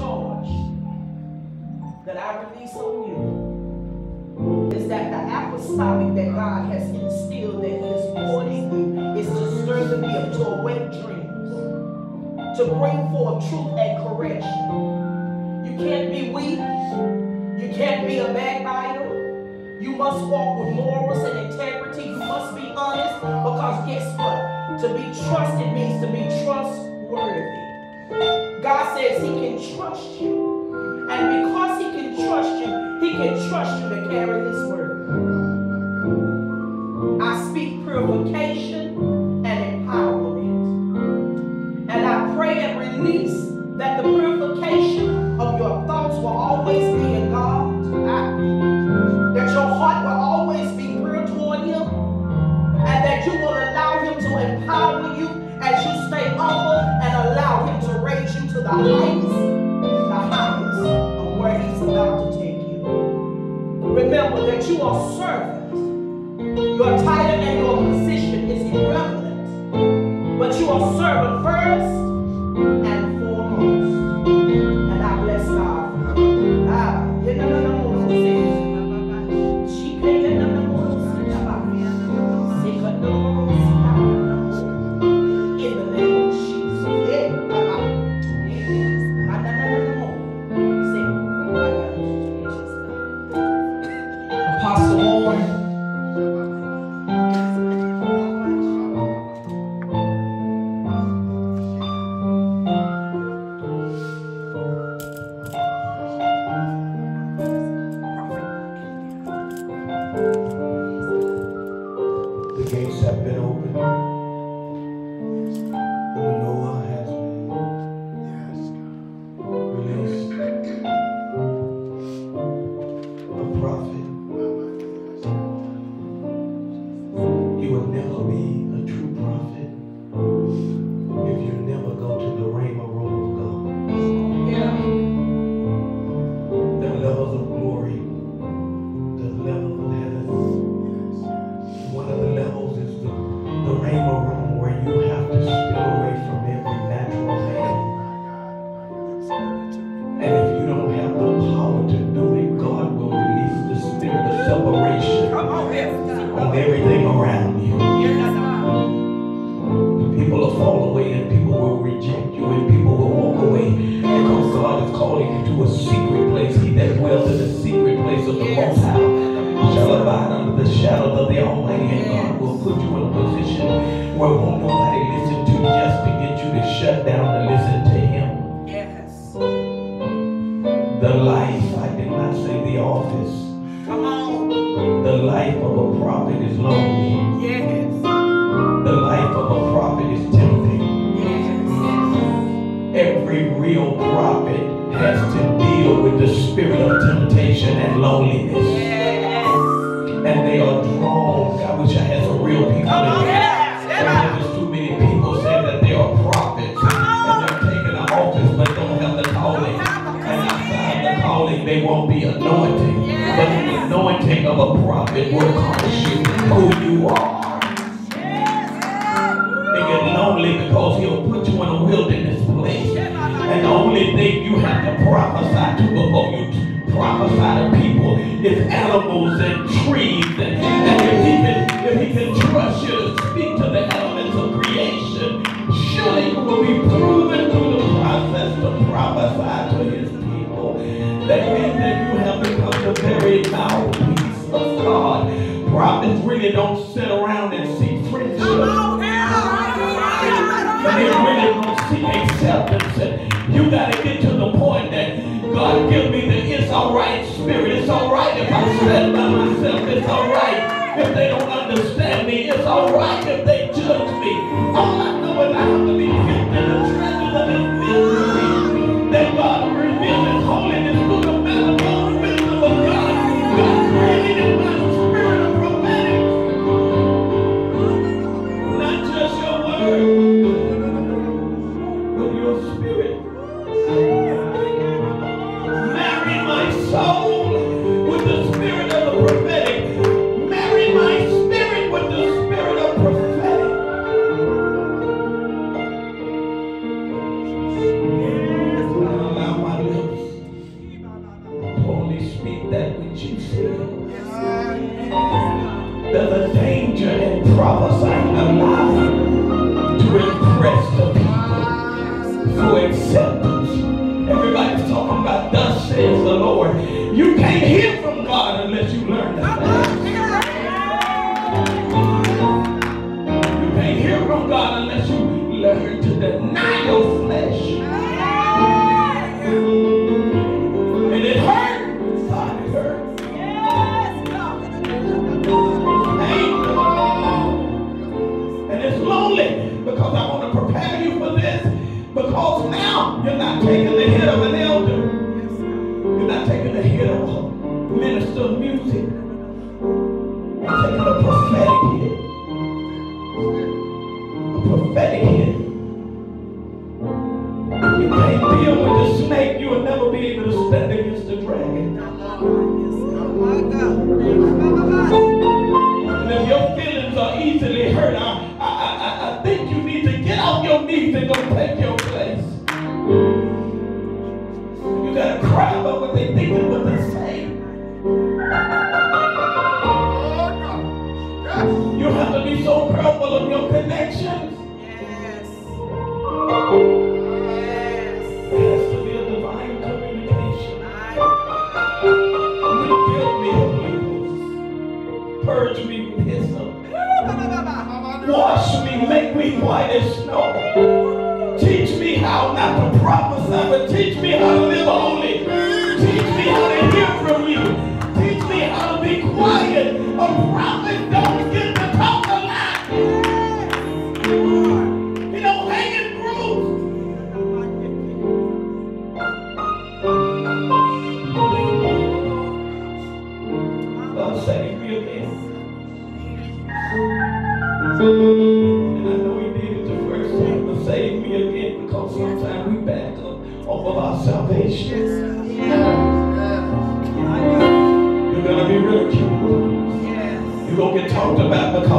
charge that I release on you is that the apostolic that God has instilled that He has in you is to stir the gift, to awake dreams, to bring forth truth and correction. You can't be weak. You can't be a backbiter. You must walk with morals and integrity. You must be honest because guess what? To be trusted means to be trustworthy. God says he can trust you. And because he can trust you, he can trust you to carry his word. I speak purification. the heights, the heights of where he's about to take you. Remember that you are servants. Your title and your position is irrelevant, but you are servant first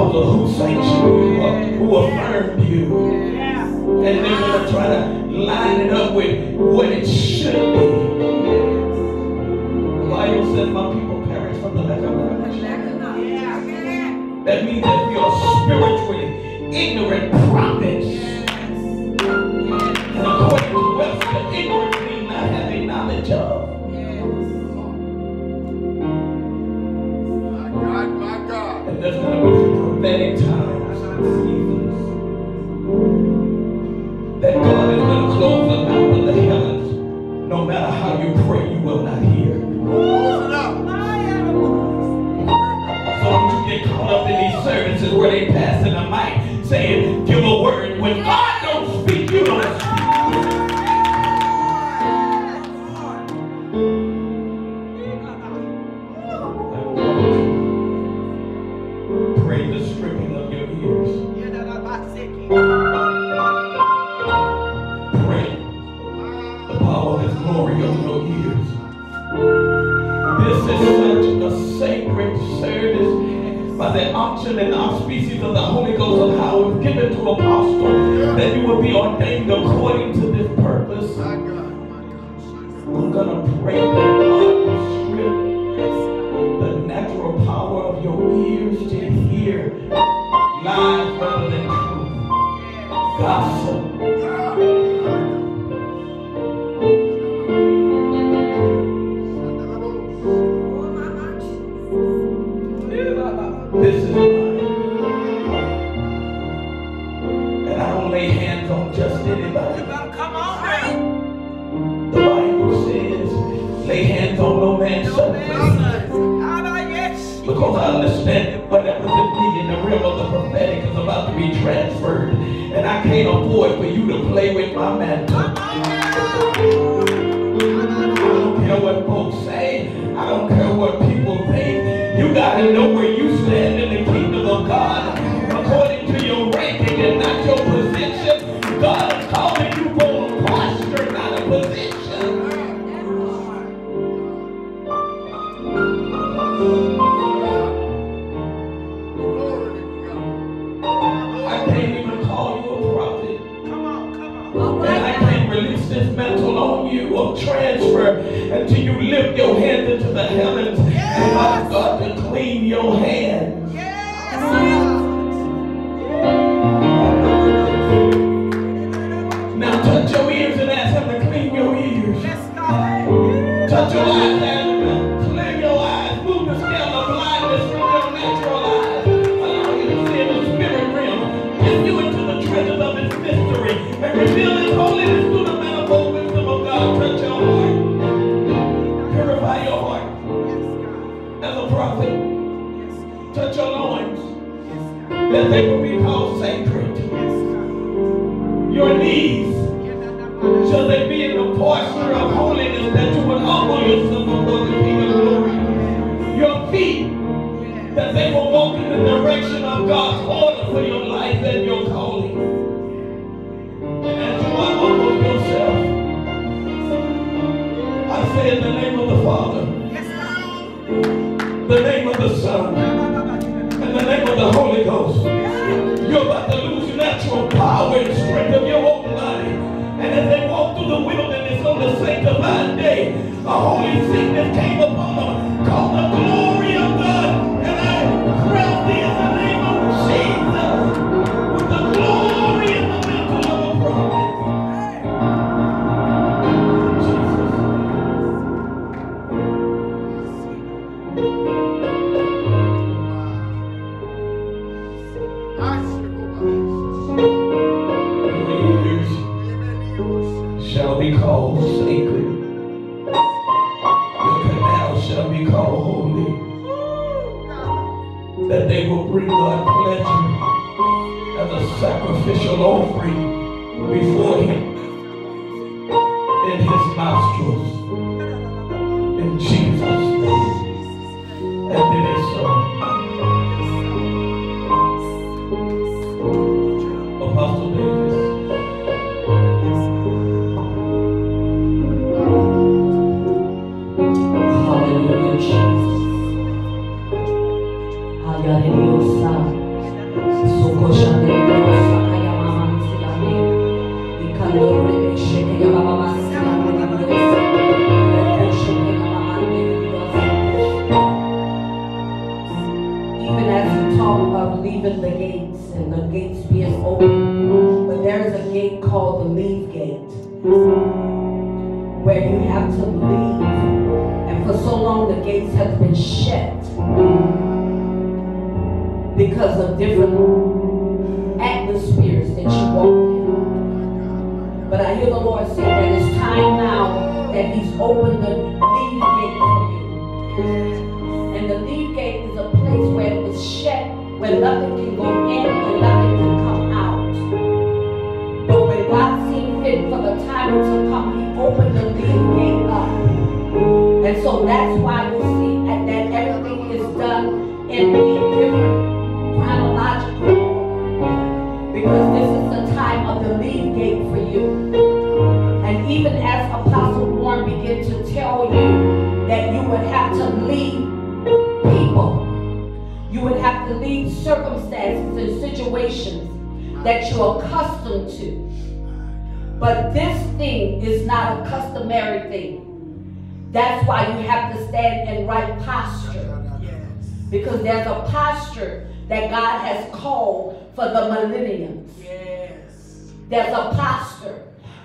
those who sanctioned you, uh, who affirmed you. And they're going to try to line it up with what it should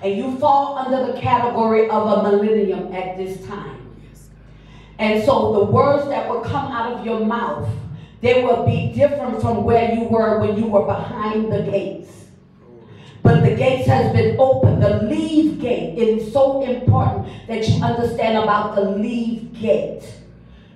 And you fall under the category of a millennium at this time. And so the words that will come out of your mouth, they will be different from where you were when you were behind the gates. But the gates has been opened. The leave gate it is so important that you understand about the leave gate.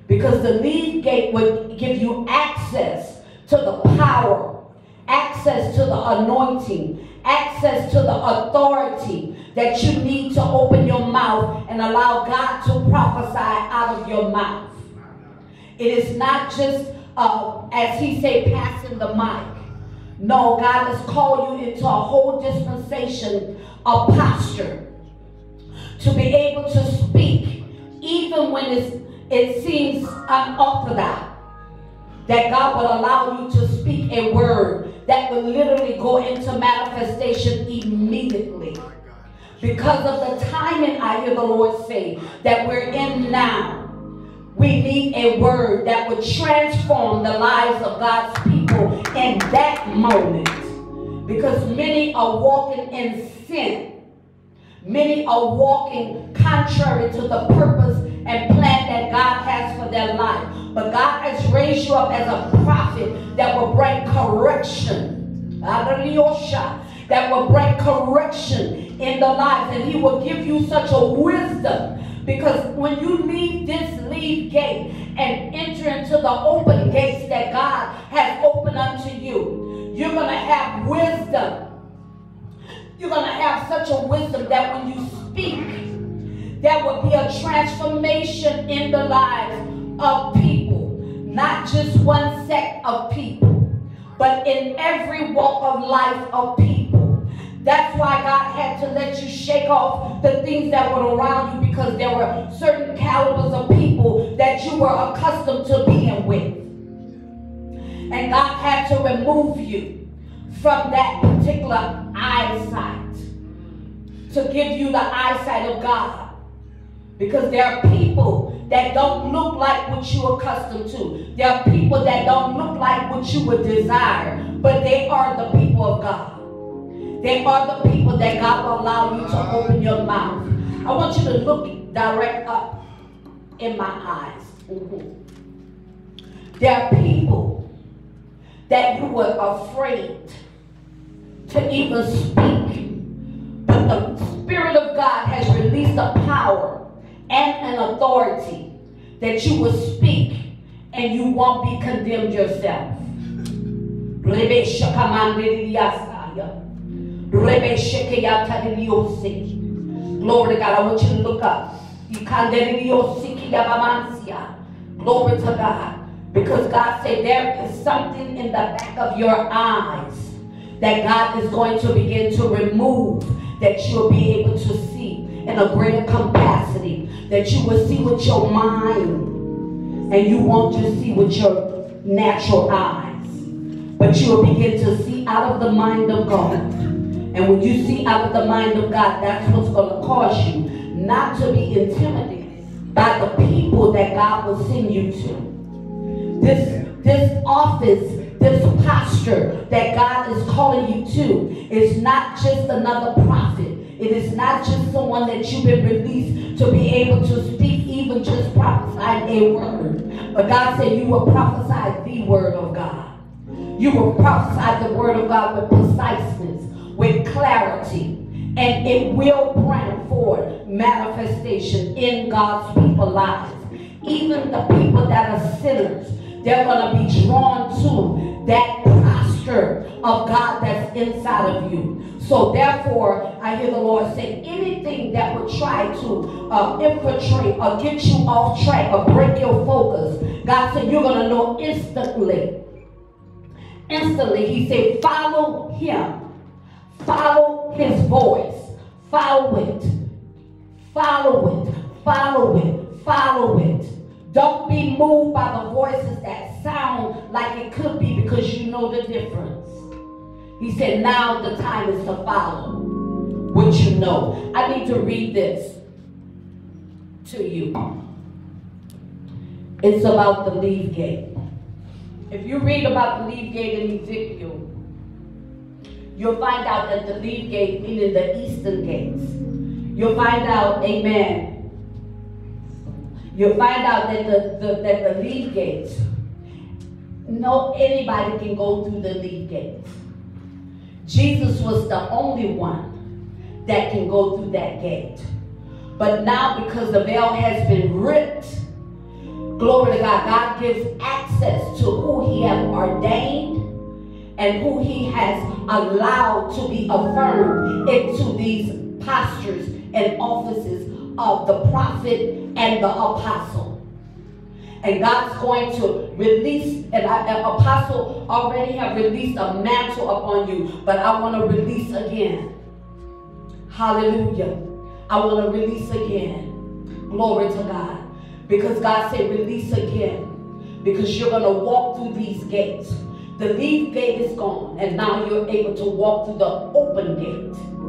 Because the leave gate would give you access to the power, access to the anointing, access to the authority that you need to open your mouth and allow God to prophesy out of your mouth. It is not just, uh, as he say, passing the mic. No, God has called you into a whole dispensation of posture to be able to speak, even when it seems unorthodox. That God will allow you to speak a word that will literally go into manifestation immediately. Because of the timing, I hear the Lord say that we're in now. We need a word that would transform the lives of God's people in that moment. Because many are walking in sin. Many are walking contrary to the purpose and plan that God has for their life. But God has raised you up as a prophet that will bring correction. That will bring correction in the lives. And He will give you such a wisdom because when you leave this leave gate and enter into the open gates that God has opened unto you, you're going to have wisdom. You're going to have such a wisdom that when you speak, there will be a transformation in the lives of people, not just one sect of people, but in every walk of life of people. That's why God had to let you shake off the things that were around you because there were certain calibers of people that you were accustomed to being with. And God had to remove you from that particular eyesight to give you the eyesight of God. Because there are people that don't look like what you're accustomed to. There are people that don't look like what you would desire, but they are the people of God. They are the people that God will allow you to open your mouth. I want you to look direct up in my eyes. Mm-hmm. There are people that you were afraid to even speak, but the Spirit of God has released a power and an authority that you will speak and you won't be condemned yourself. Glory to God. I want you to look up. Glory to God. Because God said there is something in the back of your eyes that God is going to begin to remove that you'll be able to see in a greater capacity. That you will see with your mind and you won't just see with your natural eyes. But you will begin to see out of the mind of God. And when you see out of the mind of God, that's what's going to cause you not to be intimidated by the people that God will send you to. This, this office, this posture that God is calling you to is not just another prophet. It is not just someone that you've been released to be able to speak, even just prophesy a word. But God said you will prophesy the word of God. You will prophesy the word of God with preciseness with clarity. And it will bring forth manifestation in God's people lives. Even the people that are sinners, they're going to be drawn to that posture of God that's inside of you. So therefore, I hear the Lord say, anything that would try to uh, infiltrate or get you off track or break your focus, God said, you're going to know instantly. Instantly, he said, follow him Follow his voice. Follow it. Follow it. Follow it. Follow it. Don't be moved by the voices that sound like it could be because you know the difference. He said, now the time is to follow what you know. I need to read this to you. It's about the leave gate. If you read about the leave gate in Ezekiel, You'll find out that the leave gate, meaning the eastern gates. You'll find out, amen. You'll find out that the, the that the leave gates, no anybody can go through the lead gate. Jesus was the only one that can go through that gate. But now because the veil has been ripped, glory to God, God gives access to who he has ordained and who he has allowed to be affirmed into these postures and offices of the prophet and the apostle. And God's going to release, and an apostle already have released a mantle upon you, but I want to release again. Hallelujah. I want to release again. Glory to God. Because God said release again. Because you're going to walk through these gates. The leave gate is gone, and now you're able to walk through the open gate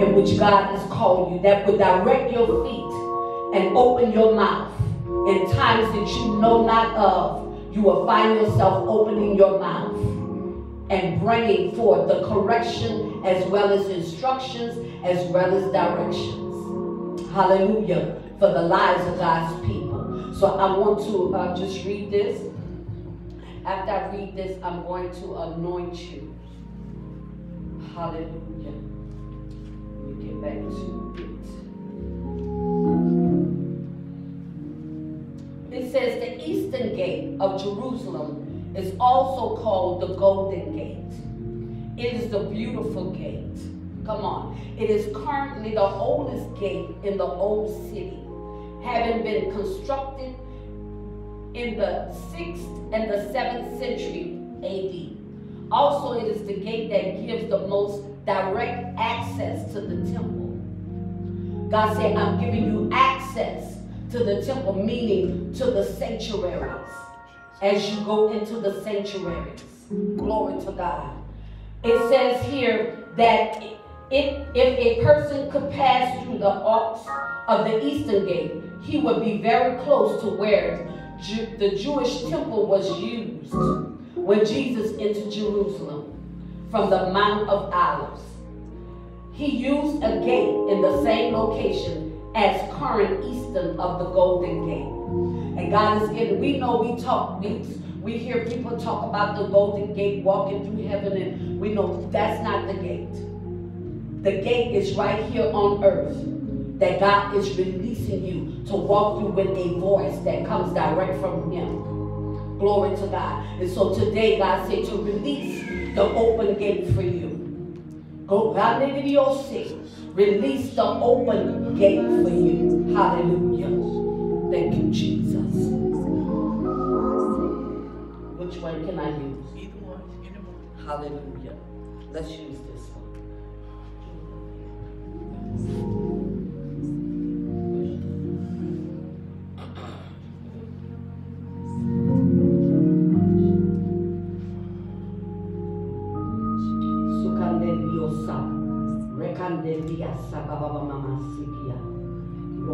in which God has called you that will direct your feet and open your mouth in times that you know not of. You will find yourself opening your mouth and bringing forth the correction as well as instructions as well as directions. Hallelujah. For the lives of God's people. So I want to uh, just read this. After I read this, I'm going to anoint you. Hallelujah. Get back to it. It says the eastern gate of Jerusalem is also called the Golden Gate. It is the beautiful gate. Come on. It is currently the oldest gate in the old city, having been constructed in the 6th and the 7th century AD. Also, it is the gate that gives the most direct access to the temple. God said, I'm giving you access to the temple, meaning to the sanctuaries. As you go into the sanctuaries. Glory to God. It says here that if, if a person could pass through the arcs of the eastern gate, he would be very close to where Ju- the Jewish temple was used when Jesus entered Jerusalem from the Mount of Olives. He used a gate in the same location as current eastern of the Golden Gate. And God is getting, we know we talk, we, we hear people talk about the Golden Gate walking through heaven, and we know that's not the gate. The gate is right here on earth that God is releasing you to walk through with a voice that comes direct from Him. Glory to God. And so today, God said to release the open gate for you. Go, God, let it be your say. Release the open gate for you. Hallelujah. Thank you, Jesus. Which one can I use? Either one, either one. Hallelujah. Let's use this one.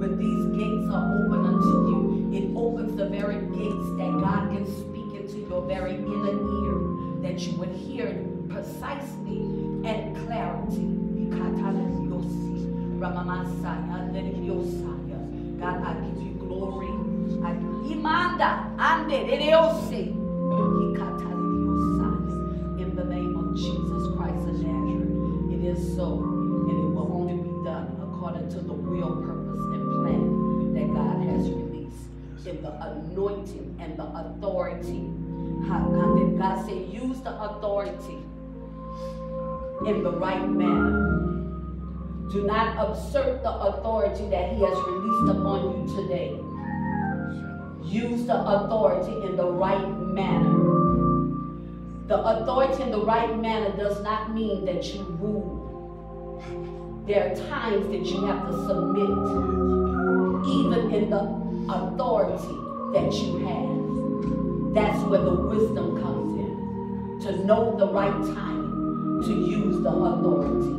When these gates are open unto you, it opens the very gates that God can speak into your very inner ear, that you would hear precisely and clarity. God, I give you glory. I. In the name of Jesus Christ of Nazareth, it is so, according to the will, purpose, and plan that God has released in the anointing and the authority. How- God did God say, use the authority in the right manner. Do not usurp the authority that He has released upon you today. Use the authority in the right manner. The authority in the right manner does not mean that you rule. There are times that you have to submit, even in the authority that you have. That's where the wisdom comes in. To know the right time to use the authority,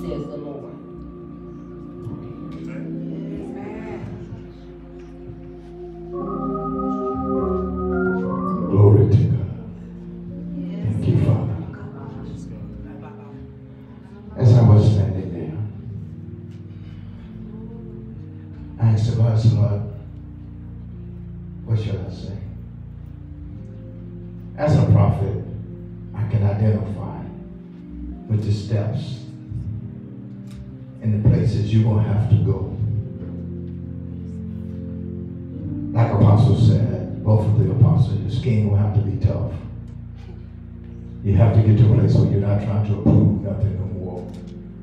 says the apostles, the scheme will have to be tough. You have to get to a place where you're not trying to approve nothing no more.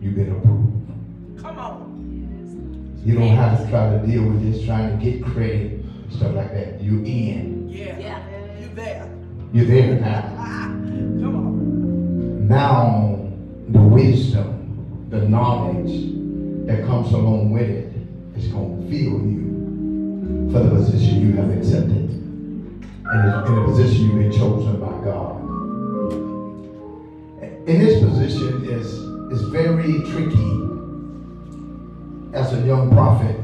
You've been approved. Come on. You don't have to try to deal with this trying to get credit and stuff like that. You're in. Yeah. Yeah. You there. You're there now. Ah, come on. Now, the wisdom, the knowledge that comes along with it is going to fill you for the position you have accepted. And in a position you've been chosen by God. In this position is, is very tricky as a young prophet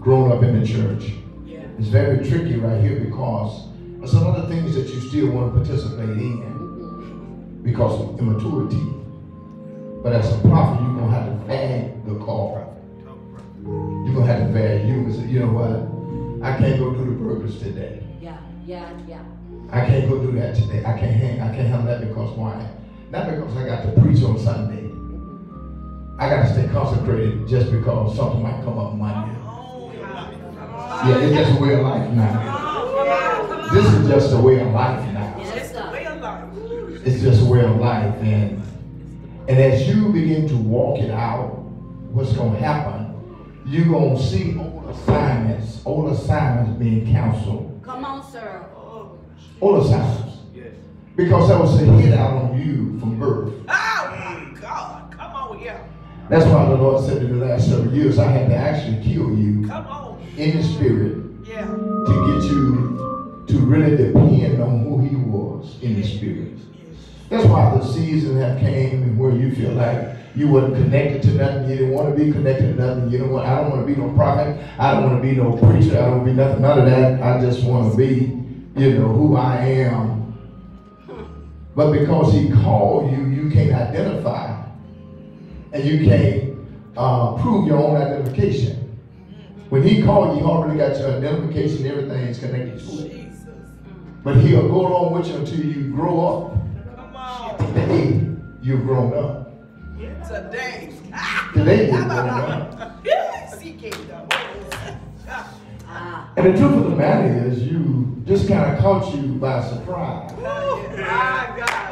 growing up in the church. Yeah. It's very tricky right here because there's a lot of things that you still want to participate in because of immaturity. But as a prophet, you're gonna have to bag the call. You're gonna have to bag. You say, you know what? I can't go do the burgers today. Yeah, yeah. I can't go do that today. I can't hang, I can't handle that because why? Not because I got to preach on Sunday. I got to stay consecrated just because something might come up Monday. Yeah, it's just a way of life now. This is just a way of life now. It's just a way of life, and and as you begin to walk it out, what's going to happen? You're going to see old assignments, old assignments being counseled. Come on, sir. Old assignments. Because that was a hit out on you from birth. Oh, my God. Come on here. That's why the Lord said in the last several years, I had to actually kill you Come on. in the spirit Yeah. to get you to really depend on who he was in the spirit. That's why the season have came where you feel like you wasn't connected to nothing. You didn't want to be connected to nothing. You don't want. I don't want to be no prophet. I don't want to be no preacher. I don't want to be nothing. None of that. I just want to be, you know, who I am. But because he called you, you can't identify, and you can't uh, prove your own identification. When he called you, he already got your identification. Everything is connected to it. But he'll go along with you until you grow up. Come on. Today, you've grown up. Today. Today, you've grown up. And the truth of the matter is, you just kind of caught you by surprise. My God.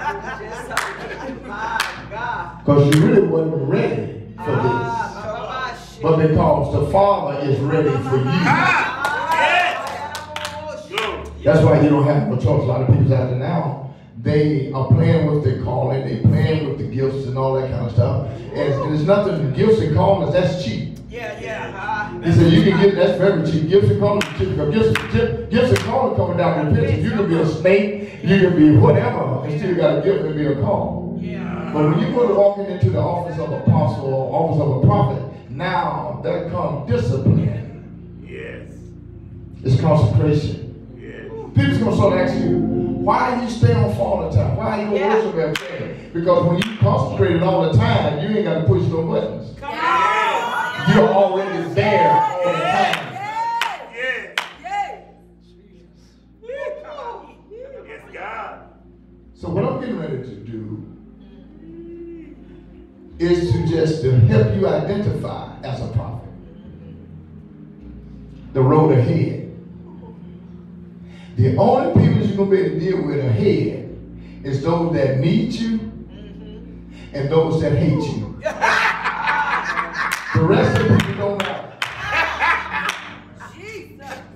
My God. Because you really wasn't ready for this. Ah, my shit. But because the Father is ready for you. That's why you don't have no choice. A lot of people out there now, they are playing with their calling, they playing with the gifts and all that kind of stuff. And, and there's nothing, gifts and callings, that's cheap. Yeah, yeah. He said, you can get, that's very cheap. Gifts and callings, are cheap. Because gifts, gifts, gifts and calling coming down the picture. You can be a snake, you can be whatever, and still got a gift and be a call. Yeah. But when you go to walking into the office of a apostle or office of a prophet, now there comes discipline. Yes. It's consecration. Yes. People's gonna start asking you, why you stay on for all the time? Why are you Yeah. worship every day? Because when you concentrated all the time, you ain't got to push no buttons. Come on. You're already there all the time. Yes. Yes, God. So what I'm getting ready to do is to just to help you identify as a prophet. The road ahead. The only people you're gonna be able to deal with ahead is those that need you and those that hate you. The rest of the people don't matter.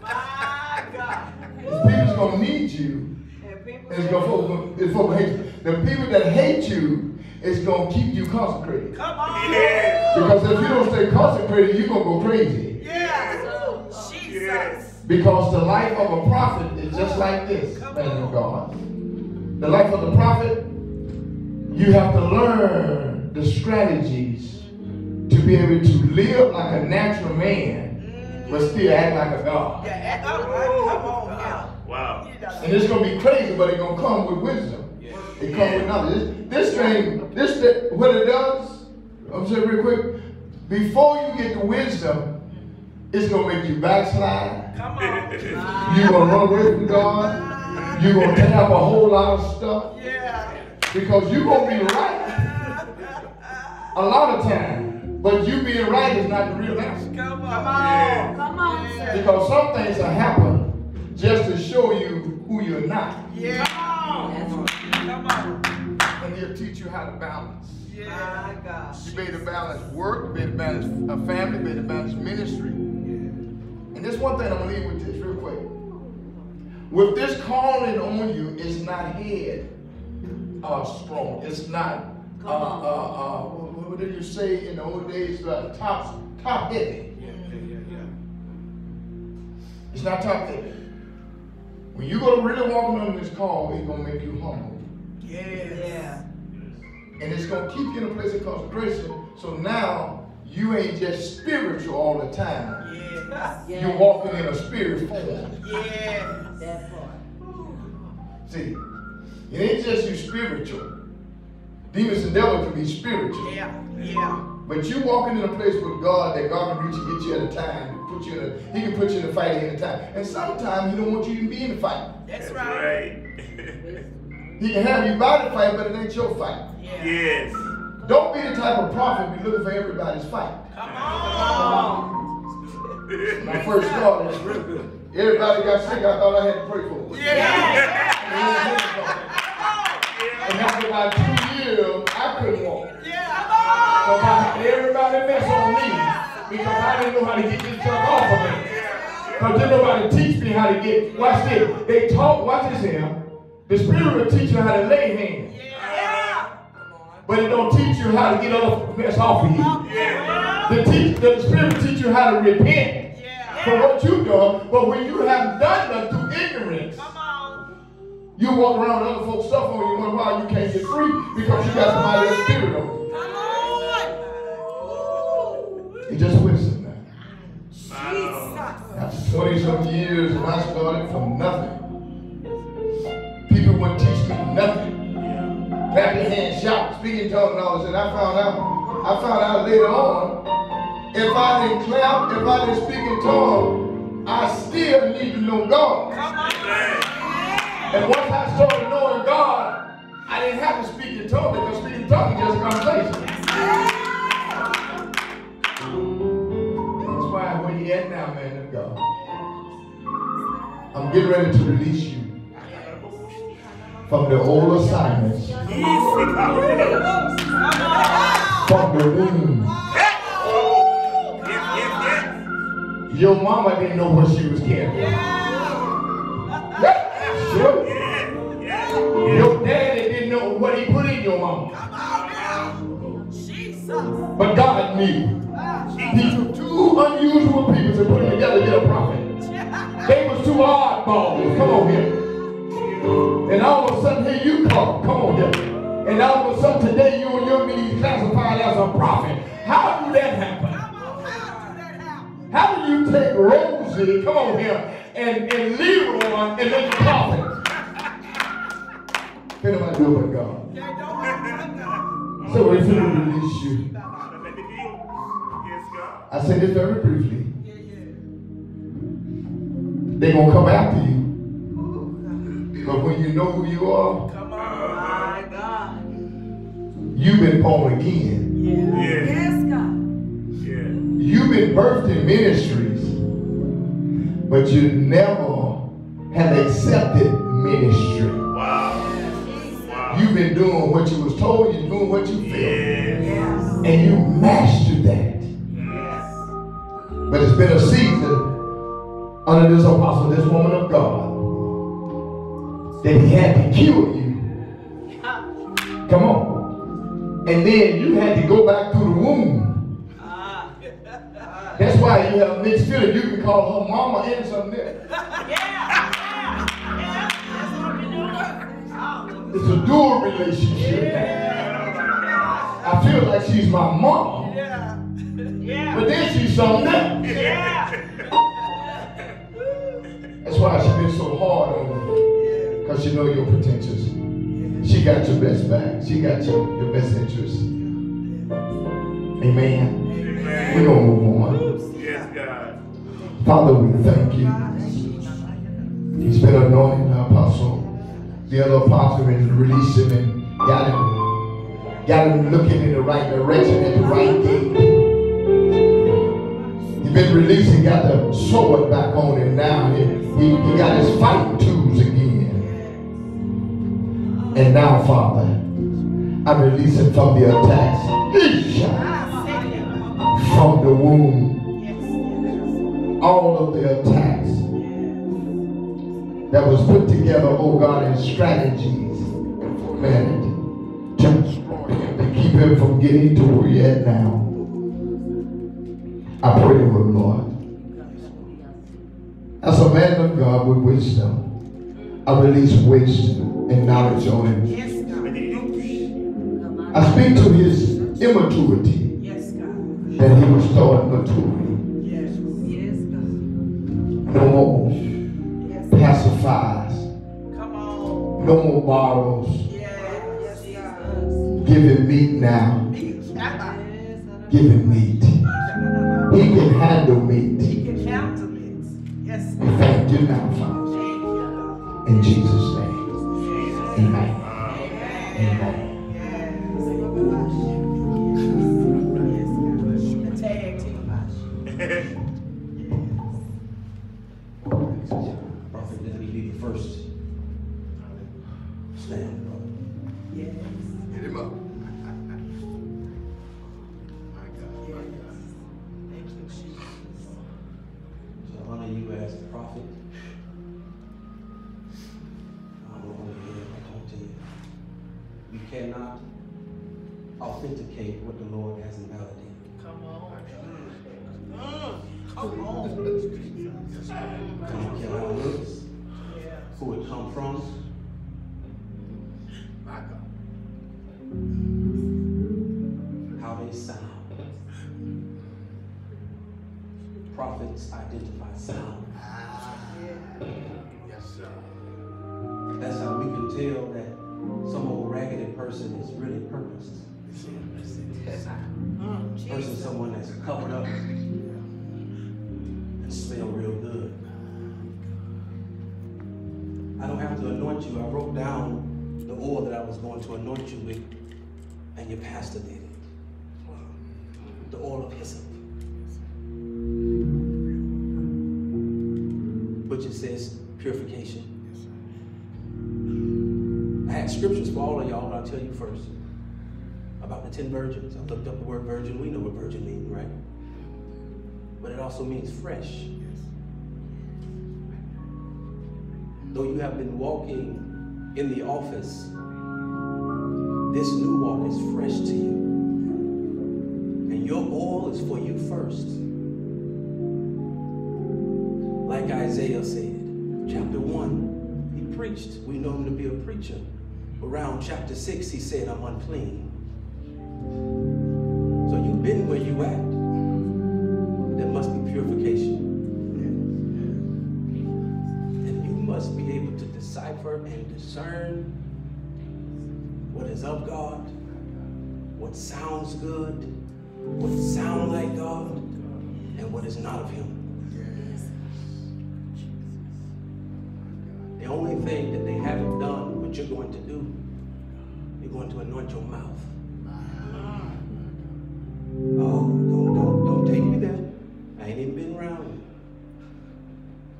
My God. The people's gonna need you And people. and it's gonna folk, it's folk hate you. The people that hate you is gonna keep you consecrated. Come on. Yes. Because if you don't stay consecrated, you're gonna go crazy. Yes. Oh, Jesus. Yes. Because the life of a prophet is just like this, man of God. The life of the prophet, you have to learn the strategies to be able to live like a natural man, but still act like a God. Yeah, act all right. Come on now. Wow. And it's gonna be crazy, but it's gonna come with wisdom. It comes with knowledge. This, this thing, this thi- what it does, I'm saying real quick, before you get the wisdom, it's gonna make you backslide. Come on. You're gonna run away from God. You're gonna tear up a whole lot of stuff Yeah. because you're gonna be right a lot of time. But you being right is not the real answer. Come on. Come on. Come on, sir. Because some things will happen just to show you who you're not. Yeah. That's right. Come on. And he'll teach you how to balance. Yeah. My God. You better balance work, you better balance a family, you better balance ministry. And this one thing I'm gonna leave with this real quick. With this calling on you, it's not head uh, strong. It's not uh, uh, uh, what, what did you say in the old days? Uh, top top heavy. Yeah, yeah, yeah. It's not top heavy. When you go to really walking on this call, it's gonna make you humble. Yeah. and it's gonna keep you in a place of concentration. So now you ain't just spiritual all the time. Yeah. Yeah. You're walking in a spirit form. Yeah. That part. See, it ain't just you spiritual. Demons and devils can be spiritual. Yeah. Yeah. But you walking in a place with God that God can reach and get you at a time. Put you in a, he can put you in a fight at any time. And sometimes he don't want you to be in the fight. That's That's right. right. He can have you by the fight, but it ain't your fight. Yeah. yes. Don't be the type of prophet be looking for everybody's fight. Come on. When I first started, everybody got sick. I thought I had to pray for them. And after about two years, I couldn't walk. So I had everybody mess on me because I didn't know how to get this junk off of me. Because didn't nobody teach me how to get, watch this. They taught, watch this here. The Spirit will teach you how to lay hands. Yeah. But it don't teach you how to get other mess off of you. Yeah. The, teach, the Spirit will teach you how to repent yeah. for what you've done. But when you have done that through ignorance, you walk around with other folks' stuff on you, wonder why you can't get free because you got somebody else's spirit on you. It just wisdom now. After 20 some years, and I started from nothing. People wouldn't teach me nothing. Clap your hands, shout, speaking tongues, and all this. And I found out, I found out later on, if I didn't clap, if I didn't speak in tongues, I still need to know God. And once I started knowing God, I didn't have to speak in tongues because speaking in tongues is just a conversation. Why where you at now, man of God. I'm getting ready to release you from the old assignments, from the womb. Your mama didn't know what she was carrying. Your daddy didn't know what he put in your mama. But God knew. Two unusual people to put them together to get a prophet. They was two oddballs. Come on here. And all of a sudden, here you come. Come on here. And all of a sudden, today, you and your being classified as a prophet. How do that happen? How do you take Rosie, come on here, and, and Leroy and make a prophet? Can nobody do it but God? So we're going to release you. I say this very briefly. They're going to come after you. But when you know who you are, my God, you've been born again. Yes, God. You've been birthed in ministries, but you never have accepted ministry. Wow. You've been doing what you was told, you're doing what you felt, and you mastered that. But it's been a season under this apostle, this woman of God, that he had to cure you. Come on. And then you had to go back through the womb. That's why you have mixed feelings. You can call her mama and something else. Yeah. yeah. That's what we do. It's a dual relationship. I feel like she's my mom, but then she's something else. That's why she's been so hard on you. Because she know your potentials. She got your best back. She got your, your best interest. Amen. We're going to move on. Yes, God. Father, we thank you. He's been anointing the apostle. The other apostle and released him and got him, got him looking in the right direction at the right gate. Been released and got the sword back on him now. He, he, he got his fighting tools again. And now, Father, I release him from the attacks. From the womb. All of the attacks that was put together, oh God, in strategies man, to destroy him, to keep him from getting to where he at now. I pray, oh Lord, as a man of God with wisdom, I release wisdom and knowledge on him. I speak to his immaturity. That he will start maturing. No more pacifiers, no more bottles. Give him meat now. Give him meat. He can handle me. He can handle meat. We thank you now, Father. In Jesus' name. Amen. You cannot authenticate what the Lord has invalidated. Come on. Come on. I don't care how it looks, Yeah. who it come from, My God. how they sound. Prophets identify sound. Ah, yes, sir. That's how we can tell that some old raggedy person is really purposed. Mm, Versus Jesus. someone that's covered up and smell real good. I don't have to anoint you. I wrote down the oil that I was going to anoint you with, and your pastor did it. The oil of hyssop. Which it says purification. Had scriptures for all of y'all, but I'll tell you first about the ten virgins. I looked up the word virgin. We know what virgin means, right? But it also means fresh. Though you have been walking in the office, this new walk is fresh to you. And your oil is for you first. Like Isaiah said, chapter 1, he preached. We know him to be a preacher. Around chapter 6, he said, I'm unclean. So you've been where you at. There must be purification. And you must be able to decipher and discern what is of God, what sounds good, what sound like God, and what is not of Him. The only thing that they haven't done, what you're going to do, you're going to anoint your mouth. Oh, don't, don't, don't take me there. I ain't even been around you.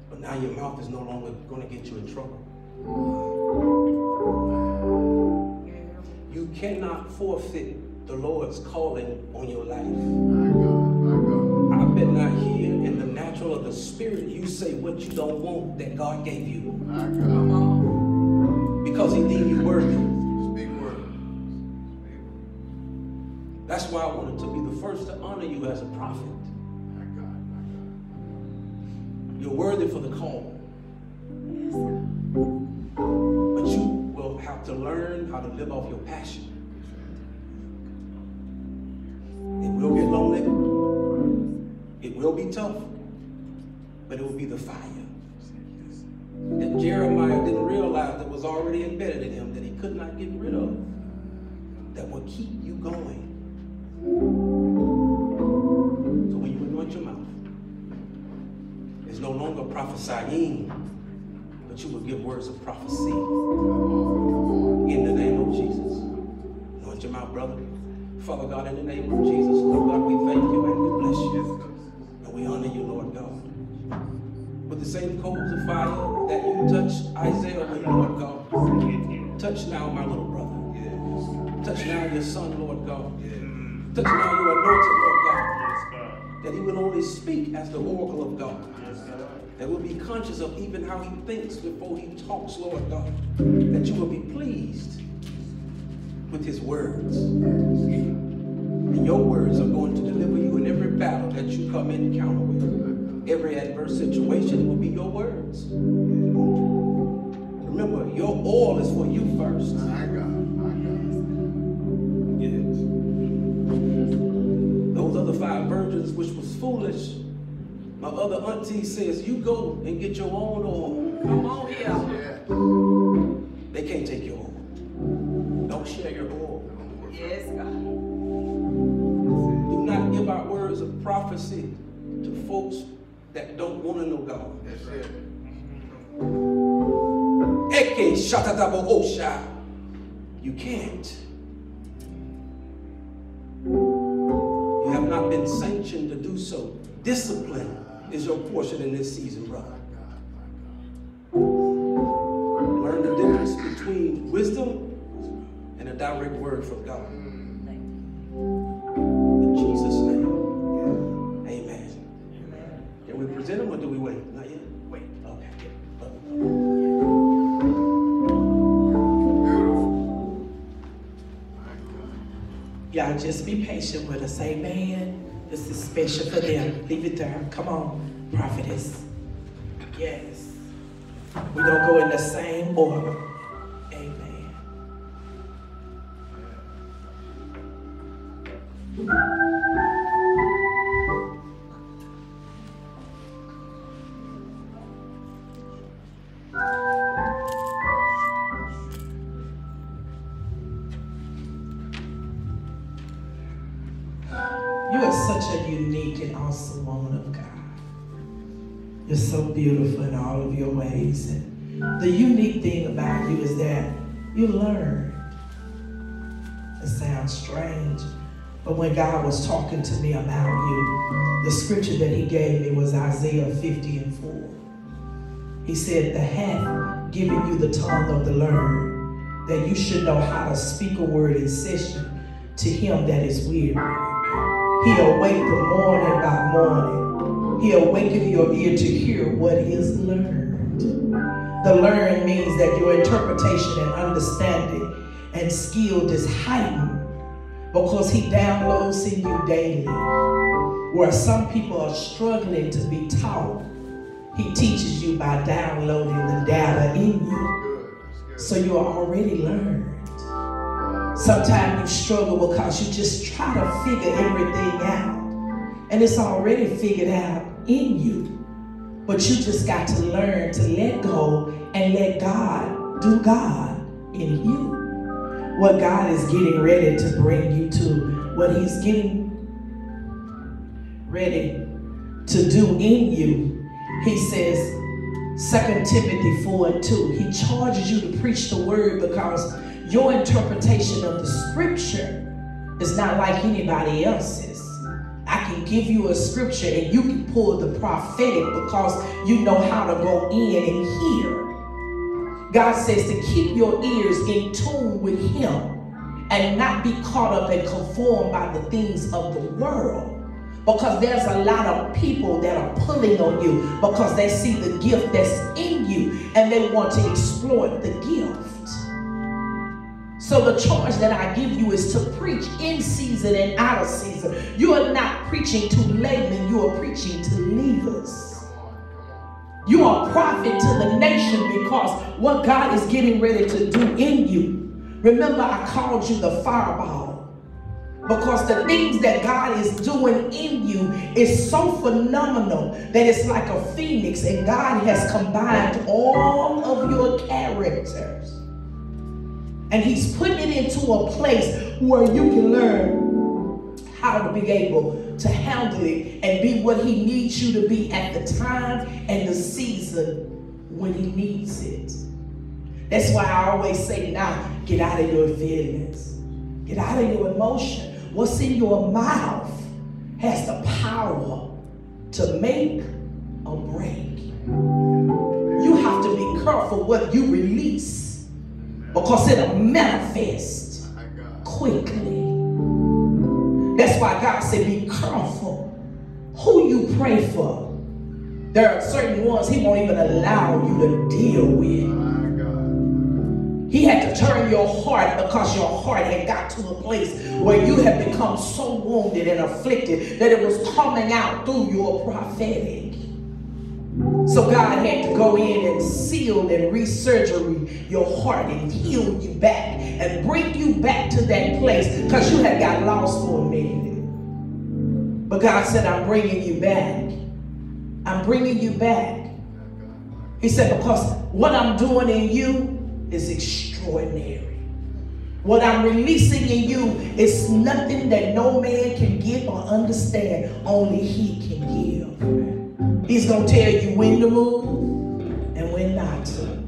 But now your mouth is no longer going to get you in trouble. You cannot forfeit the Lord's calling on your life. My God, my God. I bet not here in the natural of the spirit you say what you don't want that God gave you My Come God. On. because He deemed you worthy. Speak word. That's why I wanted to be the first to honor you as a prophet. My God, my God. You're worthy for the call. But you will have to learn how to live off your passion. It will get lonely. It will be tough. But it will be the fire that Jeremiah didn't realize that was already embedded in him that he could not get rid of. That will keep you going. So when you anoint your mouth, it's no longer prophesying, but you will give words of prophecy in the name of Jesus. Anoint your mouth, brother. Father God, in the name of Jesus, Lord God, we thank you and we bless you. And we honor you, Lord God. With the same coals of fire that you touched Isaiah with, Lord God. Touch now my little brother. Touch now your son, Lord God. Touch now your anointed, Lord God. That he will only speak as the oracle of God. That will be conscious of even how he thinks before he talks, Lord God. That you will be pleased with his words. And your words are going to deliver you in every battle that you come in encounter with. Every adverse situation will be your words. Remember, your oil is for you first. My God, my God. Yes. Those other five virgins, which was foolish, my other auntie says, you go and get your own oil. Come on here. Yeah. They can't take your oil. Don't share your oil. Yes, God. Do not give out words of prophecy to folks that don't want to know God. That's it. Mm-hmm. Eke shatatabo osha. You can't. You have not been sanctioned to do so. Discipline is your portion in this season, brother. Learn the difference between wisdom and a direct word from God. Mm. We present them or do we wait? Not yet? Wait. Okay. Y'all just be patient with us. Amen. This is special for them. Leave it there. Come on, prophetess. Yes. We're going to go in the same order. Amen. You unique and awesome woman of God. You're so beautiful in all of your ways. And the unique thing about you is that you learn. It sounds strange, but when God was talking to me about you, the scripture that He gave me was Isaiah 50 and 4. He said, The hath given you the tongue of the learned, that you should know how to speak a word in session to him that is weary. He awake the morning by morning. He awaken your ear to hear what is learned. The learn means that your interpretation and understanding and skill is heightened because he downloads in you daily. Where some people are struggling to be taught, he teaches you by downloading the data in you. So you are already learned. Sometimes you struggle because you just try to figure everything out. And it's already figured out in you. But you just got to learn to let go and let God do God in you. What God is getting ready to bring you to, what He's getting ready to do in you, He says, 2 Timothy 4 and 2, He charges you to preach the word because your interpretation of the scripture is not like anybody else's. I can give you a scripture and you can pull the prophetic because you know how to go in and hear. God says to keep your ears in tune with Him and not be caught up and conformed by the things of the world. Because there's a lot of people that are pulling on you because they see the gift that's in you and they want to exploit the gift. So the charge that I give you is to preach in season and out of season. You are not preaching to laymen, you are preaching to leaders. You are a prophet to the nation because what God is getting ready to do in you. Remember, I called you the fireball because the things that God is doing in you is so phenomenal that it's like a phoenix, and God has combined all of your characters and He's putting it into a place where you can learn how to be able to handle it and be what He needs you to be at the time and the season when He needs it. That's why I always say, now get out of your feelings, get out of your emotion. What's in your mouth has the power to make or break. You have to be careful what you release because it'll manifest quickly. That's why God said, be careful who you pray for. There are certain ones He won't even allow you to deal with. He had to turn your heart because your heart had got to a place where you had become so wounded and afflicted that it was coming out through your prophetic. So God had to go in and seal and resurgery your heart and heal you back and bring you back to that place because you had got lost for a minute. But God said, I'm bringing you back. I'm bringing you back. He said, because what I'm doing in you is extraordinary. What I'm releasing in you is nothing that no man can give or understand. Only He can give. He's going to tell you when to move and when not to.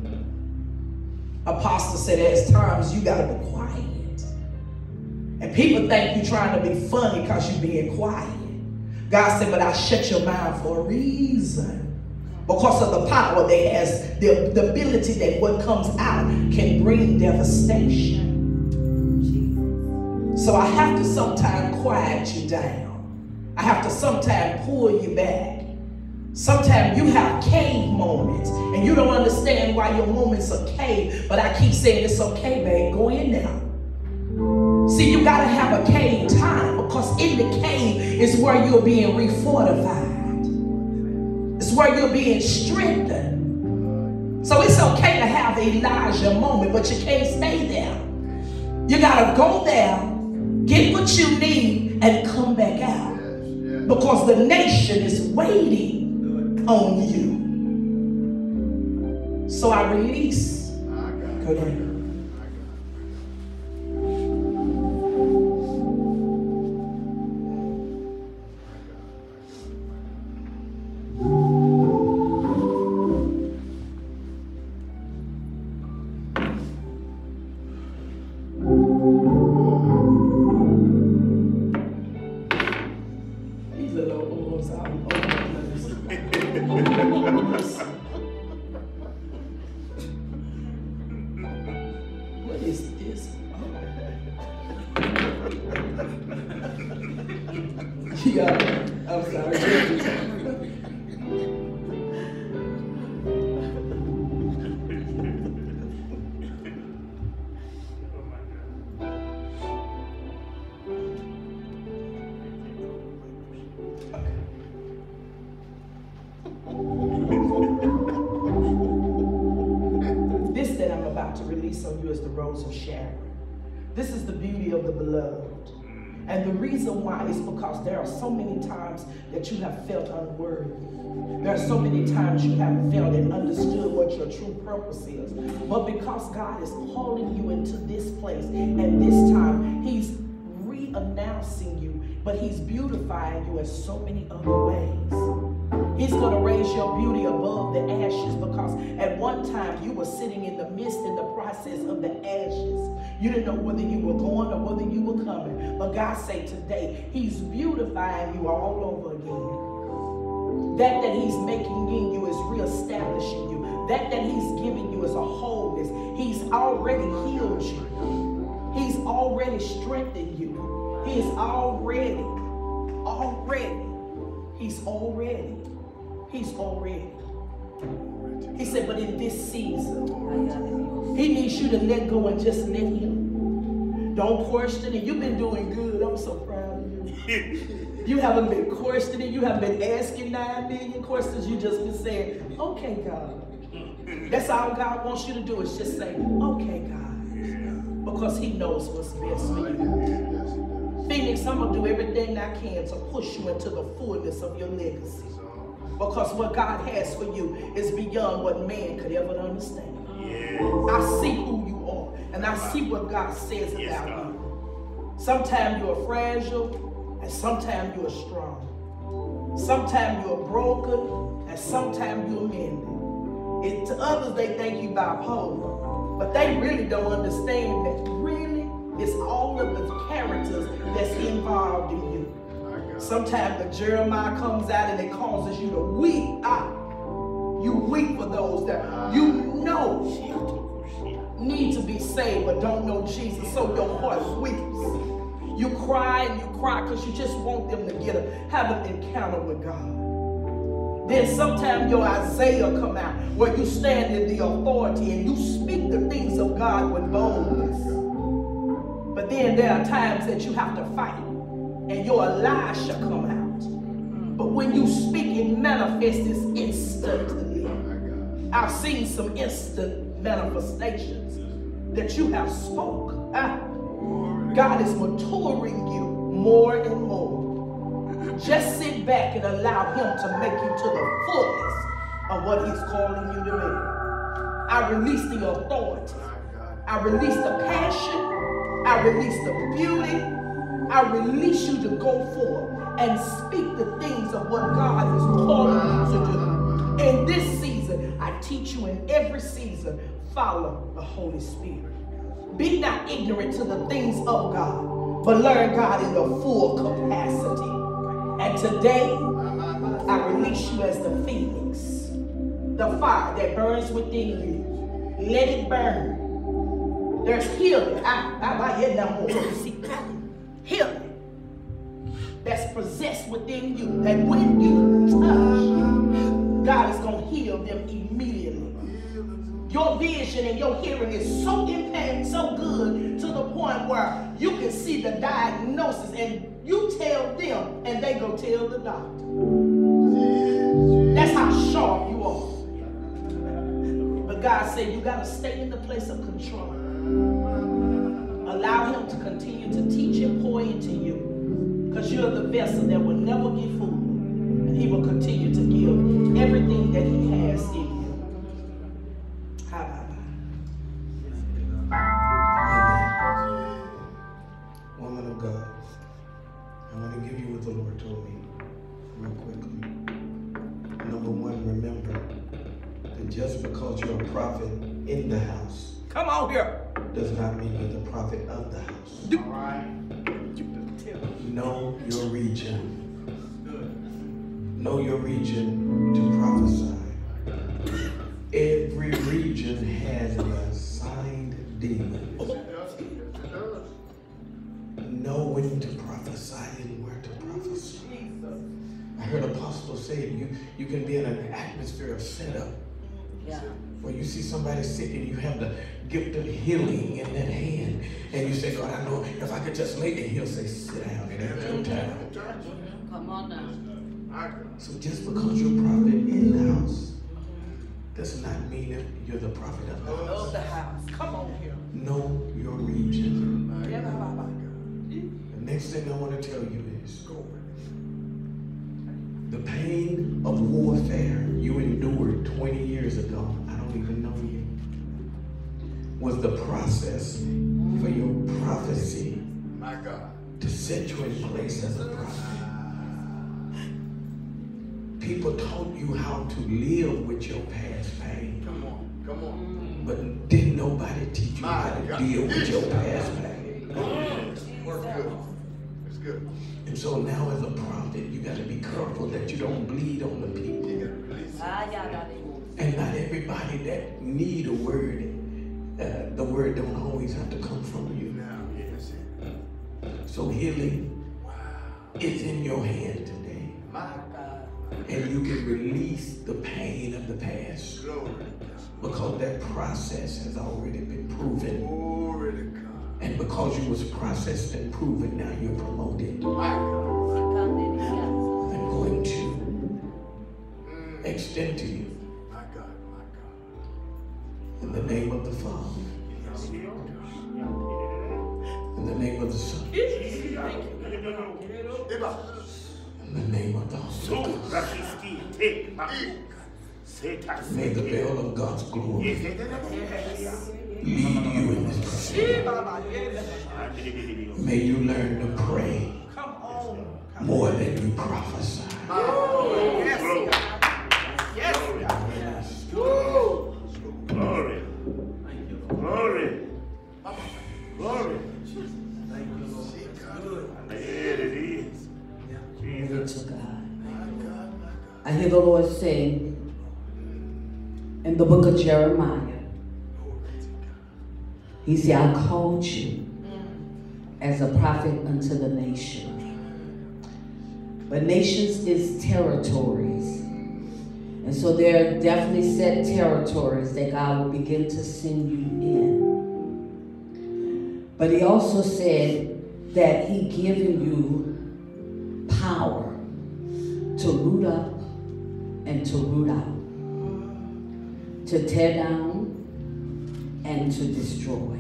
Apostle said there's times you got to be quiet. And people think you're trying to be funny because you're being quiet. God said, but I shut your mouth for a reason. Because of the power that has, the, the ability that what comes out can bring devastation. So I have to sometimes quiet you down. I have to sometimes pull you back. Sometimes you have cave moments and you don't understand why your moments are cave, but I keep saying it's okay, babe. Go in now. See, you gotta have a cave time because in the cave is where you're being refortified. It's where you're being strengthened. So it's okay to have Elijah moment, but you can't stay there. You gotta go there, get what you need, and come back out. Because the nation is waiting on you. So I release. Ah, Go why is because there are so many times that you have felt unworthy. There are so many times you haven't felt and understood what your true purpose is. But because God is calling you into this place, and this time He's re-announcing you, but He's beautifying you in so many other ways. He's going to raise your beauty above the ashes because at one time you were sitting in the midst in the process of the ashes. You didn't know whether you were going or whether you were coming. But God say today, He's beautifying you all over again. That that He's making in you is reestablishing you. That that He's giving you is a wholeness. He's already healed you. He's already strengthened you. He's already, already, He's already, He's already. He said, but in this season, He needs you to let go and just let Him. Don't question it. You've been doing good. I'm so proud of you. You haven't been questioning. You haven't been asking nine million questions. You just been saying, okay, God. That's all God wants you to do is just say, okay, God. Because He knows what's best for you. Phoenix, I'm going to do everything I can to push you into the fullness of your legacy. Because what God has for you is beyond what man could ever understand. I see who you are, and I see what God says about you. Sometimes you're fragile, and sometimes you're strong. Sometimes you're broken, and sometimes you're mended. And to others, they think you bipolar, but they really don't understand that really it's all of the characters that's involved in you. Sometimes the Jeremiah comes out and it causes you to weep out. You weep for those that you know need to be saved but don't know Jesus, so your heart weeps. You cry and you cry because you just want them to get a have an encounter with God. Then sometimes your Isaiah come out where you stand in the authority and you speak the things of God with boldness. But then there are times that you have to fight and your Elijah shall come out. But when you speak, it manifests instantly. I've seen some instant manifestations that you have spoke. God is maturing you more and more. Just sit back and allow him to make you to the fullness of what he's calling you to be. I release the authority. I release the passion. I release the beauty. I release you to go forth and speak the things of what God is calling you to do. In this season, I teach you in every season, follow the Holy Spirit. Be not ignorant to the things of God, but learn God in the full capacity. And today, I release you as the phoenix, the fire that burns within you. Let it burn. There's healing. I, I, I, yeah, no more. Healing that's possessed within you. That when you touch, God is going to heal them immediately. Your vision and your hearing is so impaired, so good to the point where you can see the diagnosis and you tell them and they go tell the doctor. That's how sharp you are. But God said you got to stay in the place of control. Allow Him to continue to teach and pour into you. Because you're the vessel that will never get full. And He will continue to give everything that He has in you. Woman of God, I want to give you what the Lord told me real quickly. Number one, remember that just because you're a prophet in the house Come on here. does not mean you're the prophet of the house. You better tell. Know your region. Know your region to prophesy. Every region has an assigned demon. Know when to prophesy and where to prophesy. I heard Apostle say you, you can be in an atmosphere of setup Yeah. Where you see somebody sick and you have the gift of healing in that hand. And you say, God, I know if I could just lay there, he'll say, sit down. It ain't your time. Come on now. So just because you're a prophet in the house does not mean that you're the prophet of the Of house. the house. Come on here. Know your region. The next thing I want to tell you is the pain of warfare you endured 20 years ago, I don't even know you, was the process for your prophecy My God. to set you in place as a prophet. People taught you how to live with your past pain, Come on. Come on. but didn't nobody teach you how to God. deal with your past pain. Work good. It's good. And so now as a prophet, you got to be careful that you don't bleed on the people. You gotta release. Yeah, that is. And not everybody that need a word, uh, the word don't always have to come from you. Now, yes. So healing Wow. is in your hand today. My God. And you can release the pain of the past glory. because that process has already been proven. Glory to God. And because you was processed and proven, now you're promoted. My God. I'm going to Mm. extend to you in the name of the Father, in the name of the Son, in the name of the Holy Ghost. Take back. Satan, May the bell of God's glory lead you in this process. Yeah, blah, blah, yeah, blah, blah. May you learn to pray more than you prophesy. Oh, yes, God. Yes, God. Woo. Glory. Glory. Glory. Thank you, Lord. There it is. Jesus. to God. I hear the Lord saying in the book of Jeremiah, He said, I called you as a prophet unto the nation. But nations is territories. And so there are definitely set territories that God will begin to send you in. But he also said that he given you power to root up and to root out, to tear down and to destroy.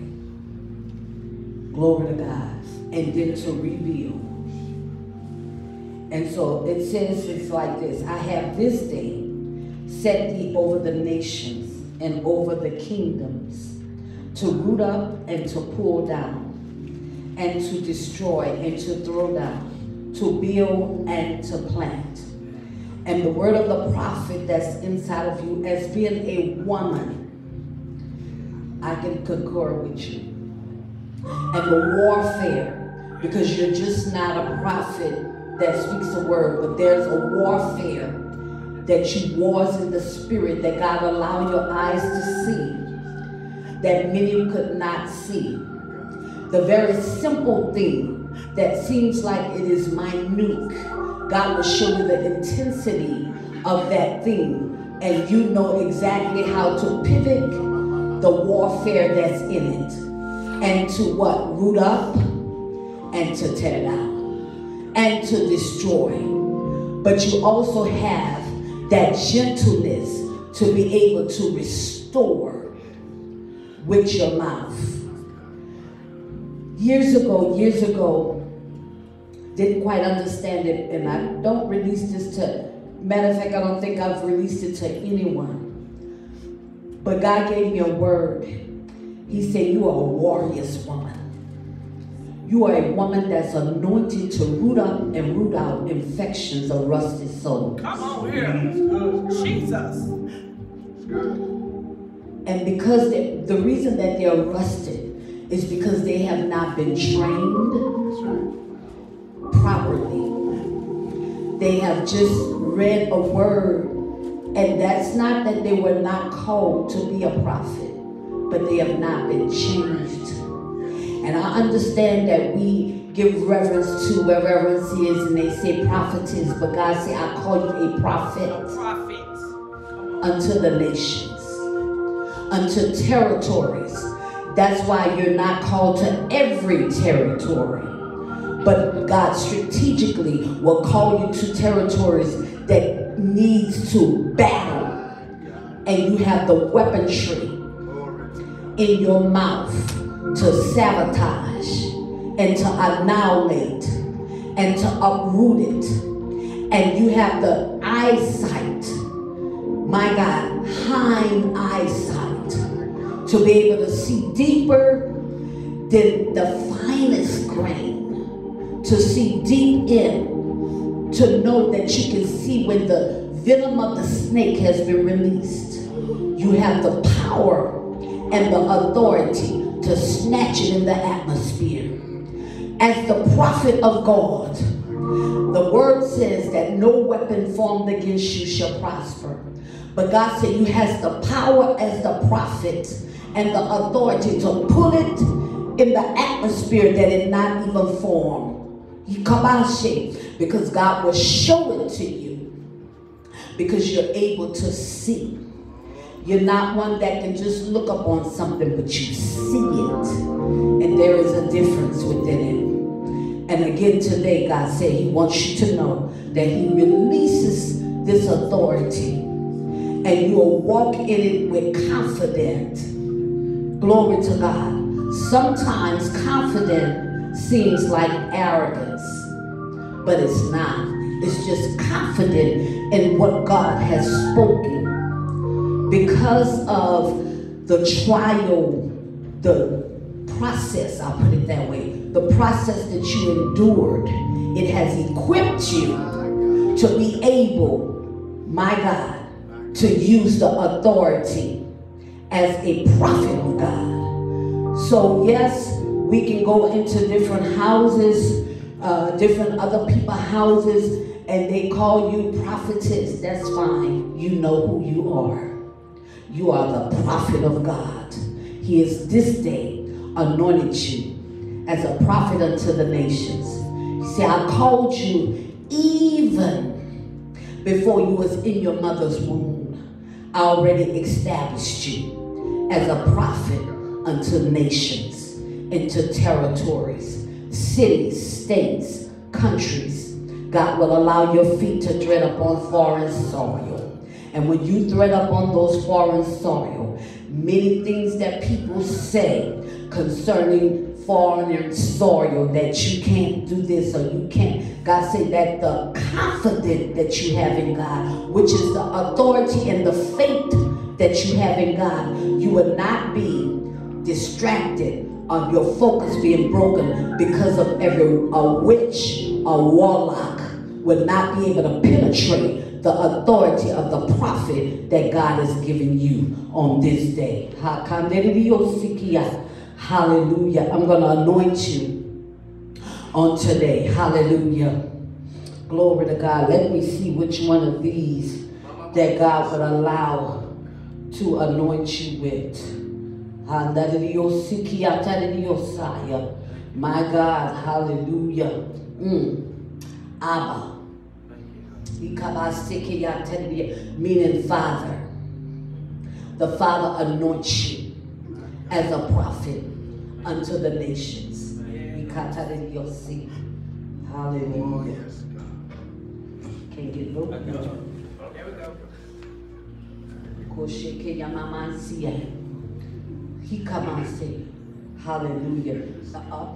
Glory to God. And then to reveal. And so it says it's like this I have this day set thee over the nations and over the kingdoms to root up and to pull down and to destroy and to throw down, to build and to plant. And the word of the prophet that's inside of you, as being a woman, I can concur with you. And the warfare, because you're just not a prophet that speaks a word, but there's a warfare that you wars in the spirit that God allow your eyes to see that many could not see. The very simple thing that seems like it is minute, God will show you the intensity of that thing, and you know exactly how to pivot the warfare that's in it, and to what root up and to tear down and to destroy. But you also have that gentleness to be able to restore with your mouth. Years ago, years ago, didn't quite understand it, and I don't release this to, matter of fact, I don't think I've released it to anyone. But God gave me a word. He said, You are a warrior's woman. You are a woman that's anointed to root up and root out infections of rusted souls. Come on here. Oh, Jesus. And because they, the reason that they are rusted is because they have not been trained properly. They have just read a word, and that's not that they were not called to be a prophet, but they have not been changed. And I understand that we give reverence to where reverence is, and they say prophetess, but God said, I call you a prophet Prophet. unto the nations, unto territories. That's why you're not called to every territory. But God strategically will call you to territories that needs to battle. And you have the weaponry in your mouth to sabotage and to annihilate and to uproot it. And you have the eyesight my God, hind eyesight to be able to see deeper than the finest grain, to see deep in, to know that you can see when the venom of the snake has been released. You have the power and the authority to snatch it in the atmosphere. As the prophet of God, the word says that no weapon formed against you shall prosper. But God said you has the power as the prophet and the authority to pull it in the atmosphere that it not even form. You come out of shape because God will show it to you because you're able to see. You're not one that can just look up on something, but you see it. And there is a difference within it. And again today, God said He wants you to know that He releases this authority and you will walk in it with confidence. Glory to God. Sometimes confidence seems like arrogance, but it's not. It's just confident in what God has spoken. Because of the trial, the process, I'll put it that way, the process that you endured, it has equipped you to be able, my God, to use the authority as a prophet of God. So, yes, we can go into different houses, uh, different other people's houses, and they call you prophetess. That's fine. You know who you are. You are the prophet of God. He has this day anointed you as a prophet unto the nations. See, I called you even before you was in your mother's womb. I already established you as a prophet unto nations, into territories, cities, states, countries. God will allow your feet to tread upon foreign soil. And when you tread upon those foreign soil, many things that people say concerning foreign soil that you can't do this or you can't. God said that the confidence that you have in God, which is the authority and the faith that you have in God, you will not be distracted or your focus being broken because of every a witch or warlock will not be able to penetrate the authority of the prophet that God has given you on this day. Hallelujah. I'm going to anoint you on today. Hallelujah. Glory to God. Let me see which one of these that God would allow to anoint you with. My God, hallelujah. Mm. Abba. Meaning Father. The Father anoints you as a prophet unto the nations. Hallelujah. Can't get no. There we go. Kosheke yamamansiya. Hikamase. Hallelujah. Uh, uh,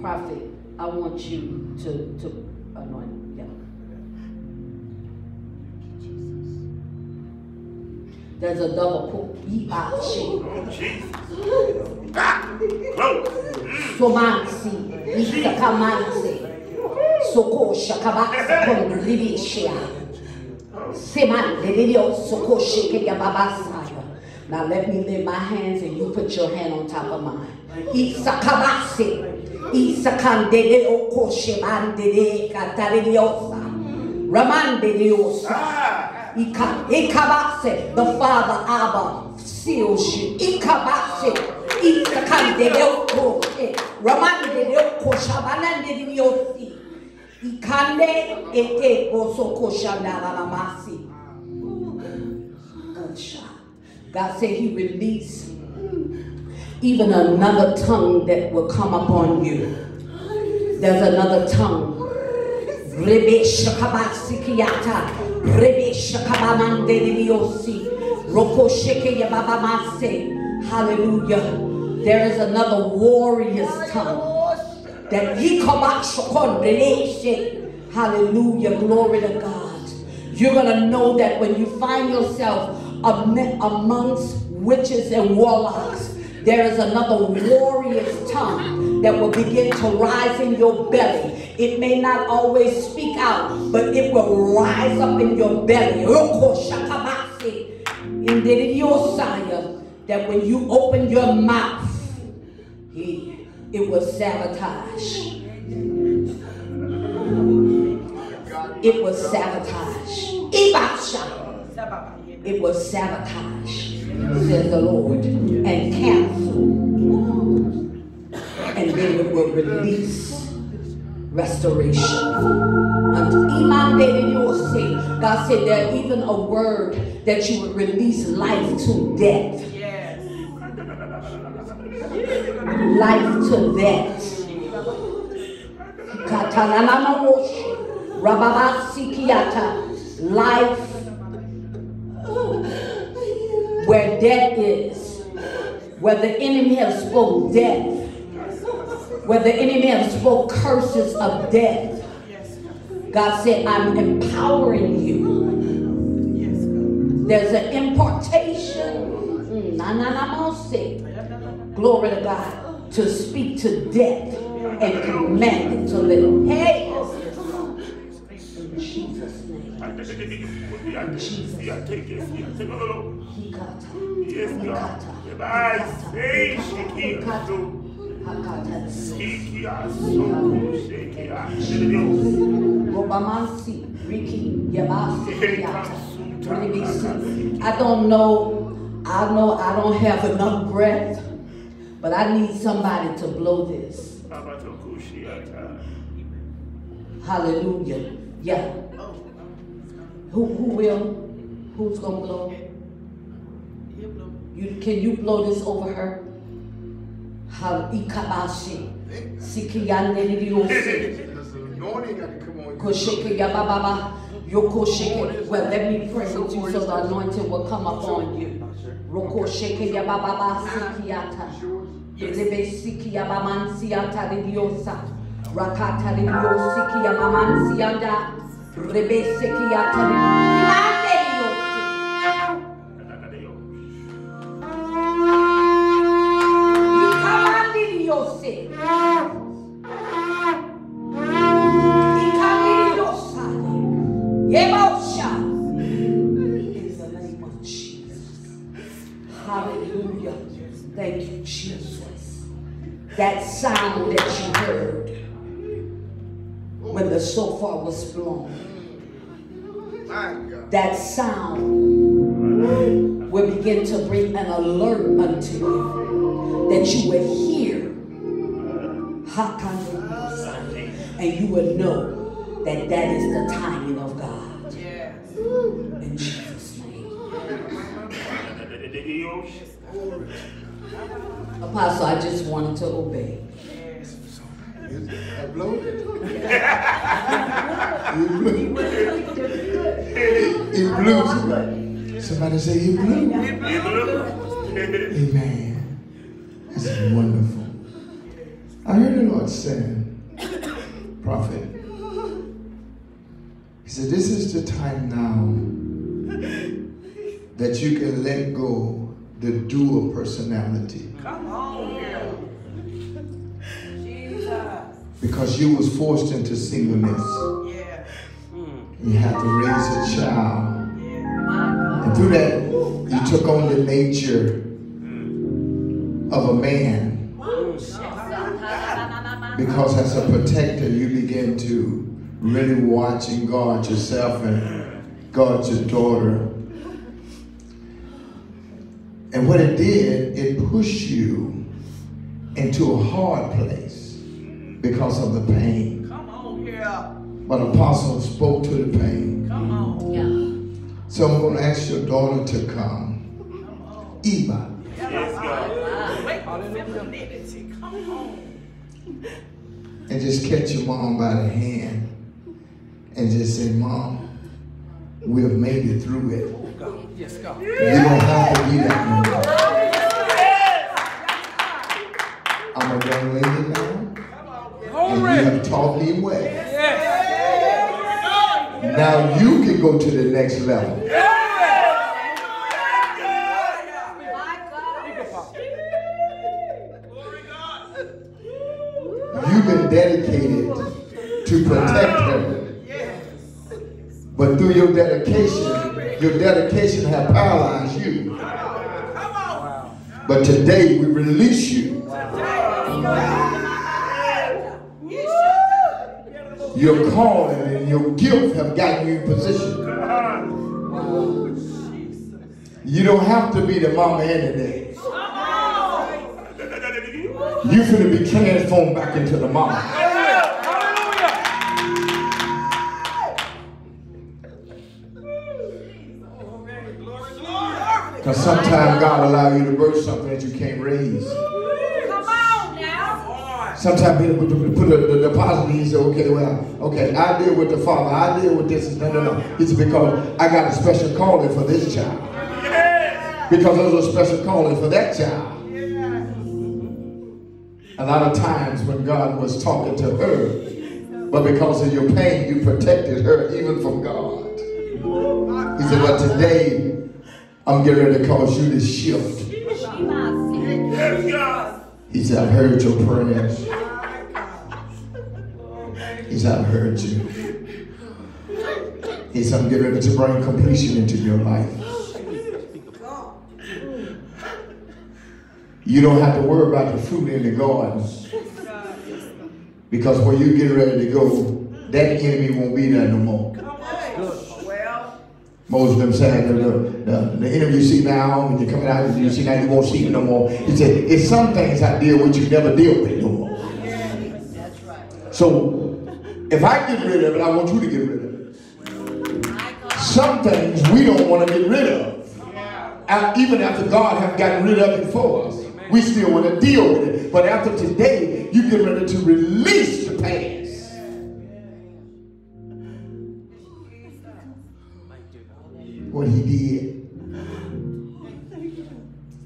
prophet, I want you to, to anoint. There's a double quote. Ibashi. Oh, Jesus. Ah, close. Somansi. Isakamansi. Soko shakabasa kondribishia. Seman didio soko shike yababasaya. Now let me lay my hands and you put your hand on top of mine. Isakabasi. Isakandede oko shemandede kataridiosa. Ramandediosa. Ah, Ika, ikabase, the Father Abba seals you. Ikabase, itakande leoko, ramande leoko, shabanande diosi. Ikande ete osoko shot. God said He released even another tongue that will come upon you. There's another tongue. Rebe shakabasikiyata. Rebe shakabamandeliosi. Roko sheke yababamase. Hallelujah. There is another warrior's tongue. That he kabashakondeleshi. Hallelujah. Glory to God. You're gonna know that when you find yourself am- amongst witches and warlocks, there is another warrior's tongue that will begin to rise in your belly. It may not always speak out, but it will rise up in your belly. That when you open your mouth, it will sabotage. It was sabotage. It was sabotage, says the Lord, and cancel. And then it will release restoration. And Iman Dios say, God said there even a word that you would release life to death. Yes. life to death. Life where death is, where the enemy has spoke death, where the enemy has spoke curses of death. God said, I'm empowering you. There's an impartation. Mm. Glory to God. To speak to death and command it to live. Hey! In Jesus' name. Take it. I don't know. I know I don't have enough breath, but I need somebody to blow this. Hallelujah. Yeah. Who who will? Who's gonna blow? You can you blow this over her? On you. Kosheke yabababa. Yoko sheke. Well, let me pray with you so the anointing will come upon you. Roko sheke yabababa sikiyata. Rebe sikiyabaman siyata lidiosa. Rakata lidiosi kiyamaman siyanda. Rebe sikiyata lidiosi. Shofar was blown, that sound will begin to bring an alert unto you that you will hear. Hot And you will know that that is the timing of God. In Jesus' name. Apostle, I just wanted to obey. I blow it. He blew. Somebody say he blew. Amen. This is wonderful. I heard the Lord saying, prophet, he said, this is the time now that you can let go the dual personality. Come on. Because you was forced into singleness. You had to raise a child. And through that, you took on the nature mm. of a man. Because as a protector, you begin to really watch and guard yourself and guard your daughter. And what it did, it pushed you into a hard place because of the pain. Come on here. But the Apostle spoke to the pain. Come on. Yeah. So I'm going to ask your daughter to come. Come on. Eva. Yes, God. Wait for femininity. Come on. and just catch your mom by the hand and just say, Mom, we have made it through it. Oh, yes, God. You don't have to be that no and you have taught me well. Now you can go to the next level. You've been dedicated to protect her. But through your dedication, your dedication has paralyzed you. But today we release you. Your calling and your gift have gotten you in position. You don't have to be the mama any You're going to be transformed back into the mama. Because sometimes God allow you to birth something that you can't raise. Sometimes people put, put a, the deposit in, he say, okay, well, okay, I deal with the father, I deal with this. No, no, no. It's because I got a special calling for this child. Because there's a special calling for that child. A lot of times when God was talking to her, but because of your pain, you protected her even from God. He said, but today, I'm getting ready to cause you to shift. Yes, God. He said, I've heard your prayers. He said, I've heard you. He said, I'm getting ready to bring completion into your life. You don't have to worry about the fruit in the garden. Because when you get ready to go, that enemy won't be there no more. Most of them saying the, the, the enemy you see now, when you're coming out, you see now, you won't see him no more. He said, it's some things I deal with you never deal with no more. So if I get rid of it, I want you to get rid of it. Some things we don't want to get rid of. And even after God have gotten rid of it for us, we still want to deal with it. But after today, you get ready to release the past.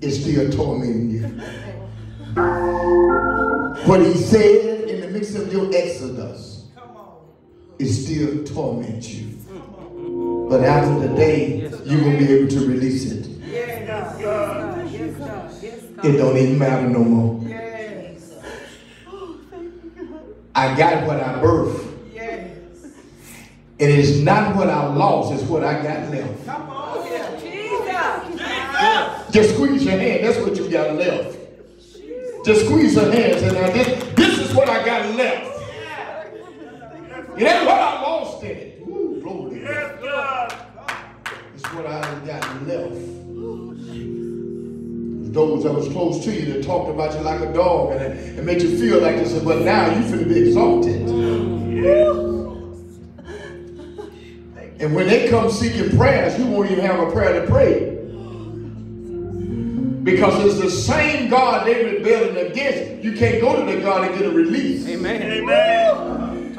Is still tormenting you. What he said in the midst of your exodus is still torment you. But after the day, going to be able to release it. It don't even matter no more. I got what I birthed. And it's not what I lost, it's what I got left. Just squeeze your hand, that's what you got left. Just squeeze your hand and say, this, this is what I got left. It ain't what I lost in it. Ooh, glory. Yes, God. It's what I got left. Those that was close to you that talked about you like a dog and, and made you feel like this, but now you finna be exalted. And when they come seeking prayers, you won't even have a prayer to pray. Because it's the same God they're rebelling against. You can't go to the God and get a release. Amen. Amen.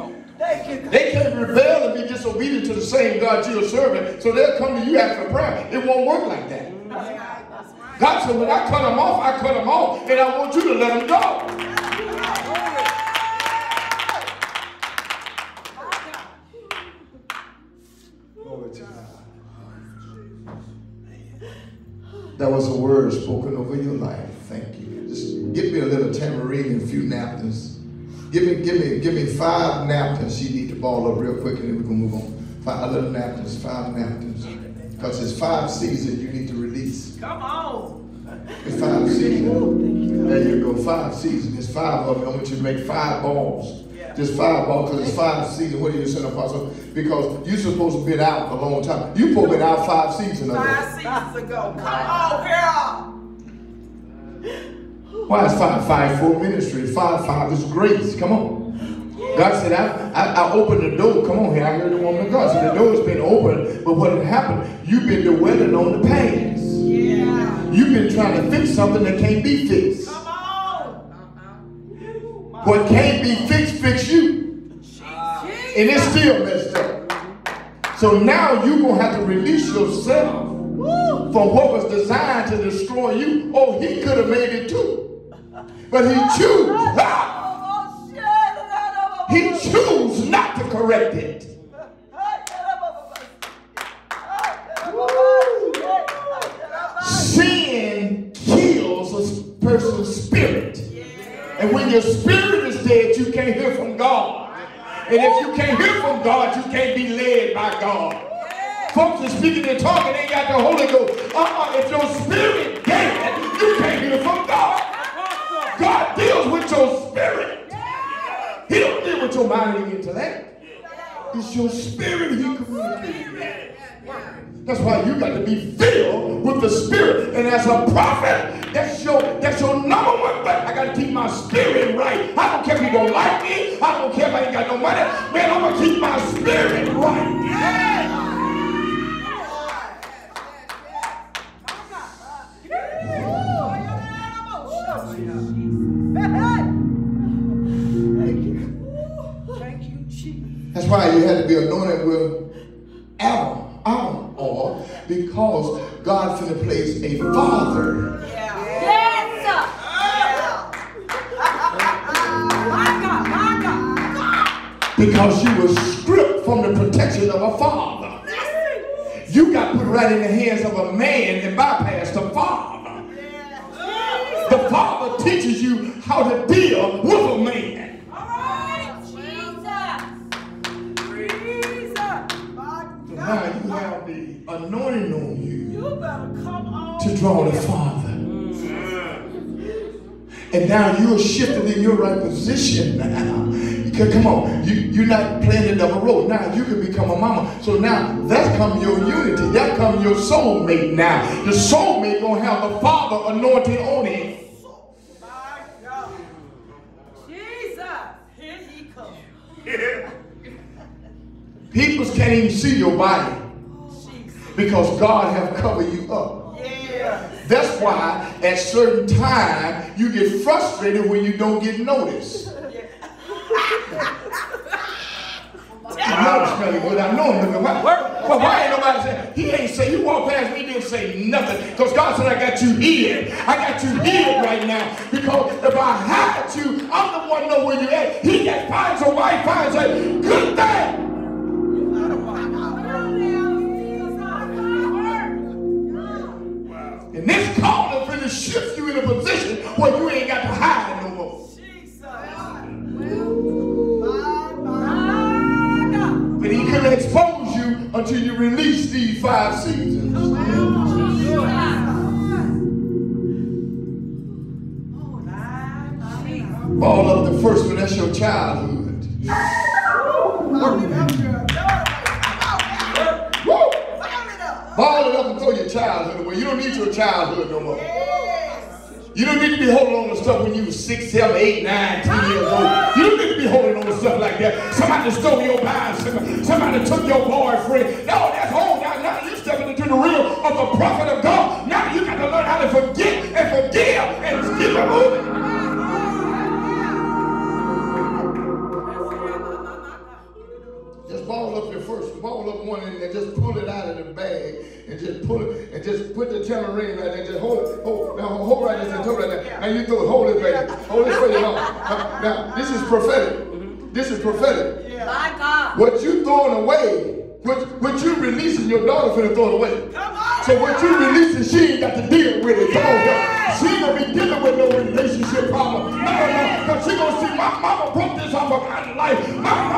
They can't rebel and be disobedient to the same God you're serving. So they'll come to you after prayer. It won't work like that. God said, when I cut them off, I cut them off. And I want you to let them go. That was a word spoken over your life. Thank you. Just give me a little tambourine and a few napkins. Give me, give me, give me five napkins. You need to ball up real quick, and then we can move on. Five little napkins, five napkins. Because it's five seasons you need to release. Come on. It's five seasons. There you go. Five seasons. It's five of them. I want you to make five balls. Just five balls because it's five seasons. What are you saying, Apostle? Because you're supposed to been out a long time. You to been out five seasons ago. Five seasons ago. Come on, girl. Why is five five for ministry? Five five is grace. Come on. God said, I, I, I opened the door. Come on here. I heard the woman of God. So the door's been open. But what had happened? You've been dwelling on the past. Yeah. You've been trying to fix something that can't be fixed. What can't be fixed, fix you. And it's still messed up. So now you're going to have to release yourself from what was designed to destroy you. Oh, he could have made it too. But he chose. ah, he chose not to correct it. Sin kills a person's spirit. And when your spirit is dead, you can't hear from God. And if you can't hear from God, you can't be led by God. Folks are speaking and talking, they got the Holy Ghost. Uh-uh, if your spirit dead, you can't hear from God. God deals with your spirit. He don't deal with your mind and intellect. It's your spirit he communicates. That's why you got to be filled with the Spirit. And as a prophet, that's your that's your number one thing. I got to keep my spirit right. I don't care if you don't like me. I don't care if I ain't got no money. Man, I'm gonna keep my spirit right. That's why you had to be anointed with Adam, Adam oil, because God finna place a father Yeah. Yes. Yeah. because you were stripped from the protection of a father. You got put right in the hands of a man and bypassed the father. The father teaches you how to deal with a man. Now you have the anointing on you You on. to draw the father. And now you're shifted in your right position now. Come on, you, you're not playing the double role. Now you can become a mama. So now that's come your unity. That come your soulmate now. The soulmate gonna have the father anointed on him. People can't even see your body because God have covered you up. Yeah. That's why at certain time you get frustrated when you don't get noticed. I know it's smelling good. I know him looking why. Well, why ain't nobody say he ain't say you walk past me didn't say nothing because God said I got you here. I got you here right now because if I hide you, I'm the one know where you at. He that finds a wife finds a good thing. And this calling finna shift you in a position where you ain't got to hide no more. Jesus. My, my God. But he couldn't expose you until you release these five seasons. All of the first one, that's your childhood. Ball it up and throw your childhood away. You don't need your childhood no more. You don't need to be holding on to stuff when you were six, seven, eight, nine, ten years old. You don't need to be holding on to stuff like that. Somebody stole your bicycle. Somebody took your boyfriend. No, that's old. Now, now you stepping into the real of the prophet of God. Now you got to learn how to forget and forgive and keep it moving. Ball up one and just pull it out of the bag and just pull it and just put the tambourine right there. Just hold it, hold, now hold right there and hold right there. Now you throw it, hold it there. Hold it straight on. Now, now, this is prophetic. This is prophetic. My God. What you throwing away, what, what you releasing, your daughter finna throw it away. So what you releasing, she ain't got to deal with it. Come on, God. She ain't gonna be dealing with no relationship problem. No, no, no. Cause she gonna see my mama broke this off of my life. My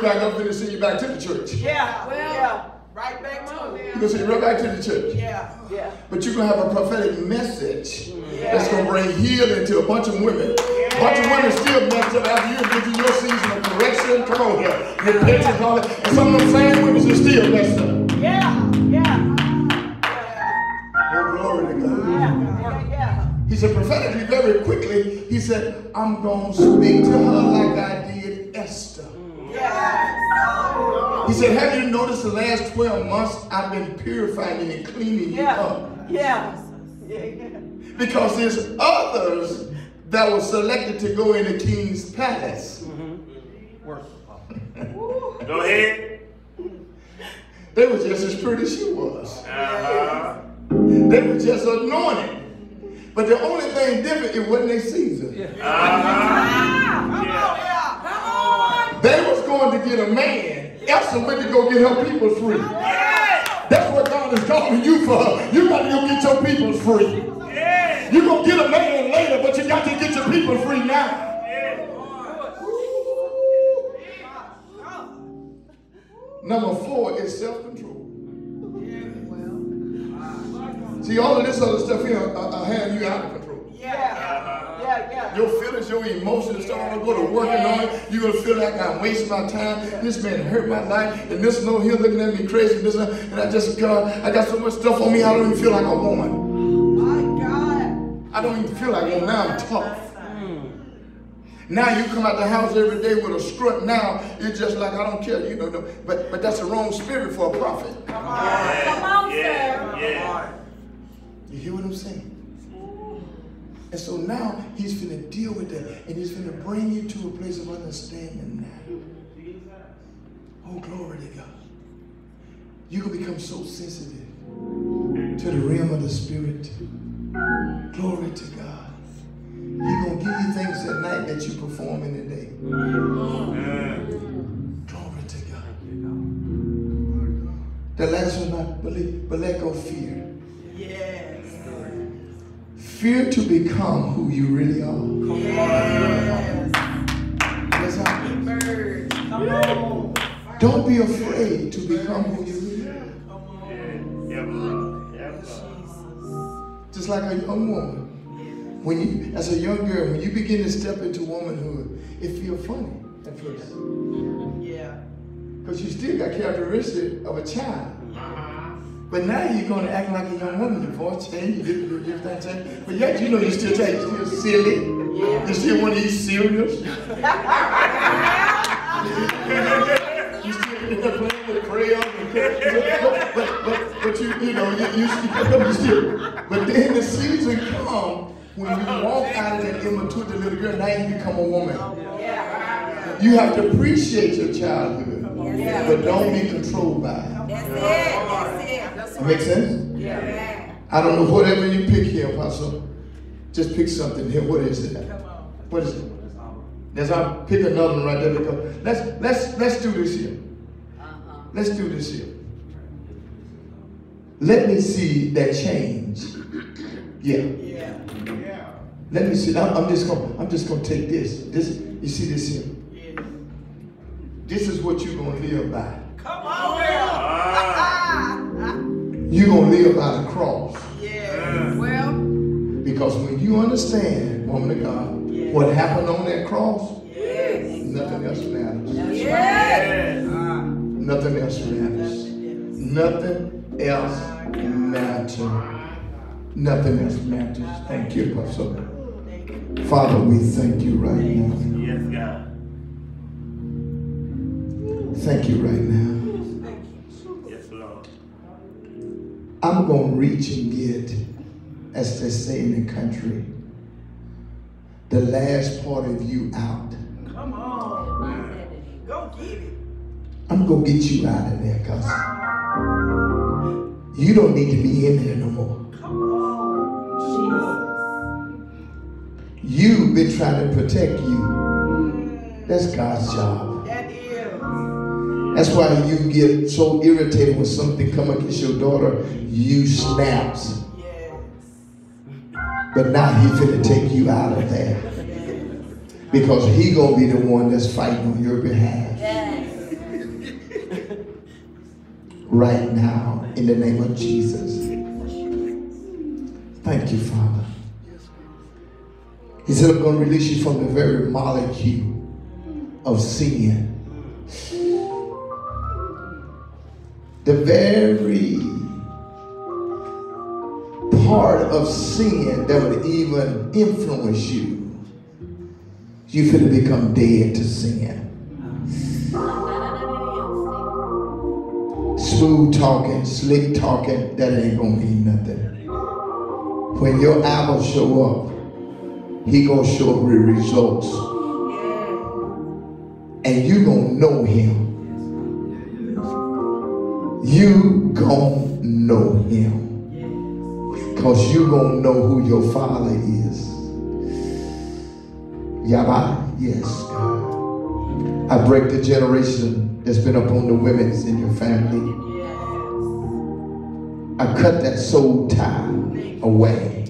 you back up and send you back to the church. Yeah, yeah. Right back to it. He's gonna send you right back to the church. Yeah, yeah. But you're gonna have a prophetic message that's gonna bring healing to a bunch of women. A bunch of women still messed up after you get to your season of correction. Come on here. Repentance and all that. And some of them same women are still messed up. Yeah, yeah. Oh, glory to God. Yeah, yeah. He said prophetically very quickly, he said, I'm gonna speak to her like I did Esther. Yeah. He said, Have you noticed the last 12 months I've been purifying and cleaning you up? Yeah. Yeah. Yeah. Because there's others that were selected to go in the king's palace. Go ahead. They were just as pretty as she was. Uh-huh. They were just anointed. But the only thing different, it wasn't their season. Uh-huh. Yeah. Come on. They was going to get a man. Esther went to go get her people free. That's what God is calling you for. You got to go get your people free. You're going to get a man later, but you got to get your people free now. Number four is self-control. See, all of this other stuff here I, uh, have you out of control. Yeah. Yeah. Yeah. Your feelings, your emotions, stuff, I'm gonna go to working on it. You're gonna feel like I'm wasting my time. This man hurt my life, and this no here looking at me crazy, this uh, and I just got, I got so much stuff on me, I don't even feel like a woman. My God. I don't even feel like one. Now I'm tough. Now you come out the house every day with a strut. Now you're just like I don't care, you know. no, But but that's the wrong spirit for a prophet. Come on. Come on, Yeah. sir. Yeah. You hear what I'm saying? And so now he's going to deal with that, and he's going to bring you to a place of understanding now. Oh, glory to God. You can become so sensitive to the realm of the spirit. Glory to God. He's gonna give you things at night that you perform in the day. Glory to God. The last one, not believe, but let go fear. Yes. Fear to become who you really are. Yes. That's how- Birds. Come on. Don't be afraid to become who you really are. Yep. Yep. Just like a young woman. When you, as a young girl, when you begin to step into womanhood, it feels funny at first. Yeah. Because you still got characteristics of a child. Uh-huh. But now you're going to act like a young woman. Your voice change, you do everything change. But yet you know you still take, You're still silly. You still want to eat cereals? you still playing with crayons? But, but, but, but you, you know, you, you, still. But then the season come when you walk out of that immaturity little girl, now you become a woman. You have to appreciate your childhood, but don't be controlled by it. That's it. That's it. That make sense? Yeah. I don't know, whatever you pick here, Apostle, just pick something here. What is it? What is it? Let's I'll pick another one right there because let's let's let's do this here. Uh-huh. Let's do this here. Let me see that change. Yeah. Yeah. Yeah. Let me see. I'm, I'm just gonna I'm just gonna take this. This you see this here. Yeah. This is what you're gonna live by. Come on now. You're gonna live by the cross. Yeah. Well, Because when you understand, woman of God, Yeah. what happened on that cross, Yes. nothing else matters. yes. Nothing else matters. Nothing else matters. Nothing else matters. Thank you, Pastor. Father, we thank you right now. Yes, God. Thank you right now. Yes, Lord. I'm going to reach and get, as they say in the country, the last part of you out. Come on. Go get it. I'm going to get you out of there because you don't need to be in there no more. Come on. Jesus. You've been trying to protect you. That's God's job. That is. Why you get so irritated when something come against your daughter, you snaps. Yes. But now he's gonna take you out of there. Because he gonna be the one that's fighting on your behalf. Right now, in the name of Jesus. Thank you, Father. He said, I'm gonna release you from the very molecule of sin. The very part of sin that would even influence you, you finna become dead to sin. Smooth talking, slick talking, that ain't gonna mean nothing. When your album show up, he gonna show up with results. And you gonna know him. You gonna know him. Because you gonna know who your father is. Yabba, yes, God. I break the generation that's been upon the women's in your family. I cut that soul tie away.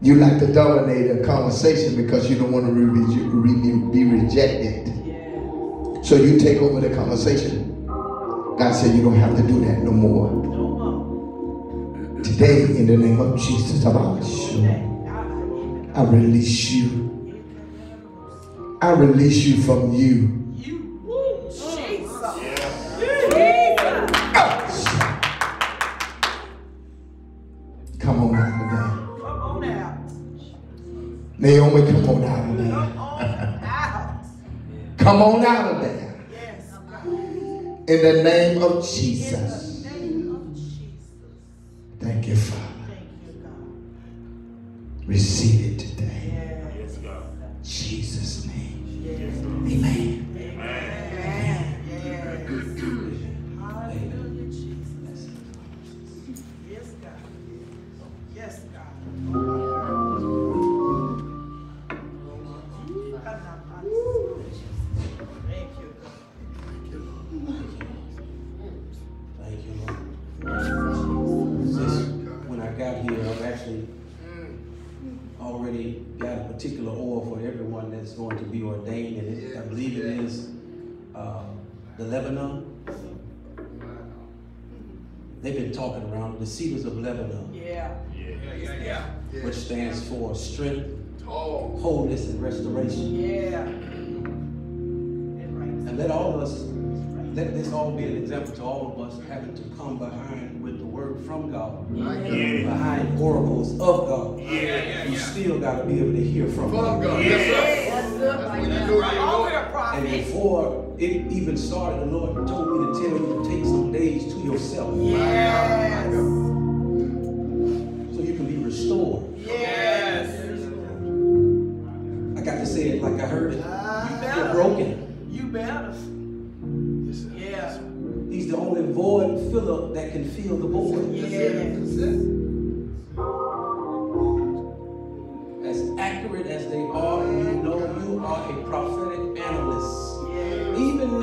You like to dominate a conversation because you don't want to be rejected. So you take over the conversation. God said you don't have to do that no more. Today, in the name of Jesus, I release you. I release you. I release you from you. Come on out out. Naomi, come on out of there. Come on out of there. In the name of Jesus. Name of Jesus. Thank you, Father. Thank you, God. Receive it Lebanon. They've been talking around the cedars of Lebanon, Yeah. Yeah. which stands for strength, wholeness, and restoration. Yeah. And let all of us let this all be an example to all of us having to come behind with the word from God, Yeah. behind oracles of God. You still got to be able to hear from From God. God. Yes, sir. That's good That's right when you there. know you Over know. here, And before it even started, the Lord told me to tell you to take some days to yourself Yes. so you can be restored. Yes. I got to say it like I heard it. You You're broken. You better. Yeah. He's the only void filler that can fill the void. Yes. As accurate as they are, you know you are a prophetic analyst.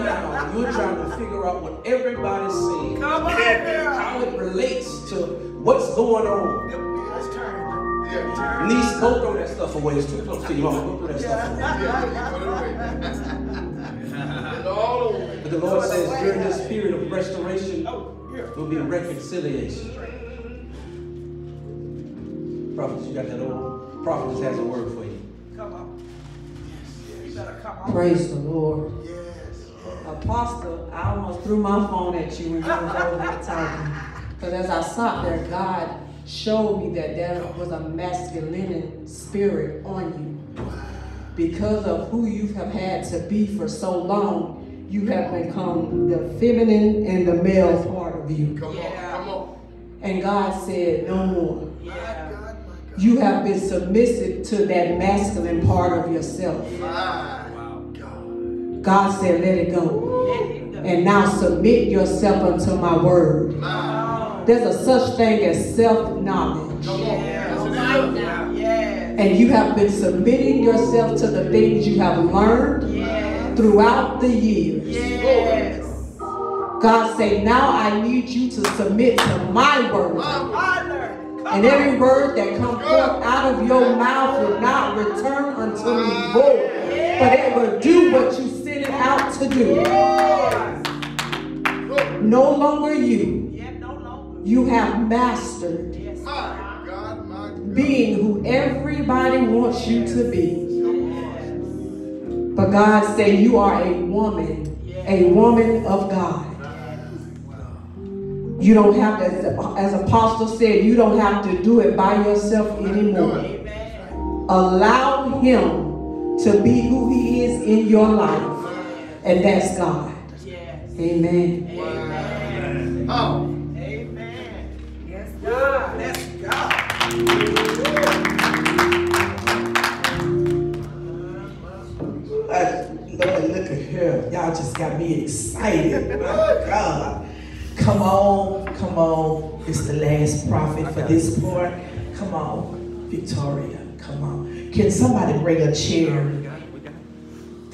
Yes. Even now, you're trying to figure out what everybody's saying, Come on here. how it relates to what's going on. Let's turn. Niece, go throw that stuff away. It's too close to your mama. Go throw that stuff away. It's all over. But the Lord says during this period of restoration Oh, here. will be reconciliation. Prophets, you got that old prophet has a word for you. Come on. You better come on. Praise the Lord. Apostle, I almost threw my phone at you when you was over there talking. Because as I sat there, God showed me that there was a masculine spirit on you. Because of who you have had to be for so long, you have become the feminine and the male part of you. Come on, come on. And God said, no more. Yeah. You have been submissive to that masculine part of yourself. My God. God said, let it go. Let him go. And now submit yourself unto my word. There's a such thing as self-knowledge. Come on. Yeah. Yes, it Right is. now. Yes. And you have been submitting yourself to the things you have learned throughout the years. God say, now I need you to submit to my word. I learned. Come And every word that comes forth out of your mouth will not return unto me void, but it will do what you sent out to do. No longer you. You have mastered being who everybody wants you to be. But God say you are a woman, a woman of God. You don't have to, as, as Apostle said, you don't have to do it by yourself anymore. Allow him to be who he is in your life. And that's God. Yes. Amen. Amen. Oh. Amen. Yes, God. That's God. Uh, Lord, look at her. Y'all just got me excited. My God. Come on, come on. It's the last prophet for this part. Come on, Victoria. Come on. Can somebody bring a chair?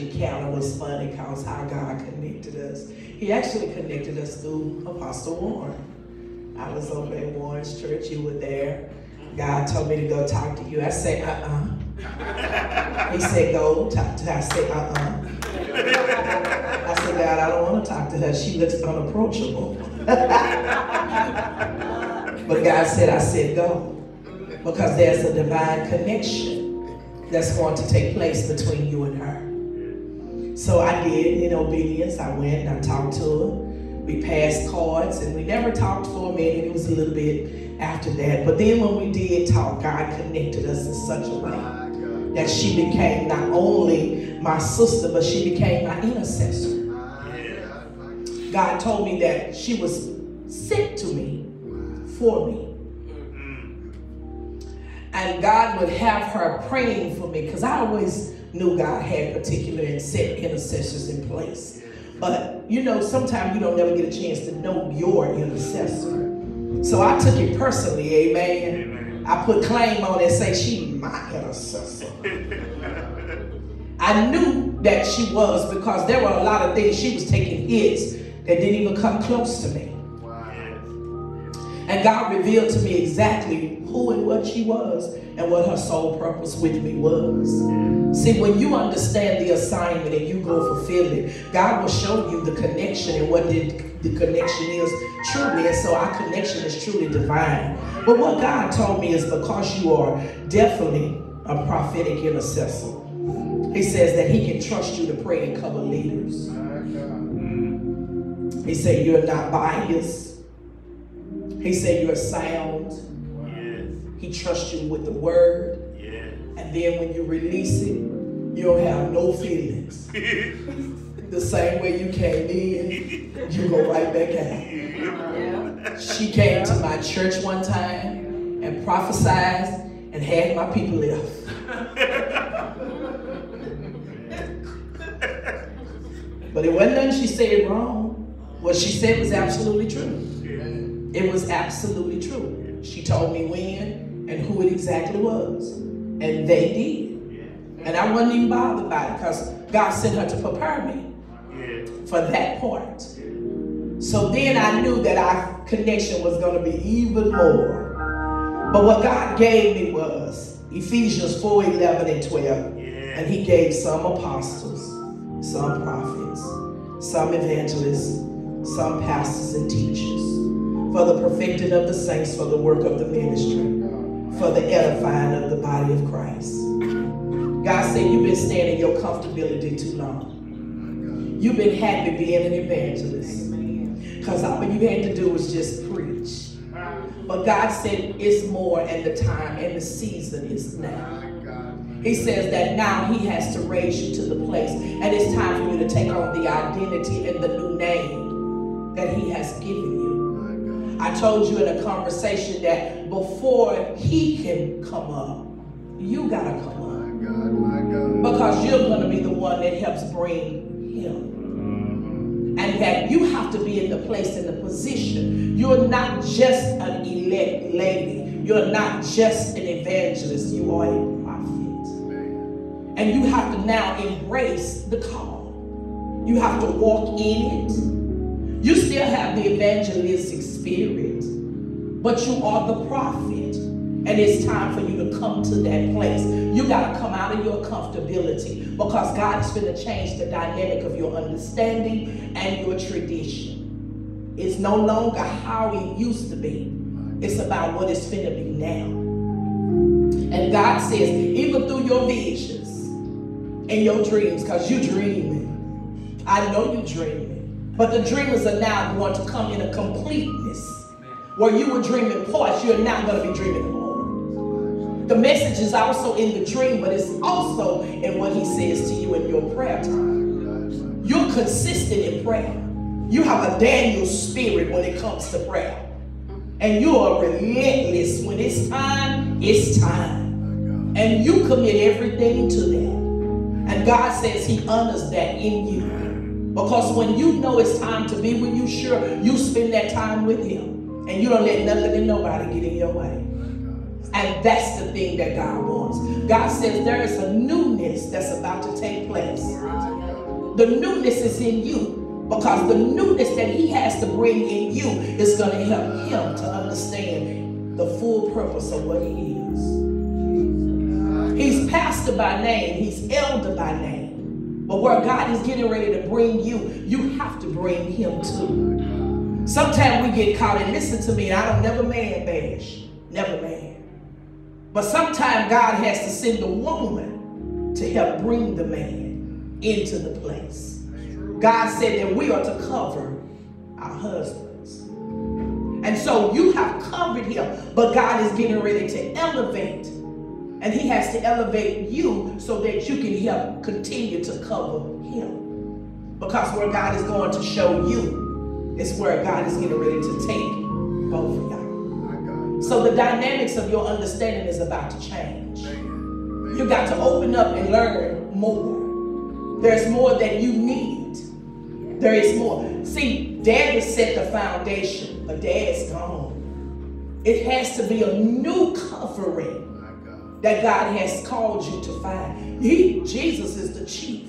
Strange encounter was funny because how God connected us. He actually connected us through Apostle Warren. I was over at Warren's church, you were there. God told me to go talk to you. I said, uh-uh. He said, go talk to her. I said, uh-uh. I said, God, I don't want to talk to her. She looks unapproachable. but God said, I said, go because there's a divine connection that's going to take place between you and her. So I did, in obedience, I went and I talked to her. We passed cards and we never talked for a minute. It was a little bit after that. But then when we did talk, God connected us in such a way that she became not only my sister, but she became my intercessor. God, my God. God told me that she was sent to me for me. Mm-hmm. And God would have her praying for me because I always knew God had particular and set intercessors in place. But you know, sometimes you don't never get a chance to know your intercessor. So I took it personally, amen. I put claim on it and say she my intercessor. I knew that she was because there were a lot of things she was taking hits that didn't even come close to me. And God revealed to me exactly who and what she was and what her sole purpose with me was. See, when you understand the assignment and you go fulfill it, God will show you the connection and what the, the connection is truly. And so our connection is truly divine. But what God told me is because you are definitely a prophetic intercessor, He says that He can trust you to pray and cover leaders. He said you're not biased. He said you're sound. He trusts you with the word. And then when you release it, you don't have no feelings. the same way you came in, you go right back out. She came to my church one time and prophesied and had my people left. But it wasn't nothing she said it wrong. What she said was absolutely true. It was absolutely true. She told me when and who it exactly was. And they did. And I wasn't even bothered by it because God sent her to prepare me for that part. So then I knew that our connection was going to be even more. But what God gave me was Ephesians 4 11 and 12. And He gave some apostles, some prophets, some evangelists, some pastors and teachers for the perfecting of the saints, for the work of the ministry, for the edifying of the body of Christ. God said, You've been staying in your comfortability too long. You've been happy being an evangelist. Because all you had to do was just preach. But God said, It's more, and the time and the season is now. He says that now He has to raise you to the place, and it's time for you to take on the identity and the new name that He has given you. I told you in a conversation that before He can come up, you gotta come up. Because you're gonna be the one that helps bring Him. And that you have to be in the place in the position. You're not just an elect lady. You're not just an evangelist. You are a prophet. And you have to now embrace the call. You have to walk in it. You still have the evangelistic spirit, but you are the prophet. And it's time for you to come to that place. You got to come out of your comfortability because God is going to change the dynamic of your understanding and your tradition. It's no longer how it used to be. It's about what it's finna be now. And God says, even through your visions and your dreams, because you're dreaming. I know you're dreaming. But the dreamers are now going to come in a completeness. Where you were dreaming parts, you're now going to be dreaming more. The message is also in the dream, but it's also in what he says to you in your prayer time. You're consistent in prayer. You have a Daniel spirit when it comes to prayer. And you are relentless. When it's time, it's time. And you commit everything to that. And God says he honors that in you. Because when you know it's time to be with you, sure, you spend that time with him. And you don't let nothing and nobody get in your way. And that's the thing that God wants. God says there is a newness that's about to take place. The newness is in you because the newness that He has to bring in you is going to help Him to understand the full purpose of what He is. He's pastor by name, He's elder by name. But where God is getting ready to bring you, you have to bring Him too. Sometimes we get caught, and listen to me, and I don't never man bash. Never man. But sometimes God has to send a woman to help bring the man into the place. God said that we are to cover our husbands. And so you have covered him, but God is getting ready to elevate. And he has to elevate you so that you can help continue to cover him. Because where God is going to show you is where God is getting ready to take both of y'all. So the dynamics of your understanding is about to change. You got to open up and learn more. There's more that you need. There is more. See, dad has set the foundation, but Dad's gone. It has to be a new covering that God has called you to find. He, Jesus is the chief.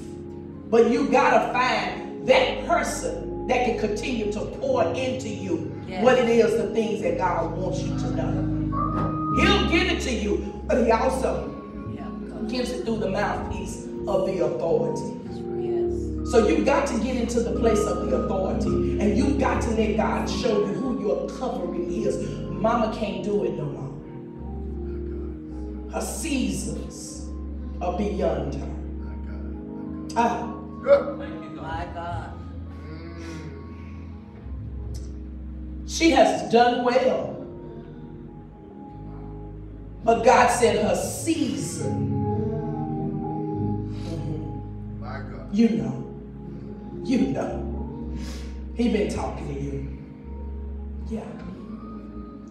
But you gotta find that person that can continue to pour into you Yes. what it is, the things that God wants you to know. He'll give it to you, but he also Yeah. gives it through the mouthpiece of the authority. Yes. So you've got to get into the place of the authority, and you've got to let God show you who your covering is. Mama can't do it no more. Her seasons are beyond her. Ah, My God. she has done well. But God said her season, Mhm. you know, you know. He been talking to you. Yeah.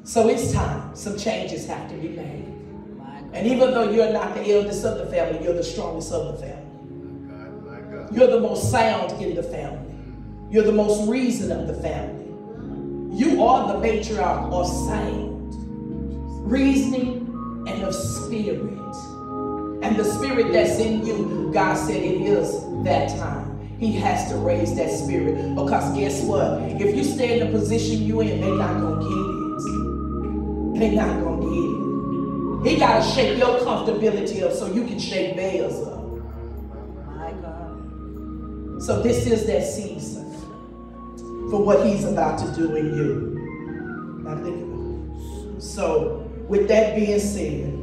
So it's time. Some changes have to be made. And even though you're not the eldest of the family, you're the strongest of the family. You're the most sound in the family. You're the most reason of the family. You are the matriarch of sound, reasoning, and of spirit. And the spirit that's in you, God said it is that time. He has to raise that spirit. Because guess what? If you stay in the position you in, they're not gonna get it. They're not gonna get He gotta shake your comfortability up so you can shake theirs up. My God. So this is that season for what he's about to do in you. Think. So with that being said,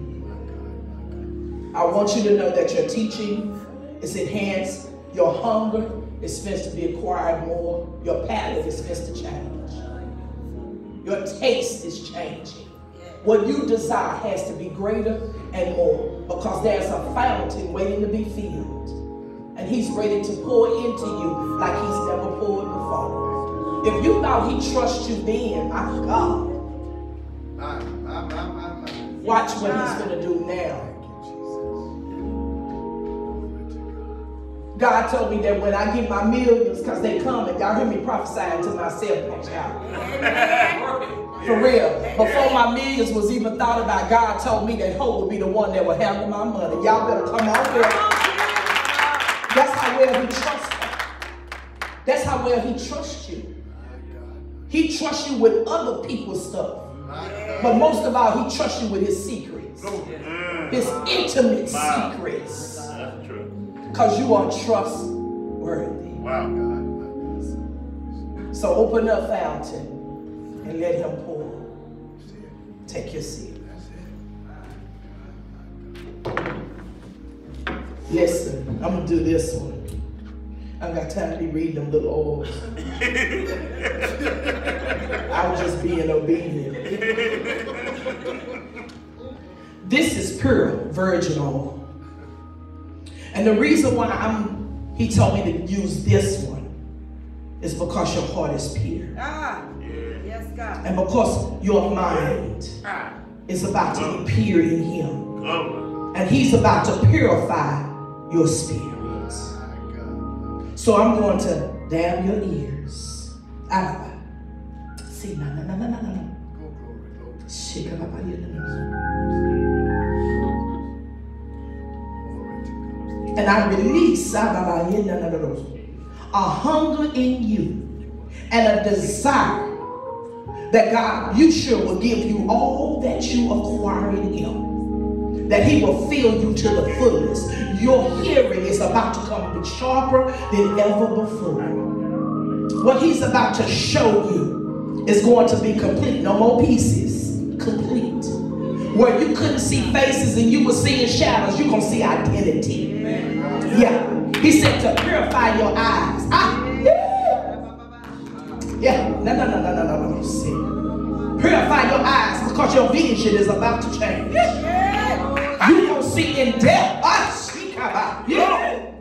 I want you to know that your teaching is enhanced, your hunger is supposed to be acquired more, your palate is supposed to change. Your taste is changing. What you desire has to be greater and more because there's a fountain waiting to be filled. And he's ready to pour into you like he's never poured before. If you thought he trusts you then, my God, watch what he's going to do now. God told me that when I get my millions, because they coming, y'all hear me prophesying to myself, child. For real. Before my millions was even thought about, God told me that Hope would be the one that would handle my money. Y'all better come on here. That's how well he trusts you. That's how well he trusts you. He trusts you with other people's stuff. But most of all, he trusts you with his secrets. His intimate secrets. Because you are trustworthy. Wow. So open up fountain and let him pour. Take your seat. Listen, I'm gonna do this one. I got time to be reading them little oils. I was just being obedient. This is pure virgin oil. And the reason why I'm he told me to use this one is because your heart is pure. Ah. God. And because your mind is about to pure in him. Come. And he's about to purify your spirit. So I'm going to dab your ears. Ah, see, no, no, no, no, no, no. Shake up out no, no. And I release ah, a hunger in you and a desire that God, you sure will give you all that you acquire in Him. That He will fill you to the fullest. Your hearing is about to come sharper than ever before. What He's about to show you is going to be complete. No more pieces. Complete. Where you couldn't see faces and you were seeing shadows, you're going to see identity. Yeah. He said to purify your eyes. Ah. Yeah. Yeah, no, no, no, no, no, no, no. See. Purify your eyes because your vision is about to change. You gonna see in depth. Ah, see, kaba. Yeah.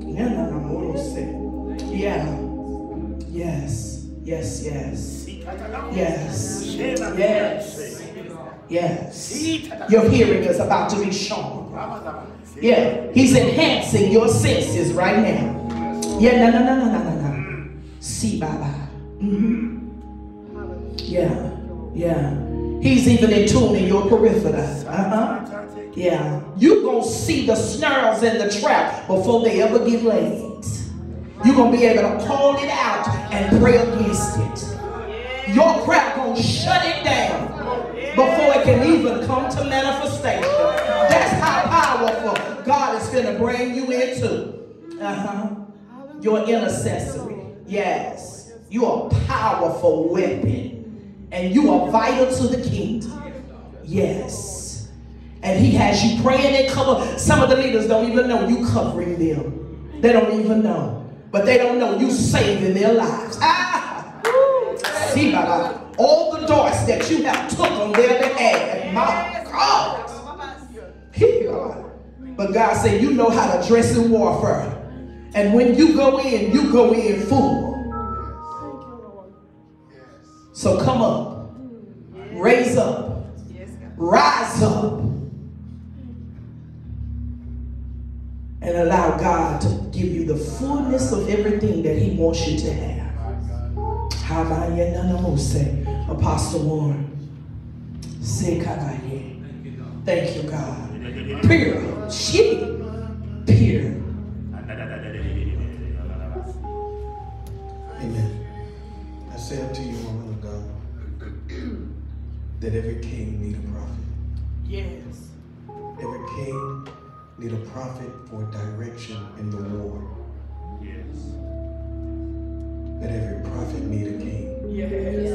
Yeah, no, no, no, no, see. Yeah. Yes. Yes, yes. Yes. Yes. Yes. Your hearing is about to be shown. Yeah. He's enhancing your senses right now. Yeah, no, no, no, no, no, no, no. See Baba. Mm-hmm. Yeah, yeah. He's even in tune in your periphery. Uh-huh. Yeah. You gonna see the snarls in the trap before they ever get laid. You're gonna be able to call it out and pray against it. Your crap gonna shut it down before it can even come to manifestation. That's how powerful God is gonna bring you into. Uh-huh. Your intercessory. Yes. You are a powerful weapon. And you are vital to the kingdom. Yes. And he has you praying and cover. Some of the leaders don't even know you covering them. They don't even know. But they don't know you saving their lives. Ah! See, Baba, all the doors that you have took on their behalf. My God. But God said, you know how to dress in warfare. And when you go in, you go in full. So come up, raise up, rise up, and allow God to give you the fullness of everything that He wants you to have. How about you, Nanamose, Apostle Warren? Thank you, God. Period. Shit. Period. Amen. I say unto you, that every king need a prophet. Yes. Every king need a prophet for direction in the war. Yes. That every prophet need a king. Yes.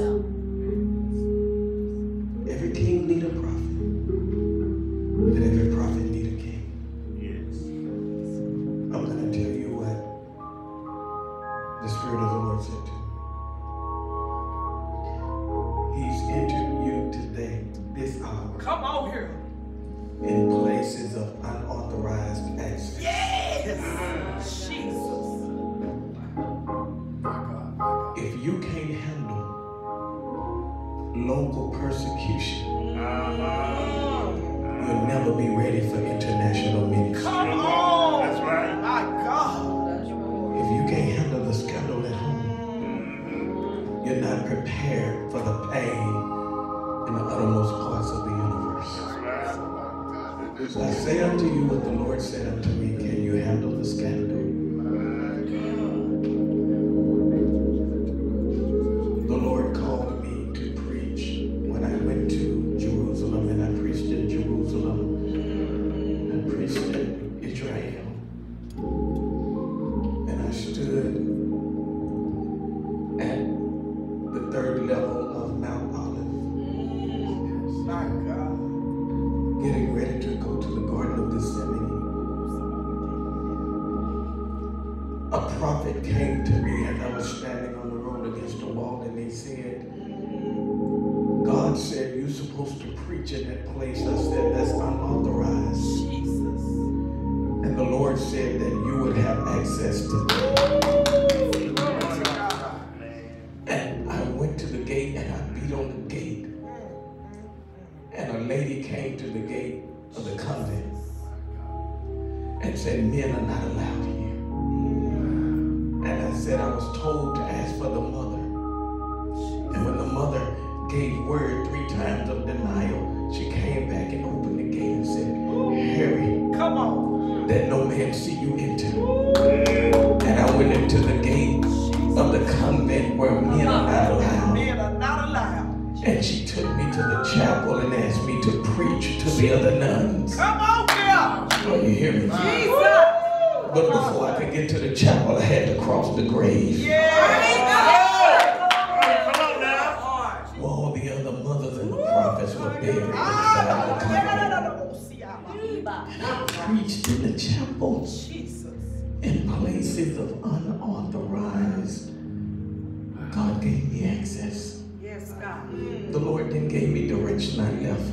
Every king need a prophet. That no man see you enter. And I went into the gate of the convent where men are not allowed. Men are not allowed. And she took me to the chapel and asked me to preach to the other nuns. Come on here. Oh, you hear me? Jesus. But before I could get to the chapel, I had to cross the grave. Come Preached in the chapel Jesus. in places of unauthorized. God gave me access. Yes, God. The Lord then gave me direction. I left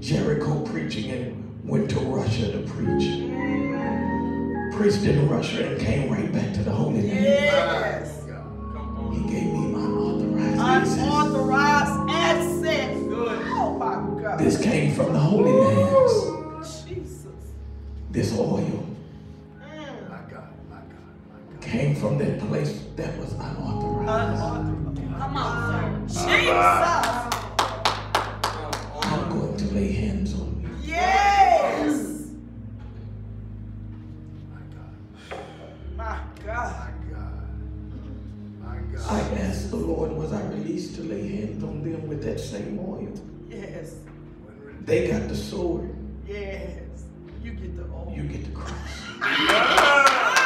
Jericho preaching and went to Russia to preach. Preached in Russia and came right back to the Holy Land. Yes. He gave me my unauthorized access. Unauthorized access. Good. Oh my God. This came from the Holy Lands. Jesus. This oil. My God, my God, my God. came from that place that was unauthorized. Unauthorized. Come on, sir. Jesus. I'm going to lay hands on you. Yes. My God. My God. My God. I asked the Lord, was I released to lay hands on them with that same oil? Yes. They got the sword. Yes. You get the old. You get the cross.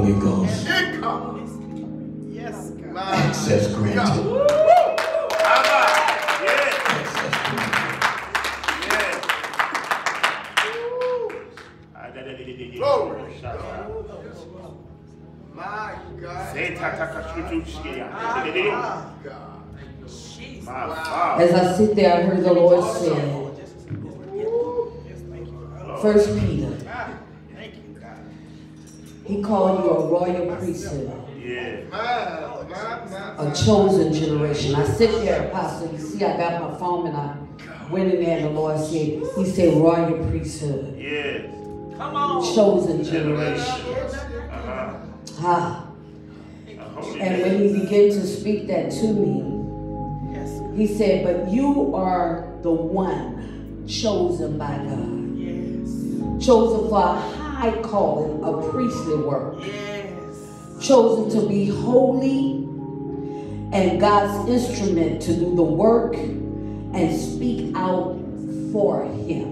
Holy Ghost. Yes, God. Access granted. Yes. Access. My God. Jesus. My God. As I sit there, I heard the Lord say, Just, just get Yes, thank you. First Peter, God. Thank you, God. He called you a royal priesthood, Yeah. a chosen generation. I sit there, Apostle, you see I got my phone and I went in there and the Lord said, he said royal priesthood, Yes. Come on. chosen generation. Uh-huh. Ah. And when he began to speak that to me, Yes. he said, but you are the one chosen by God. Yes. chosen for a high calling of priestly work, Yes. chosen to be holy and God's instrument to do the work and speak out for Him.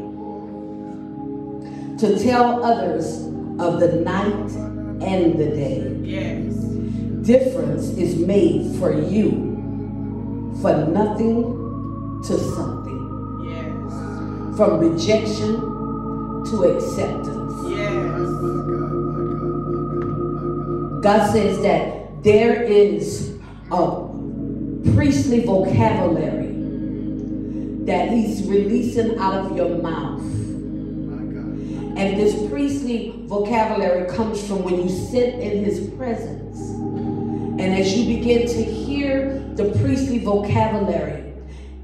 To tell others of the night and the day. Yes. Difference is made for you for nothing to something, Yes. from rejection to acceptance. God says that there is a priestly vocabulary that He's releasing out of your mouth. And this priestly vocabulary comes from when you sit in His presence. And as you begin to hear the priestly vocabulary,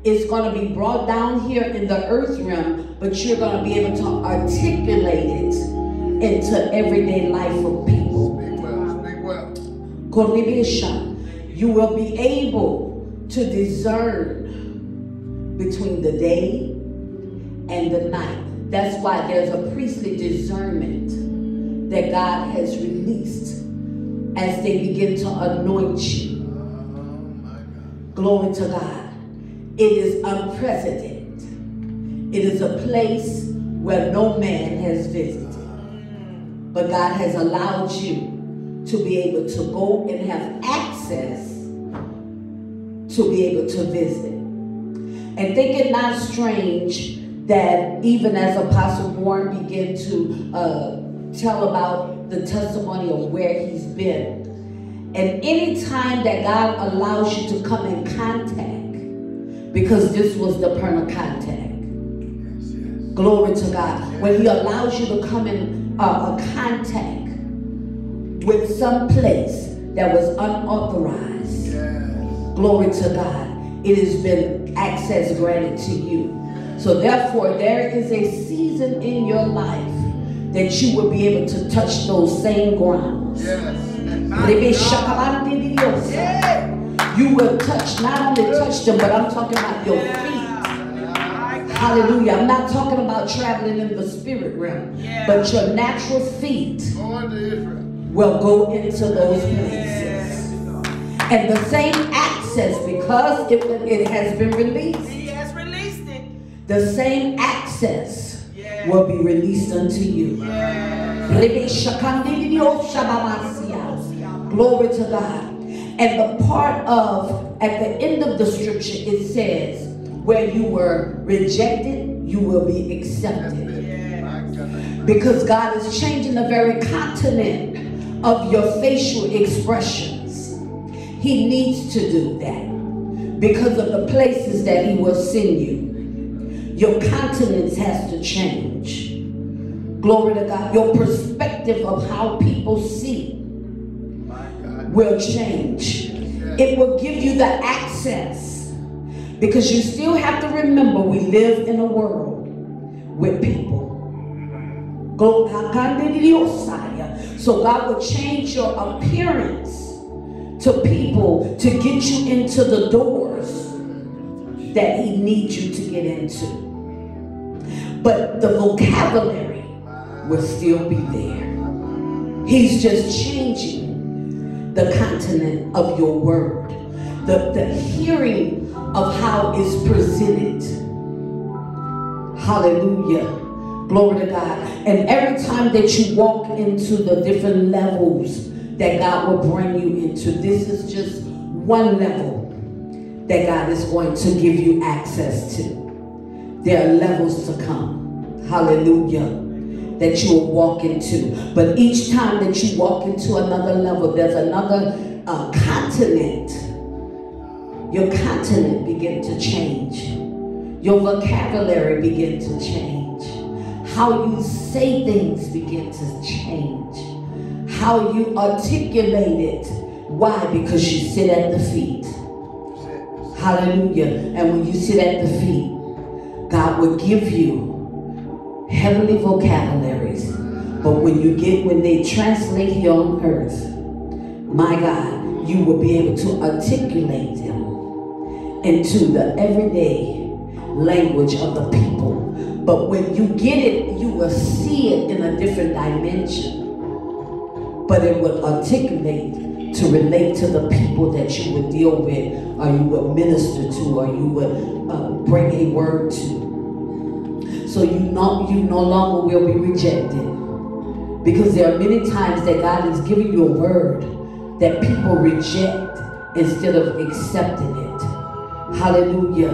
it's going to be brought down here in the earth realm, but you're going to be able to articulate it into everyday life of people. Koribesha, you will be able to discern between the day and the night. That's why there's a priestly discernment that God has released as they begin to anoint you. Glory to God. It is unprecedented. It is a place where no man has visited. But God has allowed you to be able to go and have access to be able to visit. And think it not strange that even as Apostle Warren began to uh, tell about the testimony of where he's been, and any time that God allows you to come in contact, because this was the point of contact. Glory to God. When He allows you to come in uh, a contact with some place that was unauthorized. Glory to God. It has been access granted to you. So therefore, there is a season in your life that you will be able to touch those same grounds. You will touch, not only touch them, but I'm talking about your feet. Hallelujah. I'm not talking about traveling in the spirit realm, but your natural feet will go into those places. And the same access, because it, it has been released, He has released it. the same access will be released unto you. Glory to God. And the part of, at the end of the scripture, it says, where you were rejected, you will be accepted. Because God is changing the very continent of your facial expressions. He needs to do that because of the places that He will send you. Your countenance has to change. Glory to God. Your perspective of how people see will change. It will give you the access because you still have to remember we live in a world with people. So God will change your appearance to people to get you into the doors that He needs you to get into. But the vocabulary will still be there. He's just changing the continent of your word, the, the hearing of how it's presented. Hallelujah. Glory to God. And every time that you walk into the different levels that God will bring you into, this is just one level that God is going to give you access to. There are levels to come. Hallelujah. That you will walk into. But each time that you walk into another level, there's another uh, continent. Your continent begin to change. Your vocabulary begin to change. How you say things begin to change. How you articulate it. Why? Because you sit at the feet. Hallelujah. And when you sit at the feet, God will give you heavenly vocabularies. But when you get, when they translate here on earth, my God, you will be able to articulate them into the everyday language of the people. But when you get it, you will see it in a different dimension. But it will articulate to relate to the people that you would deal with, or you would minister to, or you would uh, bring a word to. So you no, you no longer will be rejected. Because there are many times that God is giving you a word that people reject instead of accepting it. Hallelujah.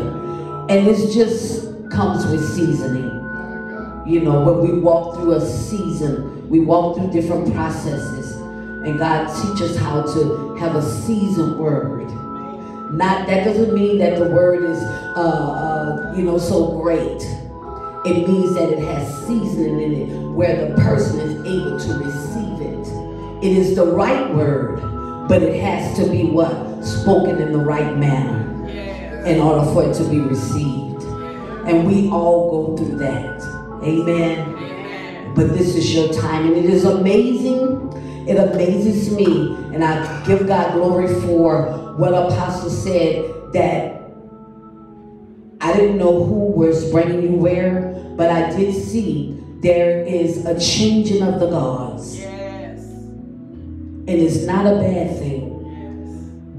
And it just comes with seasoning. You know, when we walk through a season, we walk through different processes. And God teaches how to have a seasoned word. Not that doesn't mean that the word is uh, uh, you know so great. It means that it has seasoning in it where the person is able to receive it. It is the right word, but it has to be what? Spoken in the right manner in order for it to be received. And we all go through that. Amen. But this is your time, and it is amazing. It amazes me, and I give God glory for what Apostle said that I didn't know who was bringing you where, but I did see there is a changing of the gods. Yes. And it's not a bad thing.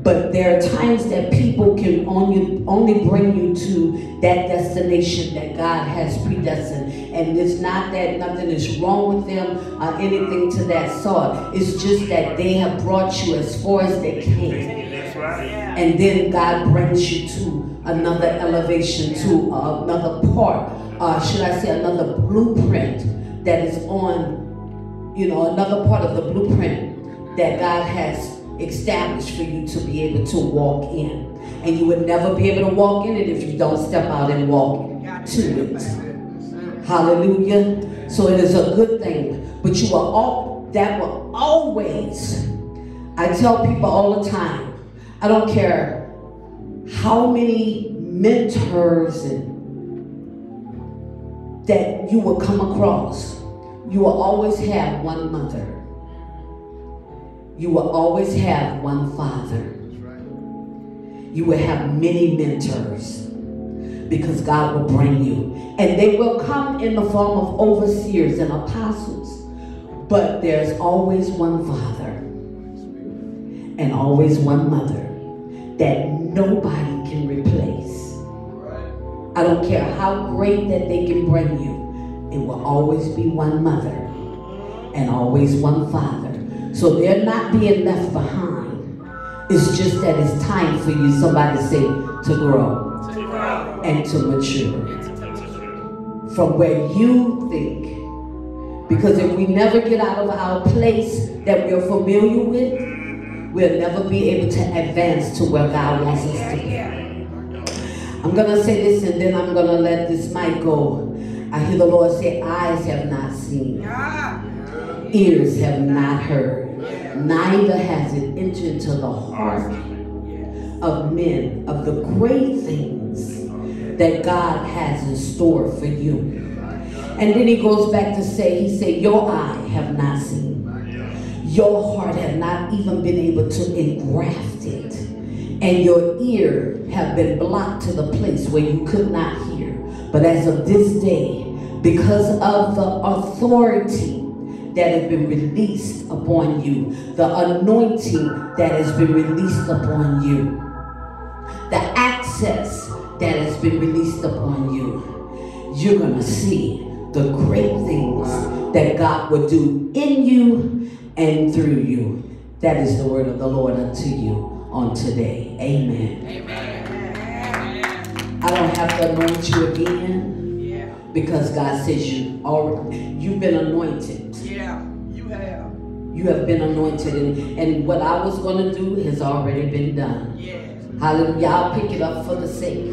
But there are times that people can only only bring you to that destination that God has predestined. And it's not that nothing is wrong with them or anything to that sort. It's just that they have brought you as far as they can. That's right. And then God brings you to another elevation, to another part, uh, should I say, another blueprint that is on, you know, another part of the blueprint that God has established for you to be able to walk in. And you would never be able to walk in it if you don't step out and walk to it. Hallelujah. So it is a good thing. But you are all that will always, I tell people all the time, I don't care how many mentors and that you will come across, you will always have one mother. You will always have one father. You will have many mentors because God will bring you. And they will come in the form of overseers and apostles. But there's always one father and always one mother that nobody can replace. I don't care how great that they can bring you, it will always be one mother and always one father. So they're not being left behind. It's just that it's time for you, somebody say, to grow To grow. and to mature from where you think. Because if we never get out of our place that we're familiar with, we'll never be able to advance to where God wants us to be. I'm gonna say this and then I'm gonna let this mic go. I hear the Lord say, Eyes have not seen, Ah. Ears have not heard, neither has it entered into the heart of men of the great things that God has in store for you. And then he goes back to say, he said, Your eye have not seen, your heart have not even been able to engraft it, and your ear have been blocked to the place where you could not hear. But as of this day, because of the authority that has been released upon you, the anointing that has been released upon you, the access that has been released upon you, you're going to see the great things that God will do in you and through you. That is the word of the Lord unto you on today. Amen. Amen. I don't have to anoint you again Yeah. because God says you already you've been anointed. Yeah. You have. You have been anointed and, and what I was gonna do has already been done. Yes. Hallelujah. I'll pick it up for the sake.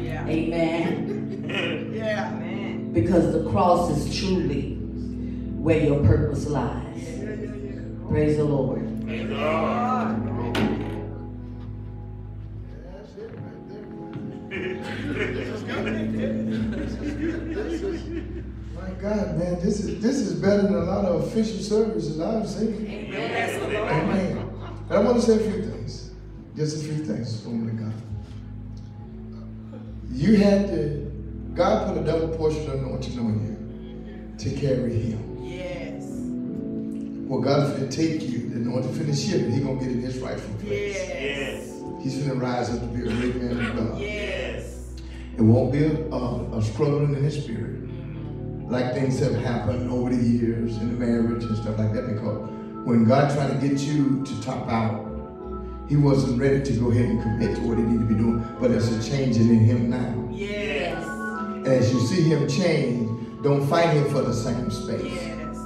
Yeah. Amen. Yeah. Man. Because the cross is truly where your purpose lies. Praise the Lord. My God, man, this is this is better than a lot of official services I've seen. Amen. And I want to say a few things. Just a few things, woman of God. You had to, God put a double portion of anointing on you to carry him. Yes. Well, God's going to take you, the anointing finna shift, He going to get in his rightful place. Yes. He's going to rise up to be a great man of God. Yes. It won't be a, a, a struggling in his spirit. Like things have happened over the years in the marriage and stuff like that. Because when God tried to get you to top out, he wasn't ready to go ahead and commit to what he needed to be doing. But there's a changing in him now. Yes. And as you see him change, don't fight him for the same space. Yes.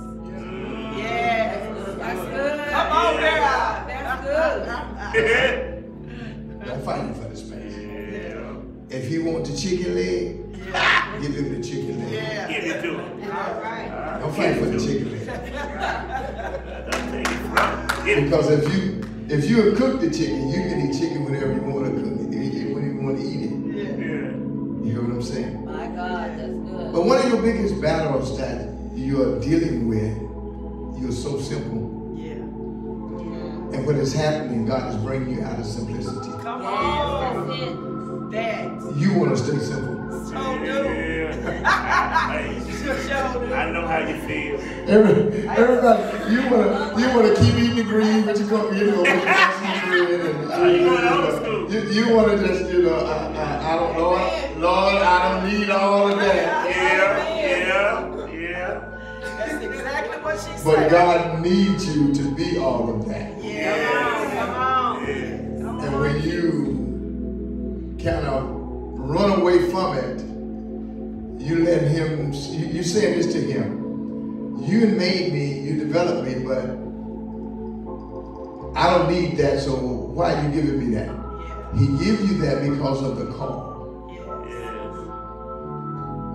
Yes. That's good. Come on, girl. That's good. Don't fight him for the space. Yeah. If he wants the chicken leg, give him right. Don't fight for the chicken leg. Don't take it from him. Get it. Because if you if you cook the chicken, you can eat chicken whenever you want to cook it, eat it when you want to eat it. Yeah. You hear what I'm saying? My God, that's good. But one of your biggest battles that you're dealing with, you're so simple. Yeah. And what is happening, God is bringing you out of simplicity. Come on. That's it. That. You want to stay simple. So do. I know how you feel. Every, everybody, you wanna you wanna keep eating the green, but you go you know you want bread and uh, you going old you, you wanna just you know I, I, I don't know Lord I don't need all of that. Yeah, yeah, yeah. That's exactly what she said. But God needs you to be all of that. Yeah. Come on. Come on. And when you kind of run away from it, you let him, you, you saying this to him. You made me, you developed me, but I don't need that, so why are you giving me that? He give you that because of the call.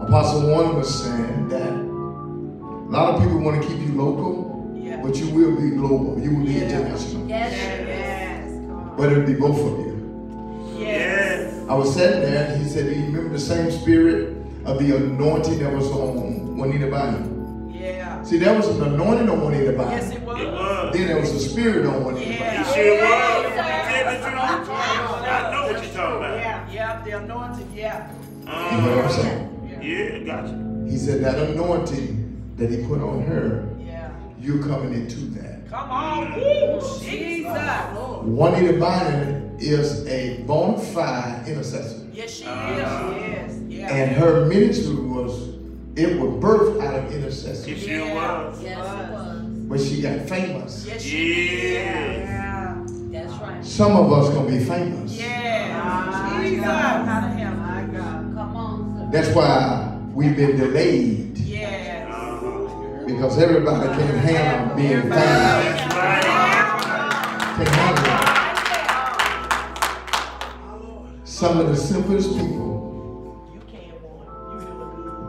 Apostle Warren was saying that a lot of people want to keep you local, Yeah. but you will be global. You will be Yeah. international. Yes. Come on. But it'll be both of you. Yes. I was sitting there and he said, Do you remember the same spirit of the anointing that was on Juanita Bynum? Yeah. See, there was an anointing on Juanita Yes, Bynum. it was. It was. Then there was a spirit on Juanita He Yeah. Bynum. sure was. Tell the truth. I know what you're talking about. Yeah. Yeah. The anointing. Yeah. You know what I'm Uh, saying? yeah, gotcha. He said that anointing that he put on her, Yeah. you're coming into that. Come on. Woo. Jesus. Juanita Bynum is a bona fide intercessor. Yes, she is. Uh-huh. Yes. Yeah. And her ministry was, it was birthed out of It intercession. sure Yeah. was. Yes, it was. But she got famous. Yes, she is. Yeah. Yeah. That's right. Some of us gonna be famous. Yes. Ah, Jesus. My God. Come on, sir. That's why we've been delayed Yes. Uh-huh. because everybody can't handle being famous. That's right. Can't handle it. Some of the simplest people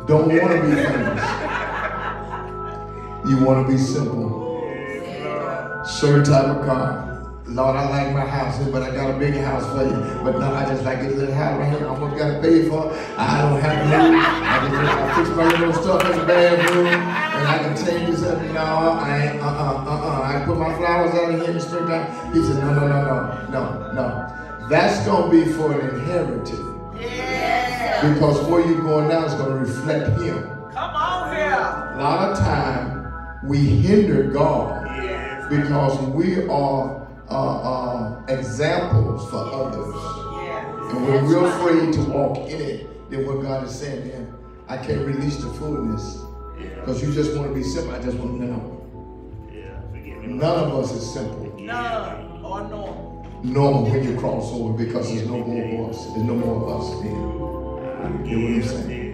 don't want to be famous. You want to be simple. Certain type of car. Lord, I like my house, but I got a bigger house for you. But no, I just like this little house right here. I almost got to pay for. it. I don't have nothing. I just I fix my little stuff in the bathroom, and I can change this up. No, I ain't. Uh uh uh uh. I put my flowers out in here in the springtime. He said, no no no no no no. That's gonna be for an inheritance. Because where you're going now is gonna reflect Him. Come on here. A lot of time we hinder God Yes. because we are uh, uh, examples for others. Yeah. And when we're afraid to walk in it, then what God is saying, then I can't release the fullness. Because you just want to be simple. I just want to know. Yeah. None of us is simple. None or normal. Normal when you cross over because there's no more of us. There's no more of us then. You know what I'm saying?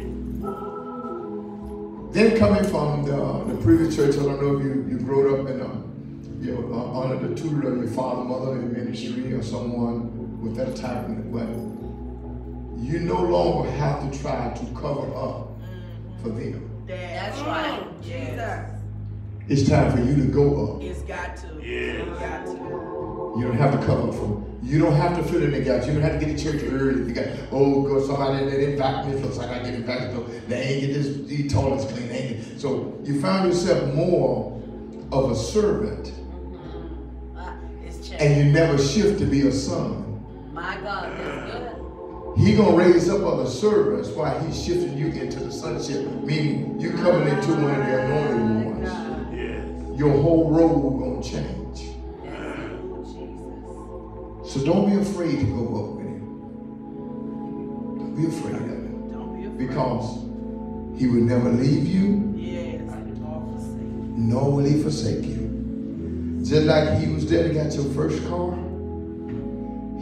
Then coming from the, the previous church, I don't know if you, you grew up in a, you know, uh, under the tutor of your father, mother in ministry or someone with that type of, but you no longer have to try to cover up for them. That's right. Jesus. It's time for you to go up. It's got to. Yes. It's got to. You don't have to cover up for them. You don't have to fill in the gaps. You don't have to get to church early. You got, oh, God, somebody that invite me, so I gotta get invited. So they ain't get this, these toilets clean. They ain't get- So you found yourself more of a servant, Uh, and you never shift to be a son. My God, that's good. He gonna raise up other servants while he's shifting you into the sonship, meaning you coming into one of the anointed ones. Yes. Your whole role gonna change. So don't be afraid to go up with him. Don't be afraid of it. Don't be afraid. Because he will never leave you, Yes. Nor will he forsake you. Just like he was there to get your first car,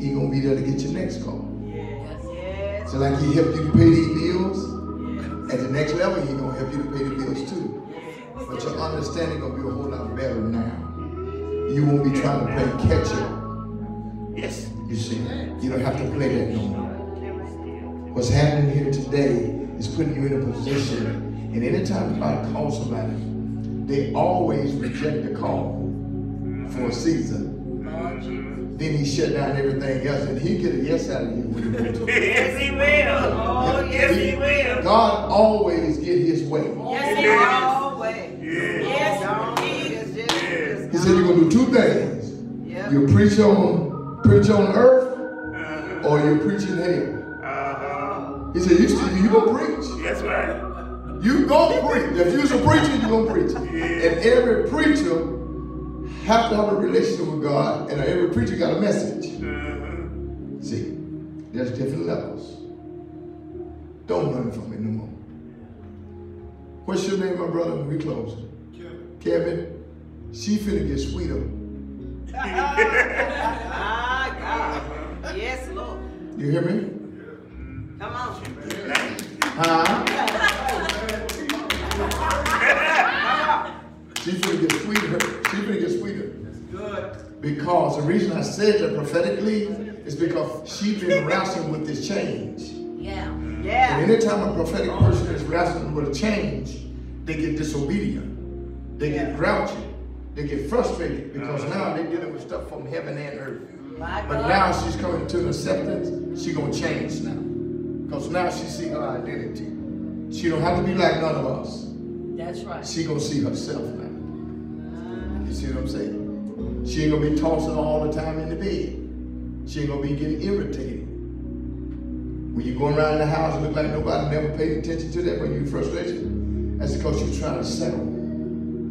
he gonna be there to get your next car. Yes. Yes. So like he helped you to pay these bills, Yes. at the next level he gonna help you to pay the bills too. But your understanding gonna be a whole lot better now. You won't be trying to play catch up. Yes. You see, you don't have to play that no more. What's happening here today is putting you in a position, and anytime God calls somebody, they always reject the call for a season. Then he shut down everything else, and he get a yes out of you when you want to. Yes, he will. Oh, yes, he will. God always get his way. Yes, he always. Yes, he is. Yes. He said you're gonna do two things. Yep. You preach on preach on earth, or you preach in hell. Uh-huh. He said you still you gonna preach. That's right. You gonna preach. If you's a preacher, you gonna preach. And every preacher have to have a relationship with God, and every preacher got a message. Uh-huh. See, there's different levels. Don't run from it no more. What's your name, my brother? We close. Kevin. Kevin. She finna get sweeter. Ah, God. Yes, Lord. You hear me? Come on. Huh? gonna get sweeter. She's gonna get sweeter. That's good. Because the reason I said that prophetically is because she's been wrestling with this change. Yeah. Yeah. And Yeah. anytime a prophetic person is wrestling with a change, they get disobedient. They get grouchy. They get frustrated because uh-huh. now they're dealing with stuff from heaven and earth. But now she's coming to an acceptance. She gonna change now. Because now she see her identity. She don't have to be like none of us. That's right. She gonna see herself now. Uh-huh. You see what I'm saying? She ain't gonna be tossing all the time in the bed. She ain't gonna be getting irritated. When you go around the house and look like nobody never paid attention to that when you're frustrated, that's because you're trying to settle.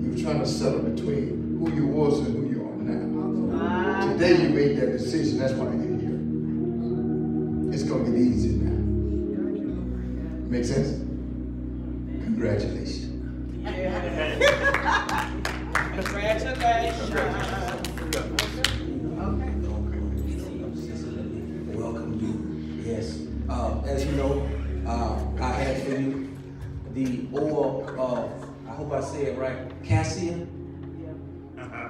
You're trying to settle between who you was and who you are now. Ah. Today you made that decision. That's why you're here. It's going to get easy now. Make sense? Congratulations. Congratulations. Welcome you. Yes. Uh, as you know, uh, I have for you the oil of, I hope I say it right, cassia.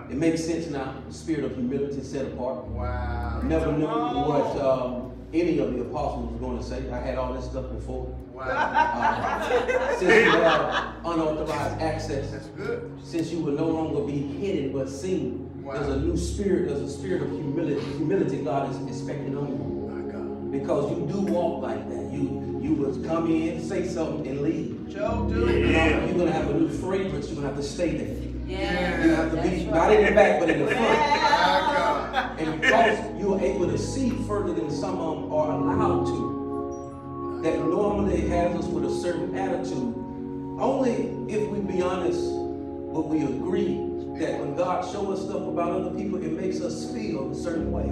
It makes sense now, the spirit of humility set apart. Wow. Never knew what um, any of the apostles was going to say. I had all this stuff before. Uh, since you have unauthorized access, That's good. since you will no longer be hidden but seen, Wow. there's a new spirit, there's a spirit of humility. Humility God is expecting on you. My God. Because you do walk like that. You you would come in, say something, and leave. Joe, do it. You know, you're gonna have a new fragrance, you're gonna have to stay there. Yeah. You have to be That's not in the back, but in the front. My And because you are able to see further than some of them are allowed to, that normally has us with a certain attitude. Only if we be honest, but we agree that when God shows us stuff about other people, it makes us feel a certain way.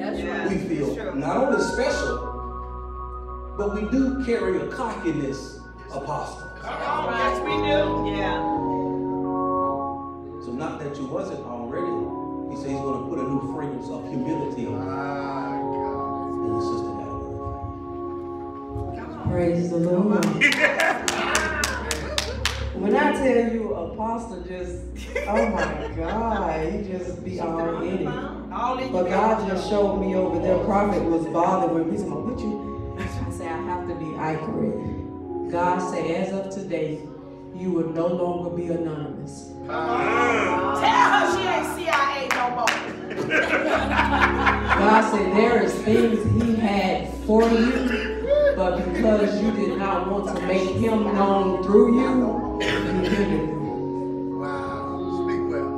That's Yeah. right. We feel not only special, but we do carry a cockiness, apostle. Oh, yes, we do. Yeah. So not that you wasn't already. He said he's going to put a new fragrance of humility on you. My God. And your sister got a Praise the Lord. When I tell you apostle just, oh my God, he just be all in it. All in But God just showed me over there, prophet was bothered with me. He said, what you? I said, I have to be accurate. God said, as of today, you will no longer be anonymous. Tell her she ain't CIA no more. God said there is things he had for you, but because you did not want to make him known through you, you. Wow. Speak well.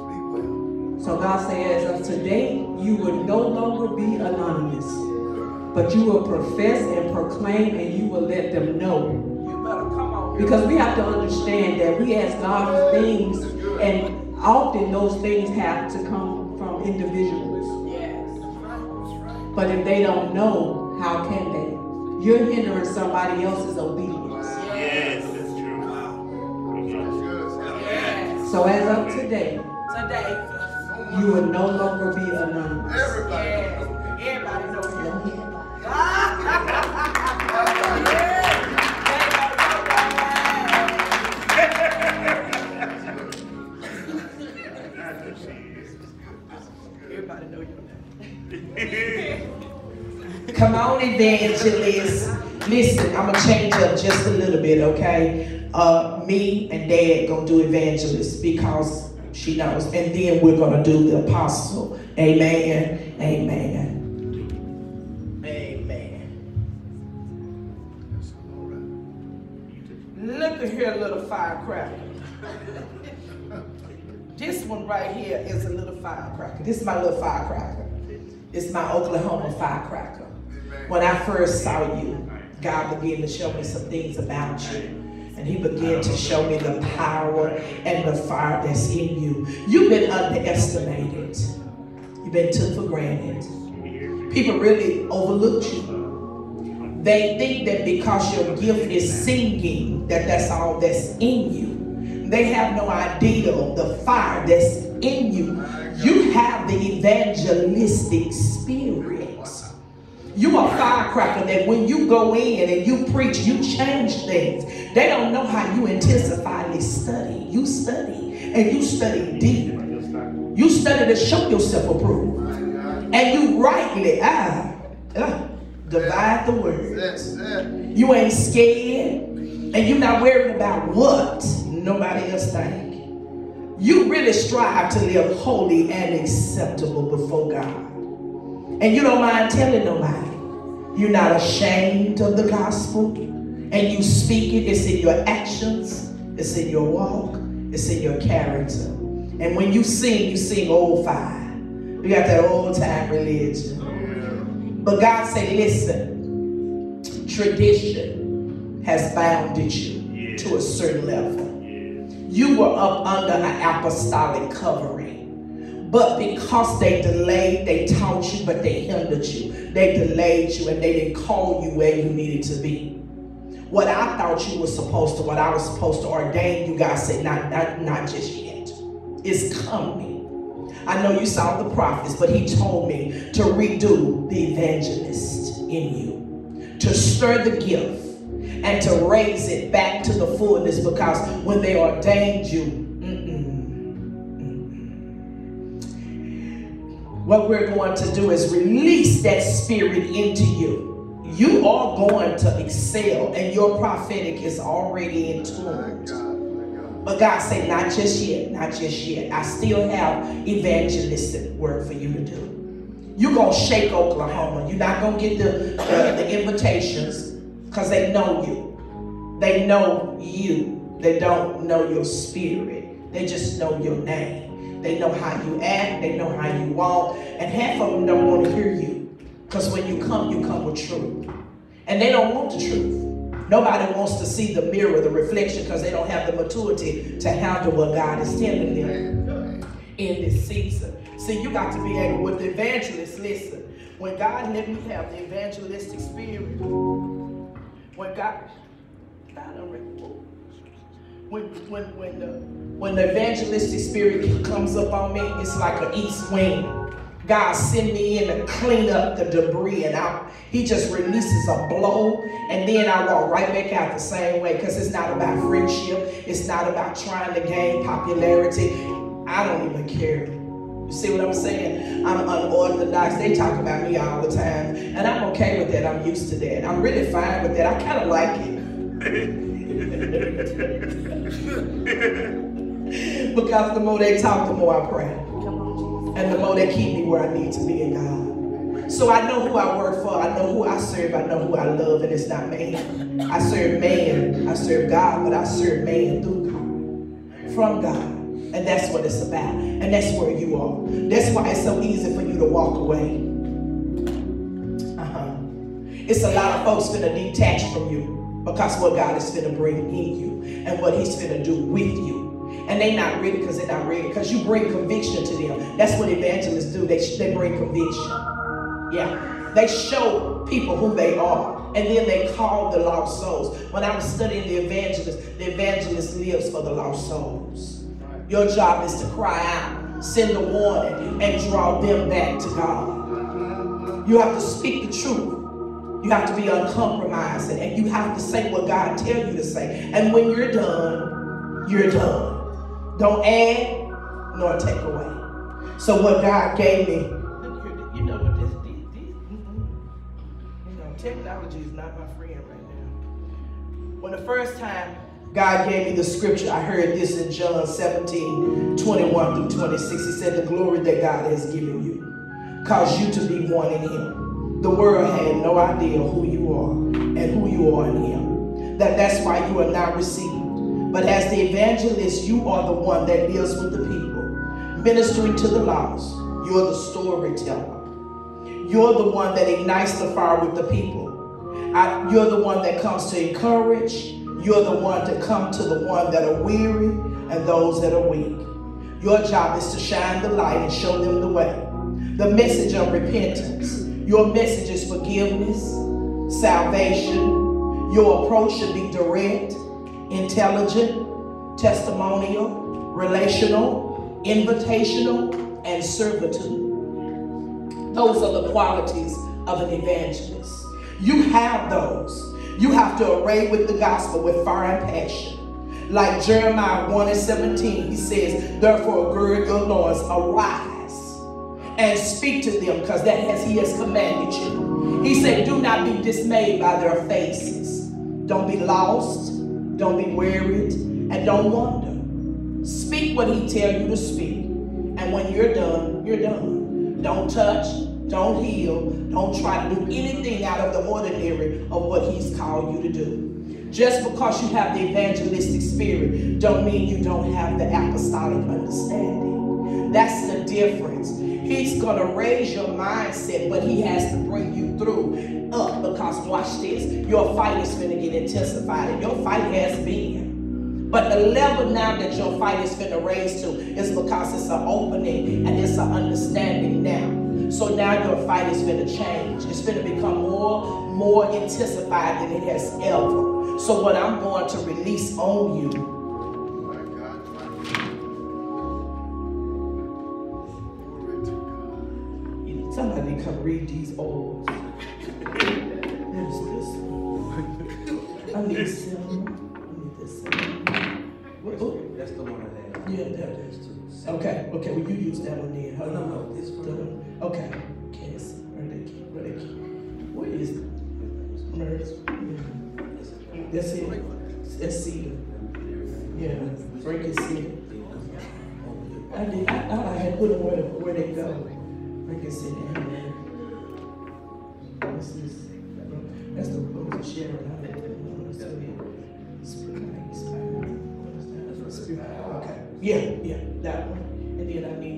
Speak well. So God said, as of today, you will no longer be anonymous, but you will profess and proclaim and you will let them know. You better come on. Because we have to understand that we ask God for things, and often those things have to come from individuals. Yes. But if they don't know, how can they? You're hindering somebody else's obedience. Yes, that's true. That's good. Yes. So as of today, Today. you will no longer be anonymous. Everybody. Yes. Everybody knows you. Come on, evangelist. Listen, I'm gonna change up just a little bit, okay? Uh, me and Dad gonna do evangelist because she knows, and then we're gonna do the apostle. Amen. Amen. Look at here, little firecracker. This one right here is a little firecracker. This is my little firecracker. It's my Oklahoma firecracker. When I first saw you, God began to show me some things about you. And he began to show me the power and the fire that's in you. You've been underestimated. You've been took for granted. People really overlooked you. They think that because your gift is singing, that that's all that's in you. They have no idea of the fire that's in you. You have the evangelistic spirit. You are a firecracker that when you go in and you preach, you change things. They don't know how you intensifiedly study. You study and you study deep. You study to show yourself approved. And you rightly ah, ah, divide the word. That's it. You ain't scared, and you're not worried about what nobody else think. You really strive to live holy and acceptable before God. And you don't mind telling nobody. You're not ashamed of the gospel. And you speak it. It's in your actions. It's in your walk. It's in your character. And when you sing, you sing old fire. You got that old time religion. But God said, listen, tradition has bounded you to a certain level. You were up under an apostolic covering. But because they delayed, they taught you, but they hindered you. They delayed you and they didn't call you where you needed to be. What I thought you were supposed to, what I was supposed to ordain, you guys said, not, not, not just yet. It's coming. I know you saw the prophets, but he told me to redo the evangelist in you. to stir the gift and to raise it back to the fullness because when they ordained you, what we're going to do is release that spirit into you. You are going to excel, and your prophetic is already in tune. But God said, not just yet, not just yet. I still have evangelistic work for you to do. You're going to shake Oklahoma. You're not going to get the, the, invitations because they know you. They know you. They don't know your spirit. They just know your name. They know how you act. They know how you walk. And half of them don't want to hear you. Because when you come, you come with truth. And they don't want the truth. Nobody wants to see the mirror, the reflection, because they don't have the maturity to handle what God is telling them in this season. See, you got to be able, with the evangelist, listen, when God let me have the evangelistic spirit, when God, God when, when, when, the, when the evangelistic spirit comes up on me, it's like an east wind. God send me in to clean up the debris and out. He just releases a blow and then I walk right back out the same way because it's not about friendship. It's not about trying to gain popularity. I don't even care. You see what I'm saying? I'm unorthodox. They talk about me all the time. And I'm okay with that. I'm used to that. I'm really fine with that. I kind of like it. because the more they talk, the more I pray. And the more they keep me where I need to be in God. So I know who I work for. I know who I serve. I know who I love. And it's not man. I serve man. I serve God. But I serve man through God. From God. And that's what it's about. And that's where you are. That's why it's so easy for you to walk away. Uh-huh. It's a lot of folks gonna detach from you because what God is gonna bring in you and what He's gonna do with you. And they not ready because they're not ready. Because you bring conviction to them. That's what evangelists do. They, they bring conviction. Yeah. They show people who they are. And then they call the lost souls. When I was studying the evangelist, the evangelist lives for the lost souls. Your job is to cry out, send a warning, and draw them back to God. You have to speak the truth. You have to be uncompromising, and you have to say what God tells you to say. And when you're done, you're done. Don't add nor take away. So what God gave me, you know what this, these, these, you know, technology is not my friend right now. When the first time God gave me the scripture. I heard this in John 17, 21 through 26. He said, The glory that God has given you caused you to be one in Him. The world had no idea who you are and who you are in Him. That that's why you are not received. But as the evangelist, you are the one that deals with the people, ministering to the lost. You're the storyteller. You're the one that ignites the fire with the people. I, you're the one that comes to encourage you're the one to come to the one that are weary and those that are weak. Your job is to shine the light and show them the way. The message of repentance. Your message is forgiveness, salvation. Your approach should be direct, intelligent, testimonial, relational, invitational, and servitude. Those are the qualities of an evangelist. You have those. You have to array with the gospel with fire and passion. Like Jeremiah 1 and 17, he says, Therefore gird your loins, arise and speak to them, because that has he has commanded you. He said, Do not be dismayed by their faces. Don't be lost, don't be worried, and don't wonder. Speak what he tell you to speak. And when you're done, you're done. Don't touch, don't heal. Don't try to do anything out of the ordinary of what he's called you to do. Just because you have the evangelistic spirit don't mean you don't have the apostolic understanding. That's the difference. He's going to raise your mindset, but he has to bring you through up because watch this. Your fight is going to get intensified and your fight has been. But the level now that your fight is going to raise to is because it's an opening and it's an understanding now. So now your fight is going to change. It's going to become more, more intensified than it has ever. So what I'm going to release on you Somebody come read these. What is this? I need cinnamon. I need this. What- oh, That's the one I had. Yeah, that is. too. Okay, okay, well, you use that one then. Hold No, no, this one. Okay, Cassie, where they keep, where they keep. What is it? Mers? That's it. That's cedar. Yeah, Frankie cedar. I did, I thought I had put them where, where they go. Frankie cedar and there. This is, that's the rose of Sharon. I let them know. That's it. Spirit, spirit. What is? Spirit. Okay, yeah, yeah, that one. And then I need,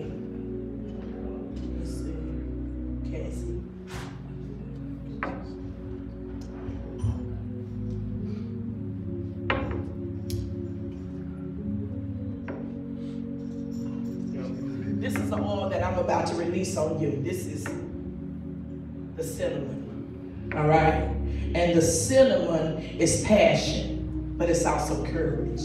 about on you. This is the cinnamon. All right? And the cinnamon is passion, but it's also courage.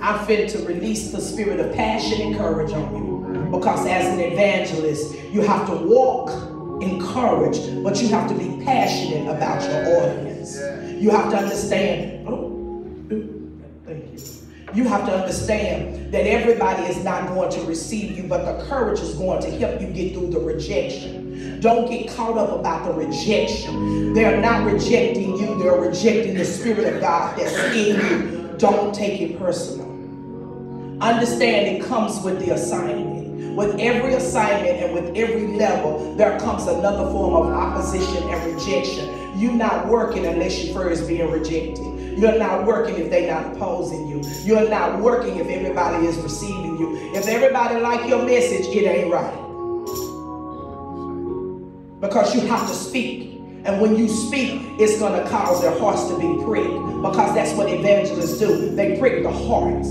I'm fit to release the spirit of passion and courage on you. Because as an evangelist, you have to walk in courage, but you have to be passionate about your audience. You have to understand. You have to understand that everybody is not going to receive you, but the courage is going to help you get through the rejection. Don't get caught up about the rejection. They're not rejecting you, they're rejecting the Spirit of God that's in you. Don't take it personal. Understand it comes with the assignment. With every assignment and with every level, there comes another form of opposition and rejection. You're not working unless you first being rejected. You're not working if they're not opposing you. You're not working if everybody is receiving you. If everybody like your message, it ain't right. Because you have to speak. And when you speak, it's going to cause their hearts to be pricked. Because that's what evangelists do. They prick the hearts.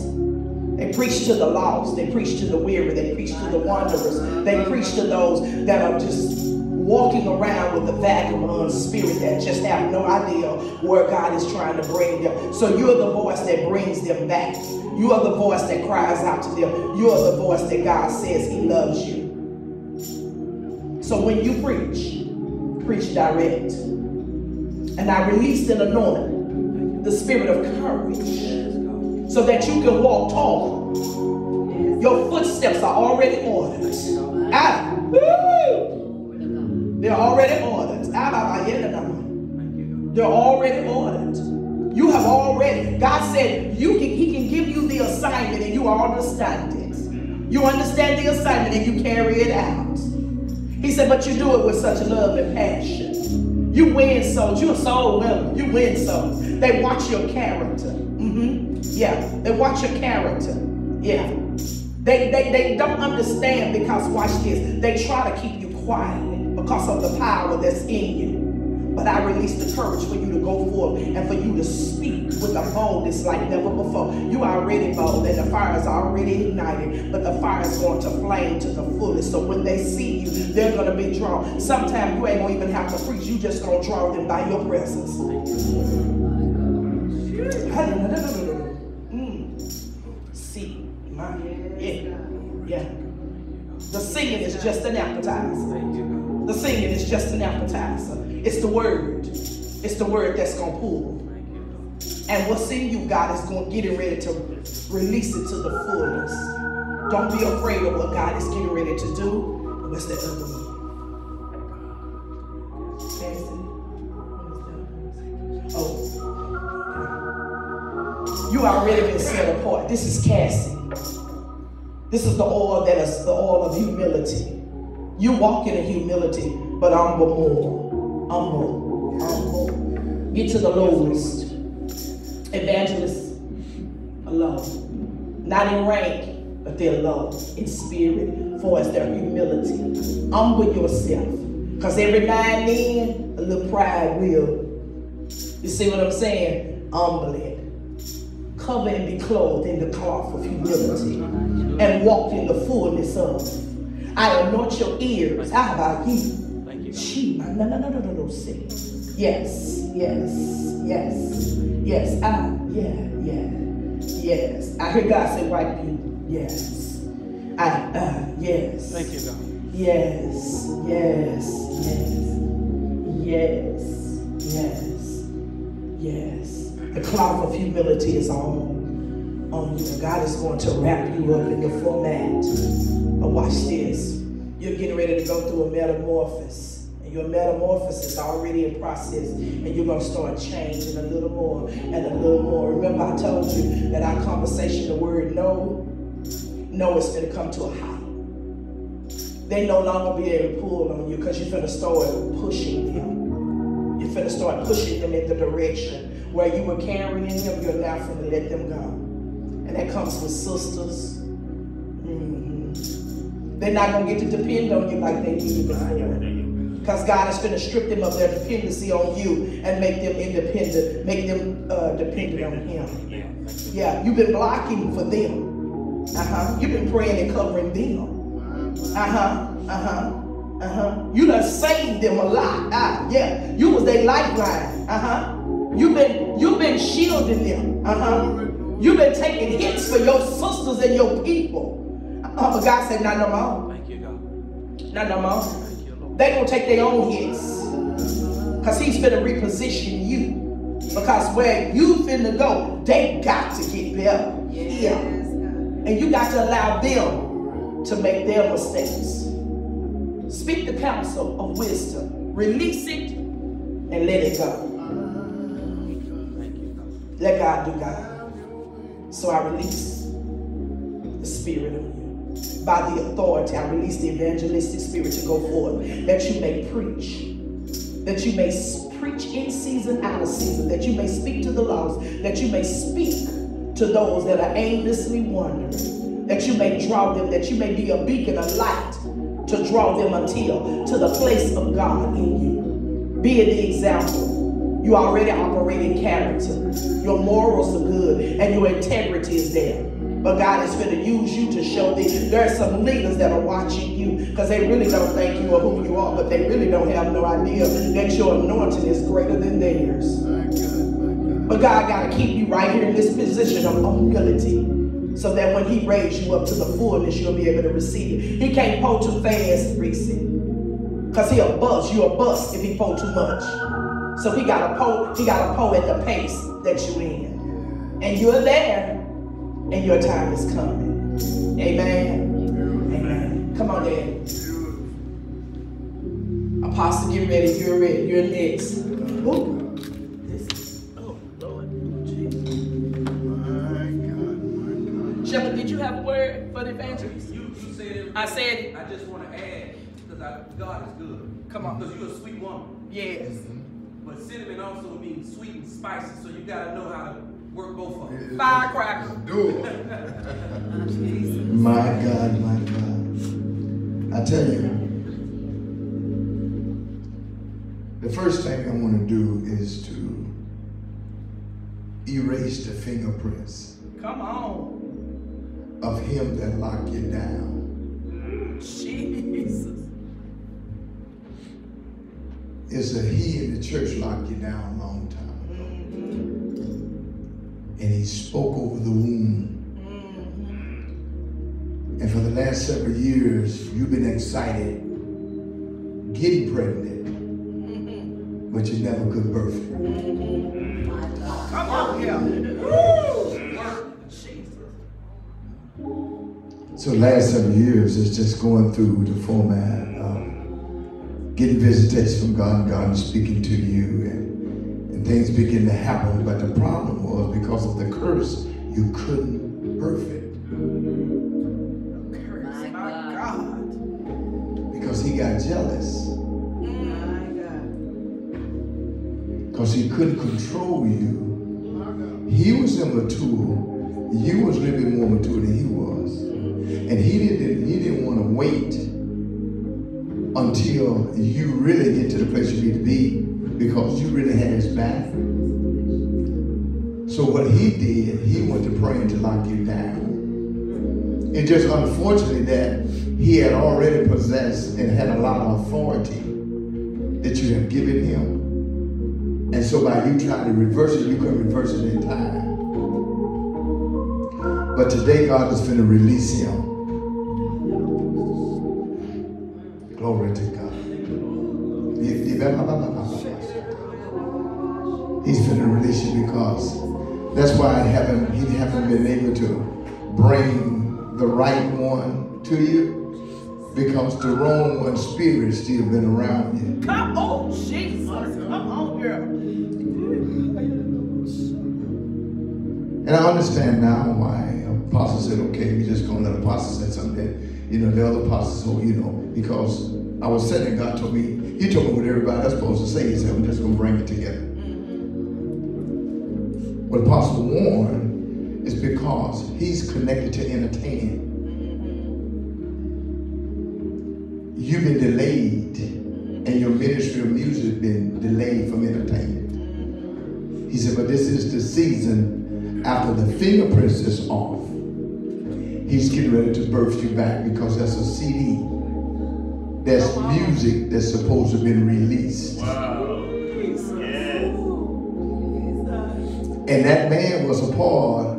They preach to the lost. They preach to the weary. They preach to the wanderers. They preach to those that are just walking around with the vagabond spirit that just have no idea where God is trying to bring them. So you're the voice that brings them back. You are the voice that cries out to them. You are the voice that God says He loves you. So when you preach, preach direct. And I released an anointing, the spirit of courage, so that you can walk tall. Your footsteps are already ordered. Ah, woo! They're already ordered. Ah. They're already ordered. You have already, God said you can, He can give you the assignment and you understand it. You understand the assignment and you carry it out. He said, but you do it with such love and passion. You win souls. You're soul winner. You win souls. They watch your character. hmm Yeah, they watch your character. Yeah. They, they, they don't understand because, watch this, they try to keep you quiet because of the power that's in you. But I release the courage for you to go forth and for you to speak with a boldness like never before. You are already bold and the fire is already ignited, but the fire is going to flame to the fullest. So when they see you, they're going to be drawn. Sometimes you ain't going to even have to preach. You just going to draw them by your presence. Mm. See, yeah, yeah. The singing is just an appetizer. The singing is just an appetizer. It's the word. It's the word that's going to pull. And what's in you, God is going to get it ready to release it to the fullness. Don't be afraid of what God is getting ready to do. What's that other one? Oh. You already been set apart. This is cassia. This is the oil that is the oil of humility. You walk in humility, but humble more. Humble. Humble. Get to the lowest. Evangelists are low. Not in rank, but they're low in spirit for as their humility. Humble yourself. Because every now and then, a little pride will. You see what I'm saying? Humble it. Cover and be clothed in the cloth of humility and walk in the fullness of. I anoint your ears. Ah, How about you? Thank you. She, no, no, no, no, no, say. Yes, yes, yes, yes. Ah, yeah, yeah, yes. I hear God say, white people. Yes. I, uh, yes. Thank you, God. Yes, yes, yes, yes, yes, yes. The cloth of humility is on on you. God is going to wrap you up in the format. But watch this. You're getting ready to go through a metamorphosis. And your metamorphosis is already in process. And you're going to start changing a little more and a little more. Remember, I told you that our conversation, the word no, no is going to come to a high. They no longer be able to pull on you because you're going to start pushing them. You're going to start pushing them in the direction where you were carrying them, you're now going to let them go. And that comes with sisters. Mhm. They're not going to get to depend on you like they did before. Because God is going to strip them of their dependency on you and make them independent, make them uh, dependent on Him. Yeah, you've been blocking for them. Uh-huh. You've been praying and covering them. Uh-huh. Uh-huh. Uh-huh. You done saved them a lot. Ah, yeah. You was their lifeline. Uh-huh. You've been you've been shielding them. Uh-huh. You've been taking hits for your sisters and your people. Uh, but God said, not no more. Thank you, God. Not no more. Thank you, Lord. They gonna take their own hits. Cause he's finna reposition you. Because where you finna go, they got to get better. Yeah. And you got to allow them to make their mistakes. Speak the counsel of wisdom. Release it and let it go. Thank you, God. Let God do God. So I release the spirit on you. By the authority, I release the evangelistic spirit to go forth. That you may preach. That you may preach in season, out of season. That you may speak to the lost. That you may speak to those that are aimlessly wandering. That you may draw them. That you may be a beacon of light to draw them until to the place of God in you. Be the example. You already operate in character. Your morals are good and your integrity is there. But God is going to use you to show them. There are some leaders that are watching you because they really don't think you are who you are, but they really don't have no idea that your anointing is greater than theirs. But God got to keep you right here in this position of humility so that when He raised you up to the fullness, you'll be able to receive it. He can't pull too fast, Reese. Because he'll bust. You'll bust if he pull too much. So he got to pull, he got to pull at the pace that you're in. And you're there, and your time is coming. Amen. Amen. Come on, Dad. Apostle, get ready. You're ready. You're next. Ooh. Oh, Lord. Shepherd, did you have a word for the evangelist? You, you said it. I said it. I just want to add, because God is good. Come on. Because you're a sweet woman. Yes. But cinnamon also means sweet and spicy, so you got to know how to work both of them. Firecracker. Do it. My God, my God. I tell you, the first thing I want to do is to erase the fingerprints Come on. of him that locked you down. Jesus. It's a he in the church locked you down a long time ago. And he spoke over the womb. And for the last several years, you've been excited, getting pregnant, but you never could birth. Come on here. So last several years is just going through the format getting visitations from God and God is speaking to you and, and things begin to happen. But the problem was because of the curse, you couldn't birth it. My God. Because he got jealous. My God. Because he couldn't control you. He was immature. You was a little bit more mature than he was. And he didn't he didn't want to wait until you really get to the place you need to be because you really had his back. So what he did, he went to praying to lock you down. It just unfortunately that he had already possessed and had a lot of authority that you have given him. And so by you trying to reverse it, you couldn't reverse it in time. But today God is going to release him. Glory to God. He's going to release you because That's why I haven't, he haven't been able to bring the right one to you because the wrong one spirit still been around you. Come on, Jesus. Come on, girl. And I understand now why Apostle said, okay, we just gonna let Apostle say something. You know, the other apostles, so you know, because I was sitting, God told me, he told me what everybody else supposed to say. He said, we're just gonna bring it together. Mm-hmm. What Apostle warned is because he's connected to entertaining. Mm-hmm. You've been delayed, mm-hmm. and your ministry of music been delayed from entertainment. He said, but this is the season after the fingerprints is off. He's getting ready to birth you back because that's a CD. That's oh, music that's supposed to have been released. Wow. Yes. And that man was a part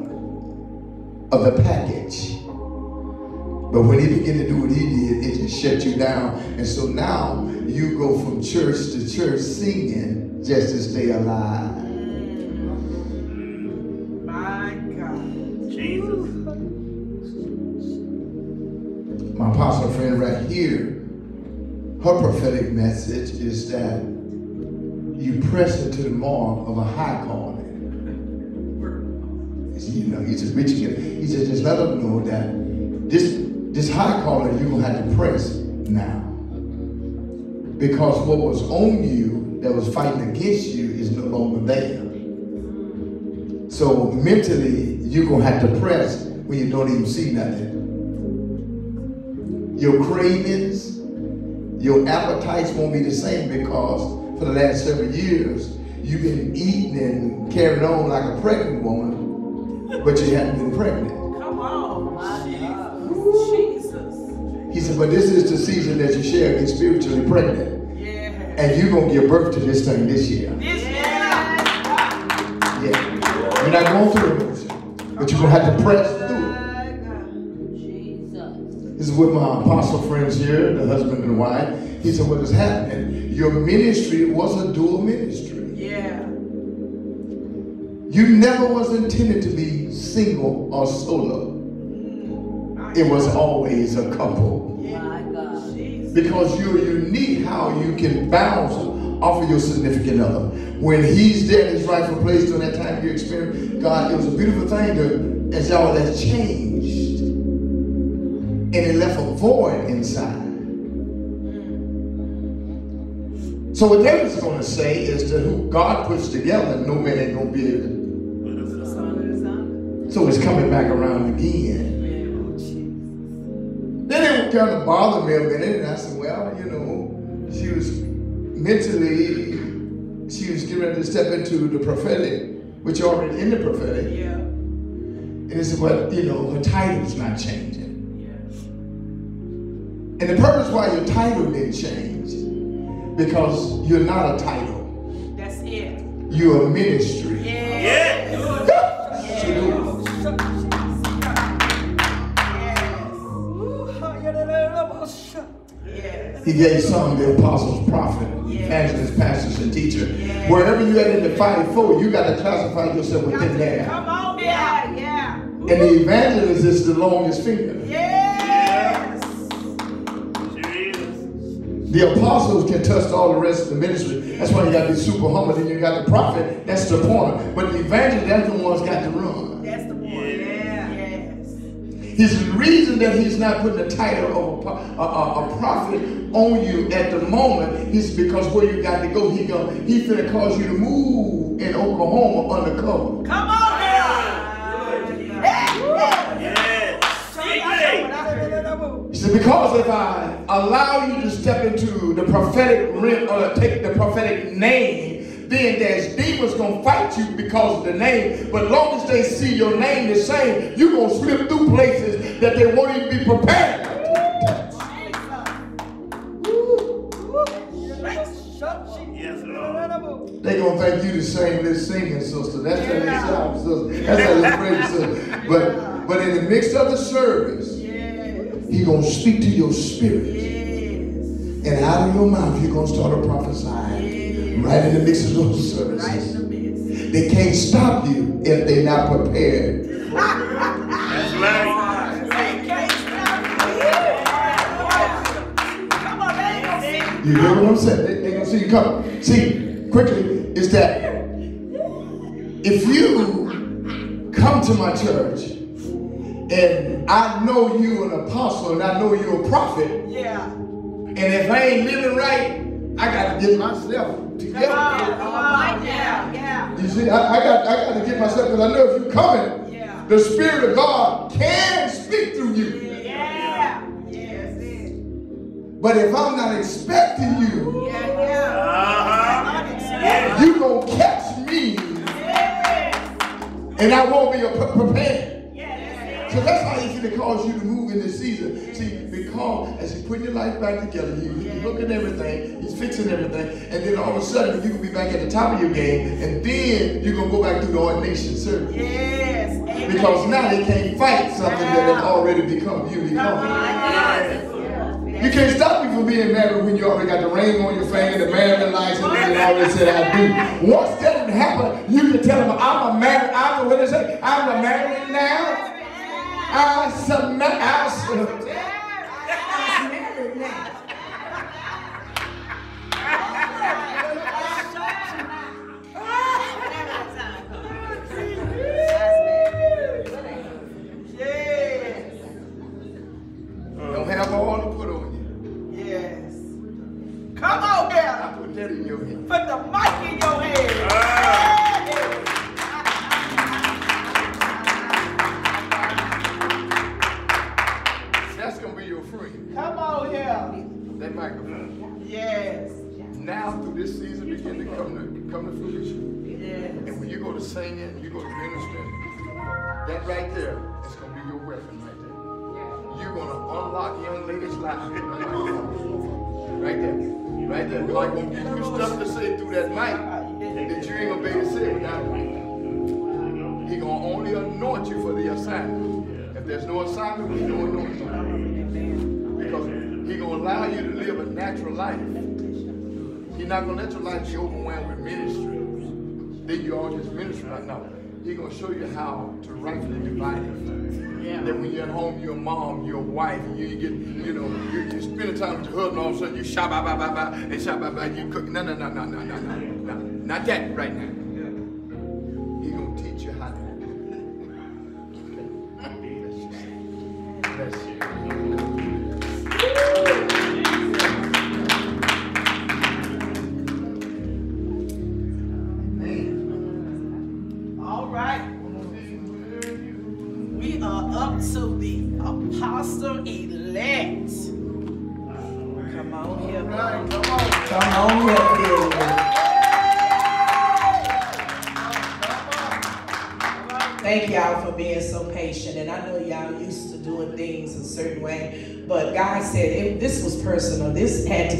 of the package. But when he began to do what he did, it just shut you down. And so now you go from church to church singing just to stay alive. Here, her prophetic message is that you press into the mark of a high calling. You know, he says, it. He says, just let them know that this this high calling you're gonna have to press now. Because what was on you that was fighting against you is no longer there. So mentally, you're gonna have to press when you don't even see nothing. Your cravings, your appetites won't be the same because for the last several years, you've been eating and carrying on like a pregnant woman, but you haven't been pregnant. Come on. Jesus. He said, but this is the season that you shall get spiritually pregnant. Yeah. And you're going to give birth to this thing this year. This year. Yeah. You're not going through it, but you're going to have to press through it. Jesus. This is with my apostle friends here, the husband and wife. He said, what is happening? Your ministry was a dual ministry. Yeah. You never was intended to be single or solo. Mm. It was always a couple. My God. Because you're unique how you can bounce off of your significant other. When he's there in his rightful place during that time you experience God, it was a beautiful thing to, as y'all has changed. And it left a void inside. So what David's going to say is that who God puts together, no man ain't going to be able to. So it's coming back around again. Then it would kind of bother me a minute, and I said, well, you know, she was mentally, she was getting ready to step into the prophetic, which you're already in the prophetic. Yeah. And it said, but, you know, her title's not changing. And the purpose why your title didn't change, because you're not a title, That's it. you're a ministry. Yeah. Yes. He gave some the apostles, prophet, evangelist, pastors, and teacher. Wherever you at in the fivefold, you got to classify yourself within there. Come on, yeah, yeah. And the evangelist is the longest finger. Yes. The apostles can touch all the rest of the ministry. That's why you got the super humble. Then you got the prophet. That's the pointer. But the evangelist, that's the one's got to run. That's the one. Yeah. Yes. His reason that he's not putting the title of a, a, a, a prophet on you at the moment is because where you got to go, he going he finna cause you to move in Oklahoma undercover. Come on He said, because if I allow you to step into the prophetic realm or take the prophetic name, then there's demons gonna fight you because of the name. But long as they see your name the same, you're gonna slip through places that they won't even be prepared. They gonna think you the same little singing sister. That's that little shout sister. That's that little praise sister. But but in the midst of the service, he gonna speak to your spirit. And out of your mouth, you're gonna start to prophesy. Right in the midst of those services. they can't stop you if they're not prepared. That's right. They can't stop me. Come on, they ain't gonna. You hear what I'm saying? They, they gonna see you coming. See, quickly, is that if you come to my church and I know you an apostle and I know you a prophet, Yeah. and if I ain't living right, I gotta get myself Come together. on, come on. Yeah, yeah. You see, I, I got I got to get myself because I know if you're coming, Yeah. the Spirit of God can speak through you. Yeah. Yes. But if I'm not expecting you, Yeah, yeah. Uh-huh. you gonna catch me and I won't be pre- prepared. So that's how he's going to cause you to move in this season. See, because as he's putting your life back together, he, he's looking at everything, he's fixing everything, and then all of a sudden you can be back at the top of your game, and then you're going to go back through the ordination service. Yes. Amen. Because now they can't fight something that has already become you become. You can't stop me from being married when you already got the ring on your finger, the marriage license, and all already said I do. Once that didn't happen, you can tell them I'm a married, I'm a, what they say, I'm a married now. Some, I'm some, Yes. don't have all to put on Yes. Come on you. I put that in your hand. That right there is gonna be your weapon right there. You're gonna unlock young ladies' lives. Right there. Right there. God gonna give you stuff to say through that mic that you ain't gonna be able to say without it. He gonna only anoint you for the assignment. If there's no assignment, we no anointing. Because he gonna allow you to live a natural life. He's not gonna let your life be overwhelmed with ministry. Then you all just ministry like no. He's gonna show you how to rightfully divide it. That when you're at home, you're a mom, you're a wife, and you get, you know, you, you spend time with your husband, all of a sudden you shop, ba, ba, ba, ba, and shop, ba, ba, you cook. No, no, no, no, no, no, no, no. Not that right now. He's gonna teach you how to.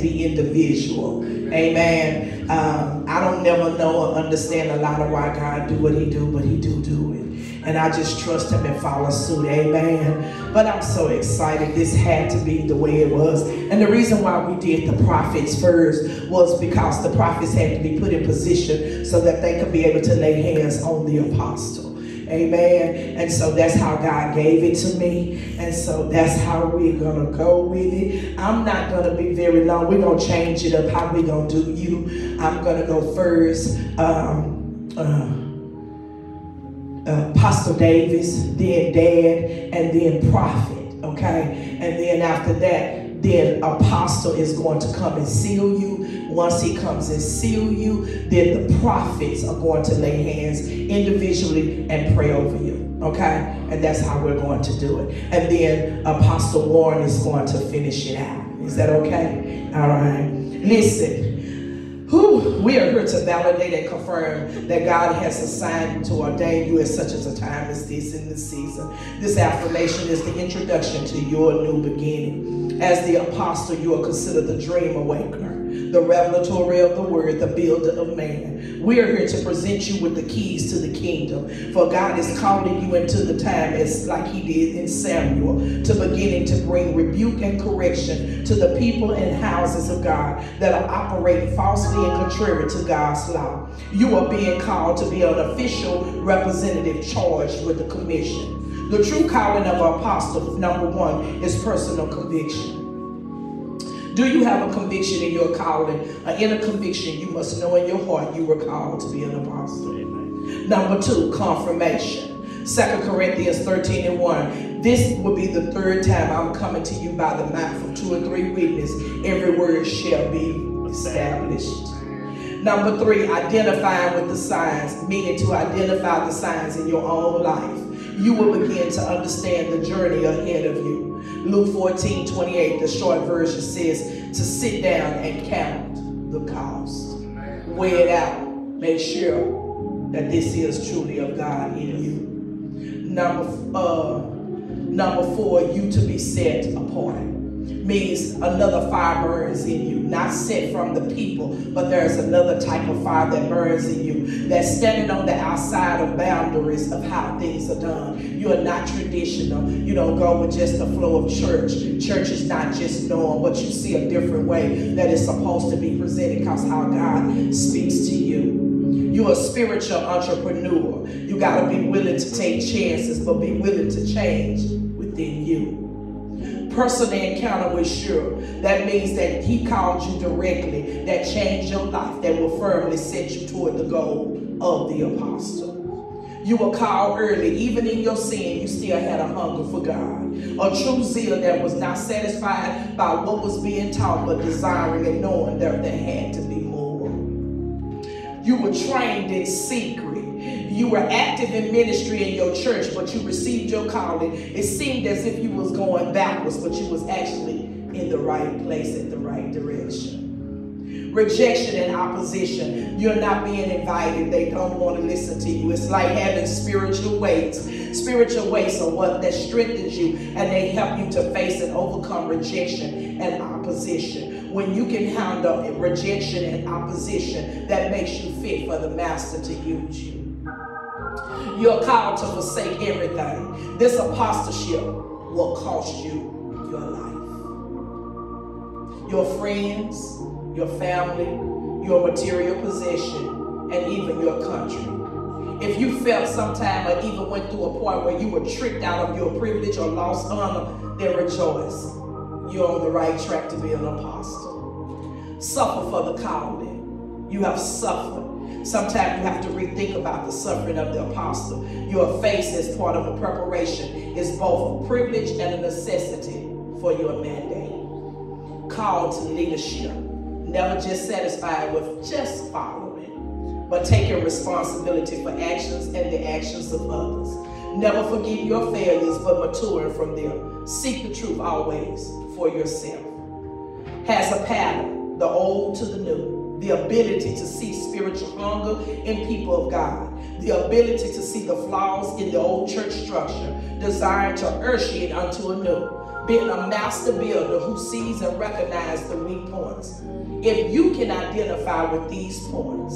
Be individual. Amen. Um, I don't never know or understand a lot of why God do what he do, but he do do it. And I just trust him and follow suit. Amen. But I'm so excited. This had to be the way it was. And the reason why we did the prophets first was because the prophets had to be put in position so that they could be able to lay hands on the apostle. Amen. And so that's how God gave it to me. And so that's how we're going to go with it. I'm not going to be very long. We're going to change it up how we're going to do you. I'm going to go first. Um, uh, uh, Apostle Davis, then Dad, and then Prophet. Okay, and then after that, then Apostle is going to come and seal you. Once he comes and seal you, then the prophets are going to lay hands individually and pray over you. Okay, and that's how we're going to do it. And then Apostle Warren is going to finish it out. Is that okay? All right. Listen. Whew, we are here to validate and confirm that God has assigned to ordain you at such as a time as this in this season. This affirmation is the introduction to your new beginning. As the apostle, you are considered the dream awakener. The revelatory of the word, the builder of man. We are here to present you with the keys to the kingdom. For God is calling you into the time as like he did in Samuel, to beginning to bring rebuke and correction to the people and houses of God that are operating falsely and contrary to God's law. You are being called to be an official representative charged with the commission. The true calling of an apostle, number one, is personal conviction. Do you have a conviction in your calling? An inner conviction you must know in your heart you were called to be an apostle. Number two, confirmation. Second Corinthians 13 and 1. This will be the third time I'm coming to you by the mouth of two or three witnesses. Every word shall be established. Number three, identifying with the signs, meaning to identify the signs in your own life. You will begin to understand the journey ahead of you. Luke 14, 28, the short version says to sit down and count the cost. Weigh it out. Make sure that this is truly of God in you. Number, uh, number four, you to be set apart means another fire burns in you, not set from the people, but there's another type of fire that burns in you that's standing on the outside of boundaries of how things are done. You are not traditional. You don't go with just the flow of church. Church is not just knowing, but you see a different way that is supposed to be presented because how God speaks to you. You're a spiritual entrepreneur. You got to be willing to take chances, but be willing to change within you personal encounter with sure. That means that he called you directly, that changed your life, that will firmly set you toward the goal of the apostle. You were called early, even in your sin, you still had a hunger for God. A true zeal that was not satisfied by what was being taught, but desiring and knowing that there had to be more. You were trained in secret you were active in ministry in your church, but you received your calling. It seemed as if you was going backwards, but you was actually in the right place at the right direction. Rejection and opposition. You're not being invited. They don't want to listen to you. It's like having spiritual weights. Spiritual weights are what that strengthens you and they help you to face and overcome rejection and opposition. When you can handle rejection and opposition, that makes you fit for the master to use you. You're called to forsake everything. This apostleship will cost you your life. Your friends, your family, your material possession, and even your country. If you felt sometime or even went through a point where you were tricked out of your privilege or lost honor, then rejoice. You're on the right track to be an apostle. Suffer for the calling. You have suffered Sometimes you have to rethink about the suffering of the apostle. Your face as part of a preparation is both a privilege and a necessity for your mandate. Called to leadership. Never just satisfied with just following, but taking responsibility for actions and the actions of others. Never forgive your failures, but maturing from them. Seek the truth always for yourself. Has a pattern, the old to the new the ability to see spiritual hunger in people of God, the ability to see the flaws in the old church structure, desire to usher it unto a new, being a master builder who sees and recognizes the weak points. If you can identify with these points,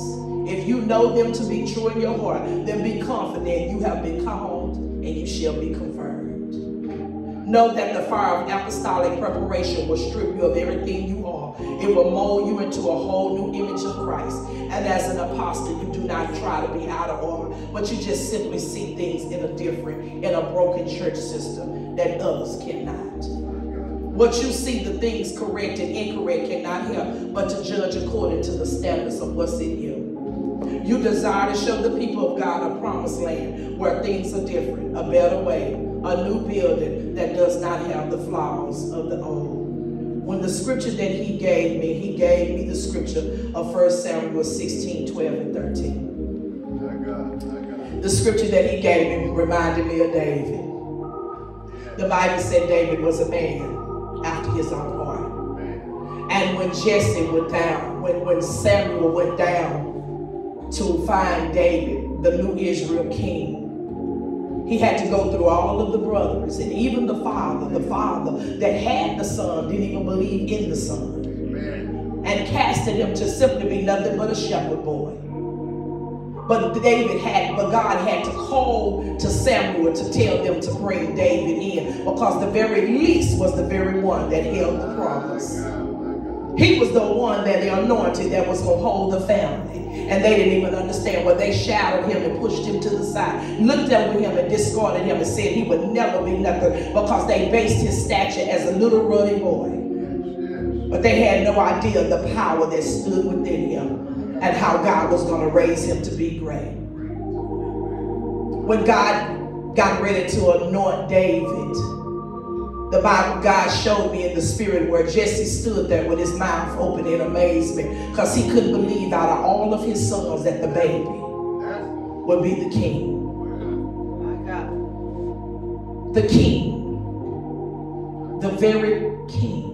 if you know them to be true in your heart, then be confident you have been called and you shall be confirmed. Know that the fire of apostolic preparation will strip you of everything you are. It will mold you into a whole new image of Christ. And as an apostle, you do not try to be out of order, but you just simply see things in a different, in a broken church system that others cannot. What you see, the things correct and incorrect cannot help but to judge according to the standards of what's in you. You desire to show the people of God a promised land where things are different, a better way, a new building that does not have the flaws of the old. When the scripture that he gave me, he gave me the scripture of 1 Samuel 16, 12, and 13. The scripture that he gave me reminded me of David. The Bible said David was a man after his own heart. And when Jesse went down, when, when Samuel went down to find David, the new Israel king, he had to go through all of the brothers and even the father, the father that had the son didn't even believe in the son. and casted him to simply be nothing but a shepherd boy. But David had, but God had to call to Samuel to tell them to bring David in because the very least was the very one that held the promise. He was the one that the anointed that was going to hold the family. And they didn't even understand. Well, they shadowed him and pushed him to the side, looked over him and discarded him and said he would never be nothing because they based his stature as a little ruddy boy. But they had no idea the power that stood within him and how God was going to raise him to be great. When God got ready to anoint David, the Bible, God showed me in the spirit where Jesse stood there with his mouth open in amazement because he couldn't believe out of all of his sons that the baby would be the king. The king. The very king.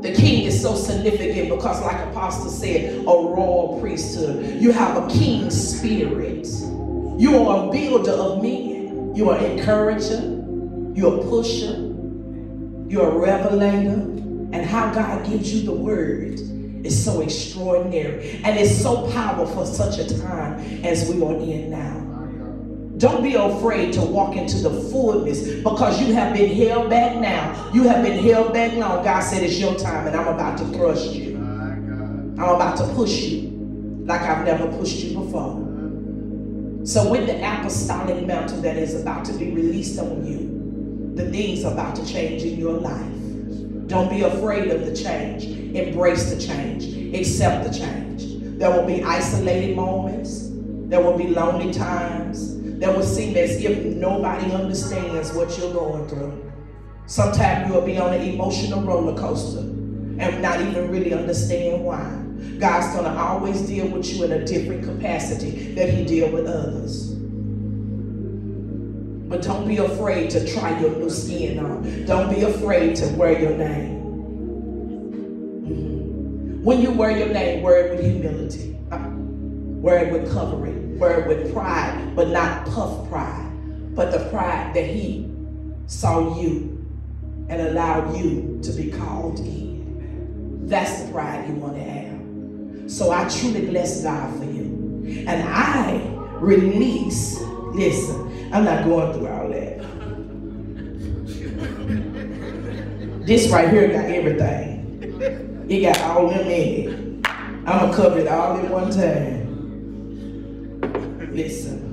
The king is so significant because, like Apostle said, a royal priesthood. You have a king's spirit. You are a builder of men. You are an encourager. You're a pusher. You're a revelator. And how God gives you the word is so extraordinary. And it's so powerful for such a time as we are in now. Don't be afraid to walk into the fullness because you have been held back now. You have been held back long. God said it's your time and I'm about to thrust you. I'm about to push you like I've never pushed you before. So with the apostolic mantle that is about to be released on you, the things about to change in your life. Don't be afraid of the change. Embrace the change. Accept the change. There will be isolated moments. There will be lonely times that will seem as if nobody understands what you're going through. Sometimes you'll be on an emotional roller coaster and not even really understand why. God's going to always deal with you in a different capacity that he deal with others. But don't be afraid to try your new skin on. Don't be afraid to wear your name. Mhm. When you wear your name, wear it with humility. Wear it with covering. Wear it with pride, but not puff pride. But the pride that he saw you and allowed you to be called in. That's the pride you want to have. So I truly bless God for you. And I release, listen, I'm not going through all that. This right here got everything. It got all them in it. I'm going to cover it all in one time. Listen.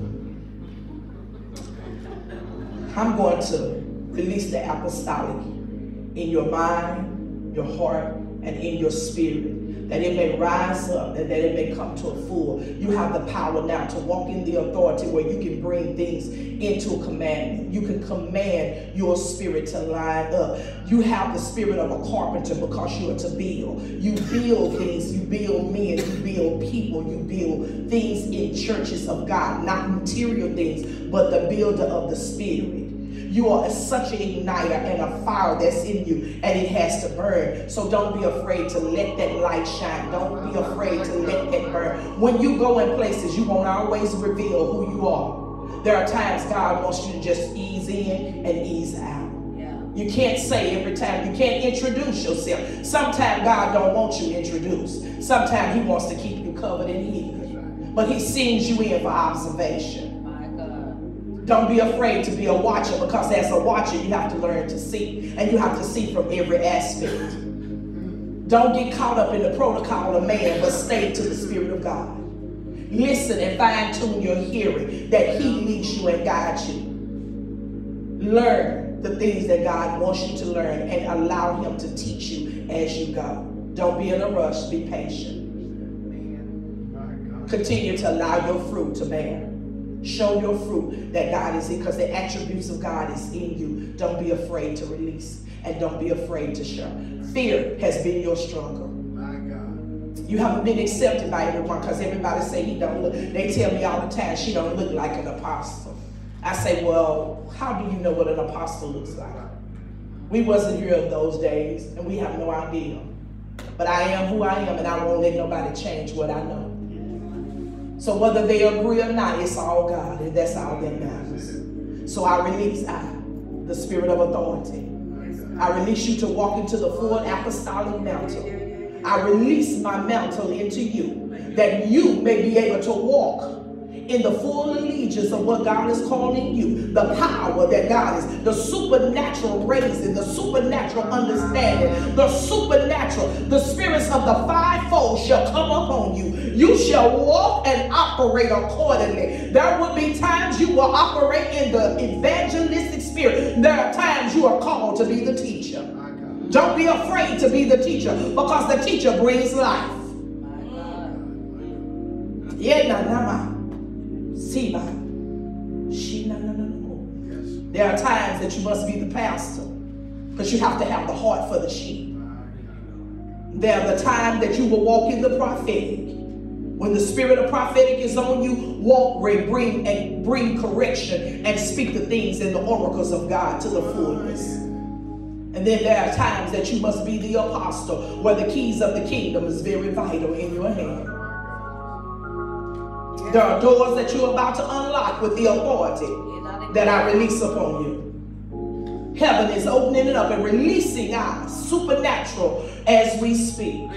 I'm going to release the apostolic in your mind, your heart, and in your spirit. That it may rise up and that it may come to a full. You have the power now to walk in the authority where you can bring things into a commandment. You can command your spirit to line up. You have the spirit of a carpenter because you are to build. You build things, you build men, you build people, you build things in churches of God, not material things, but the builder of the spirit. You are such an igniter and a fire that's in you, and it has to burn. So don't be afraid to let that light shine. Don't be afraid to let that burn. When you go in places, you won't always reveal who you are. There are times God wants you to just ease in and ease out. You can't say every time. You can't introduce yourself. Sometimes God don't want you introduced. Sometimes He wants to keep you covered and hidden. But He sends you in for observation. Don't be afraid to be a watcher because as a watcher, you have to learn to see. And you have to see from every aspect. Don't get caught up in the protocol of man, but stay to the Spirit of God. Listen and fine tune your hearing that He leads you and guides you. Learn the things that God wants you to learn and allow Him to teach you as you go. Don't be in a rush, be patient. Continue to allow your fruit to bear. Show your fruit that God is in, because the attributes of God is in you. Don't be afraid to release and don't be afraid to share. Fear has been your struggle. You haven't been accepted by everyone because everybody say he don't look. They tell me all the time she don't look like an apostle. I say, well, how do you know what an apostle looks like? We wasn't here of those days and we have no idea. But I am who I am and I won't let nobody change what I know. So whether they agree or not, it's all God, and that's all that matters. So I release I, the spirit of authority, I release you to walk into the full apostolic mantle. I release my mantle into you that you may be able to walk in the full allegiance of what God is calling you, the power that God is, the supernatural raising, the supernatural understanding, the supernatural, the spirits of the fivefold shall come upon you. You shall walk and operate accordingly. There will be times you will operate in the evangelistic spirit. There are times you are called to be the teacher. Don't be afraid to be the teacher because the teacher brings life. Yeah, nah, nah, nah. Siba. She, no, no, no, no. Yes. There are times that you must be the pastor because you have to have the heart for the sheep. There are the time that you will walk in the prophetic. When the spirit of prophetic is on you, walk, bring, and bring correction and speak the things in the oracles of God to the fullness. And then there are times that you must be the apostle, where the keys of the kingdom is very vital in your hand. There are doors that you're about to unlock with the authority that I release upon you. Heaven is opening it up and releasing our supernatural as we speak.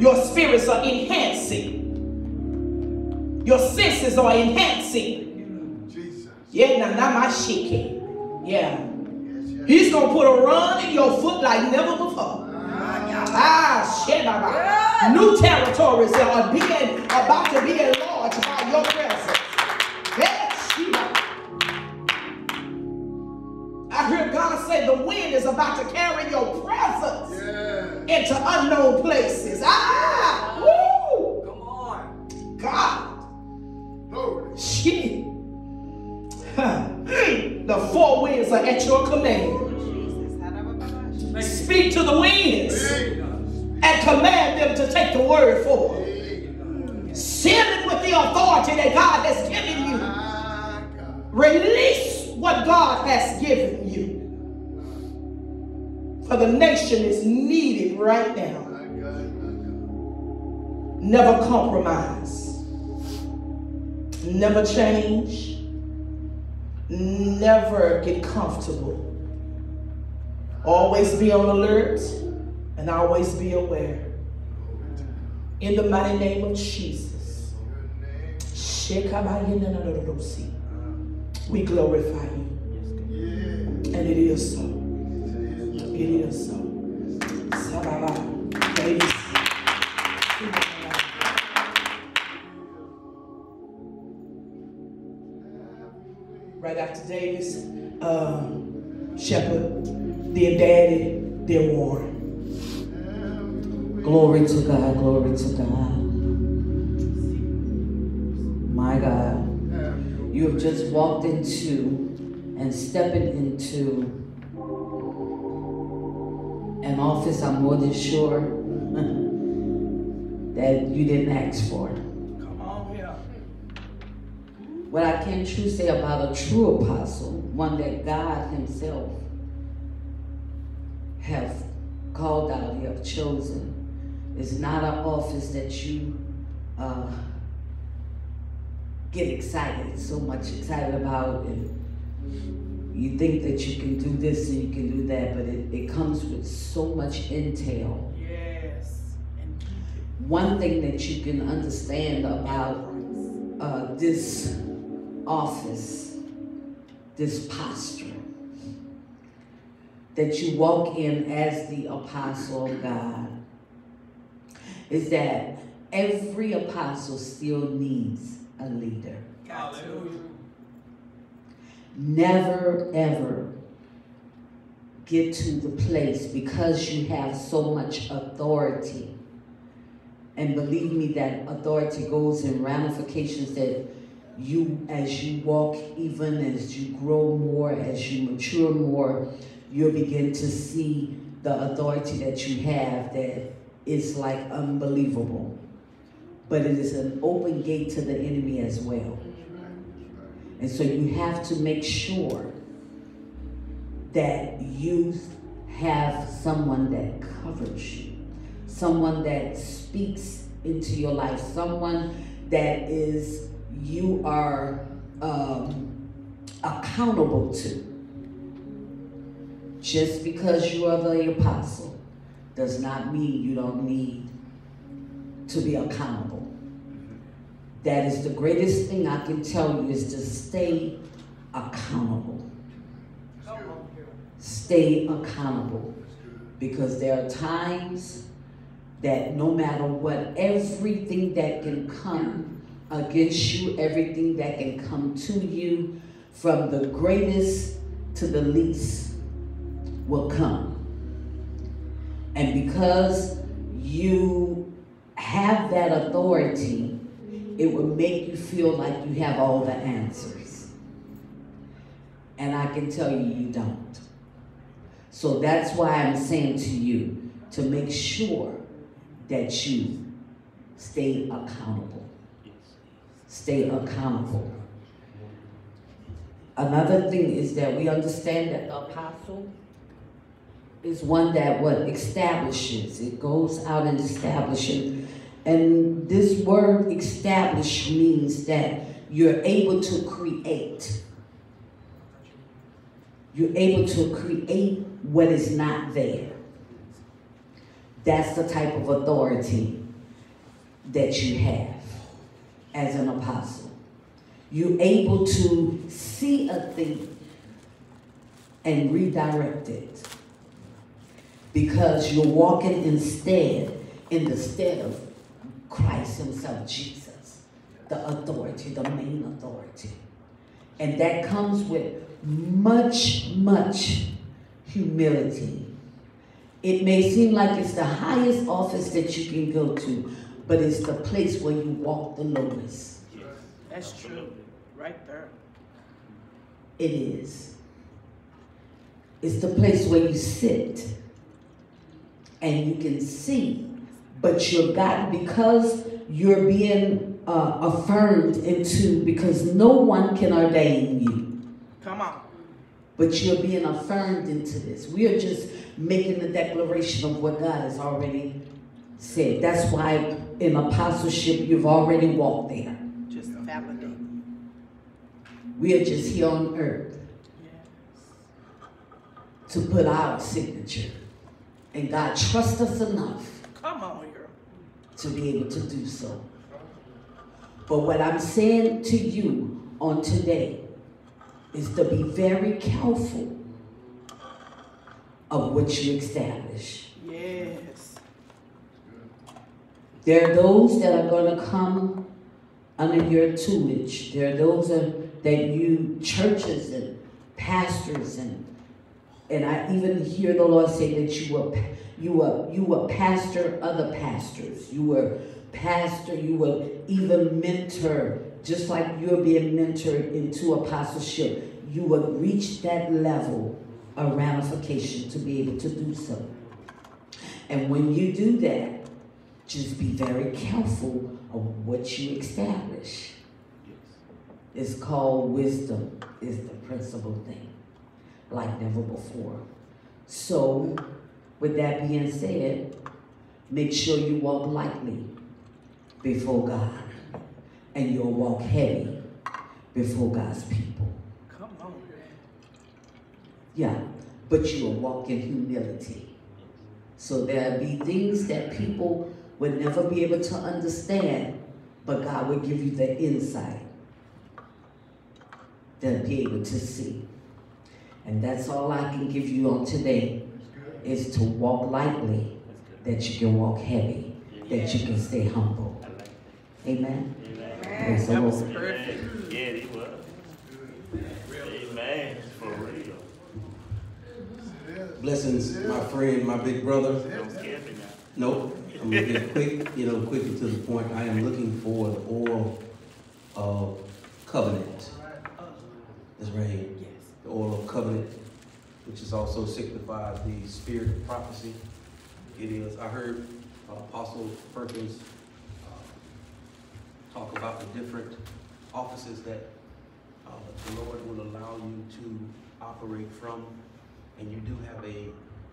Your spirits are enhancing. Your senses are enhancing. Yeah, na na my shiki. Yeah. He's gonna put a run in your foot like never before. Ah, New territories are being about to be enlarged by your presence. I hear God say the wind is about to carry your presence yeah. into unknown places. Ah, woo! Come on, God. Lord. Shit. the four winds are at your command. Speak to the winds and command them to take the word for forward. Seal it with the authority that God has given you. Release what God has given you. For the nation is needed right now. Never compromise. Never change. Never get comfortable. Always be on alert and always be aware. In the mighty name of Jesus. We glorify you. And it is so. It is so. Right after Davis, uh, Shepherd, then Daddy, then Warren. Glory to God, glory to God. My God. You have just walked into and stepping into an office I'm more than sure that you didn't ask for. Come on here. What I can truly say about a true apostle, one that God Himself have called out, you have chosen, is not an office that you uh, get excited, so much excited about, and you think that you can do this and you can do that, but it, it comes with so much entail. Yes. One thing that you can understand about uh, this office, this posture, that you walk in as the apostle of God, is that every apostle still needs a leader. Hallelujah. Never ever get to the place because you have so much authority. And believe me, that authority goes in ramifications that you, as you walk, even as you grow more, as you mature more, you'll begin to see the authority that you have that is like unbelievable. But it is an open gate to the enemy as well. And so you have to make sure that you have someone that covers you, someone that speaks into your life, someone that is you are um, accountable to. Just because you are the apostle does not mean you don't need to be accountable. That is the greatest thing I can tell you is to stay accountable. Stay accountable. Because there are times that no matter what, everything that can come against you, everything that can come to you, from the greatest to the least, will come. And because you have that authority, it will make you feel like you have all the answers. And I can tell you, you don't. So that's why I'm saying to you to make sure that you stay accountable. Stay accountable. Another thing is that we understand that the apostle is one that what establishes. It goes out and establishes. And this word establish means that you're able to create. You're able to create what is not there. That's the type of authority that you have as an apostle. You're able to see a thing and redirect it because you're walking instead in the stead of Christ Himself, Jesus, the authority, the main authority. And that comes with much, much humility. It may seem like it's the highest office that you can go to, but it's the place where you walk the lowest. Yes, that's true. Right there. It is. It's the place where you sit and you can see, but you're God because you're being uh, affirmed into, because no one can ordain you. Come on. But you're being affirmed into this. We are just making the declaration of what God has already said. That's why in apostleship, you've already walked there. Just validate. We are just here on earth to put our signature. And God trusts us enough Come on, girl. to be able to do so. But what I'm saying to you on today is to be very careful of what you establish. Yes. There are those that are going to come under your tutelage. There are those that, that you, churches and pastors and and I even hear the Lord say that you were you were you were pastor other pastors. You were pastor. You were even mentor, just like you're being mentored into apostleship. You would reach that level of ramification to be able to do so. And when you do that, just be very careful of what you establish. It's called wisdom, is the principal thing like never before. So, with that being said, make sure you walk lightly before God and you'll walk heavy before God's people. Come on. Yeah, but you'll walk in humility. So there'll be things that people would never be able to understand, but God will give you the insight. They'll be able to see. And that's all I can give you on today is to walk lightly, that you can walk heavy, that you can stay humble. Amen. Praise the That was Lord. perfect. Yeah, he was. Amen. For real. Blessings, my friend, my big brother. Don't scare me now. Nope, I'm gonna get quick, you know, quick and to the point. I am looking for the oil of covenant. That's right here. The oil of covenant, which is also signifies the spirit of prophecy. It is, I heard uh, Apostle Perkins uh, talk about the different offices that uh, the Lord will allow you to operate from. And you do have a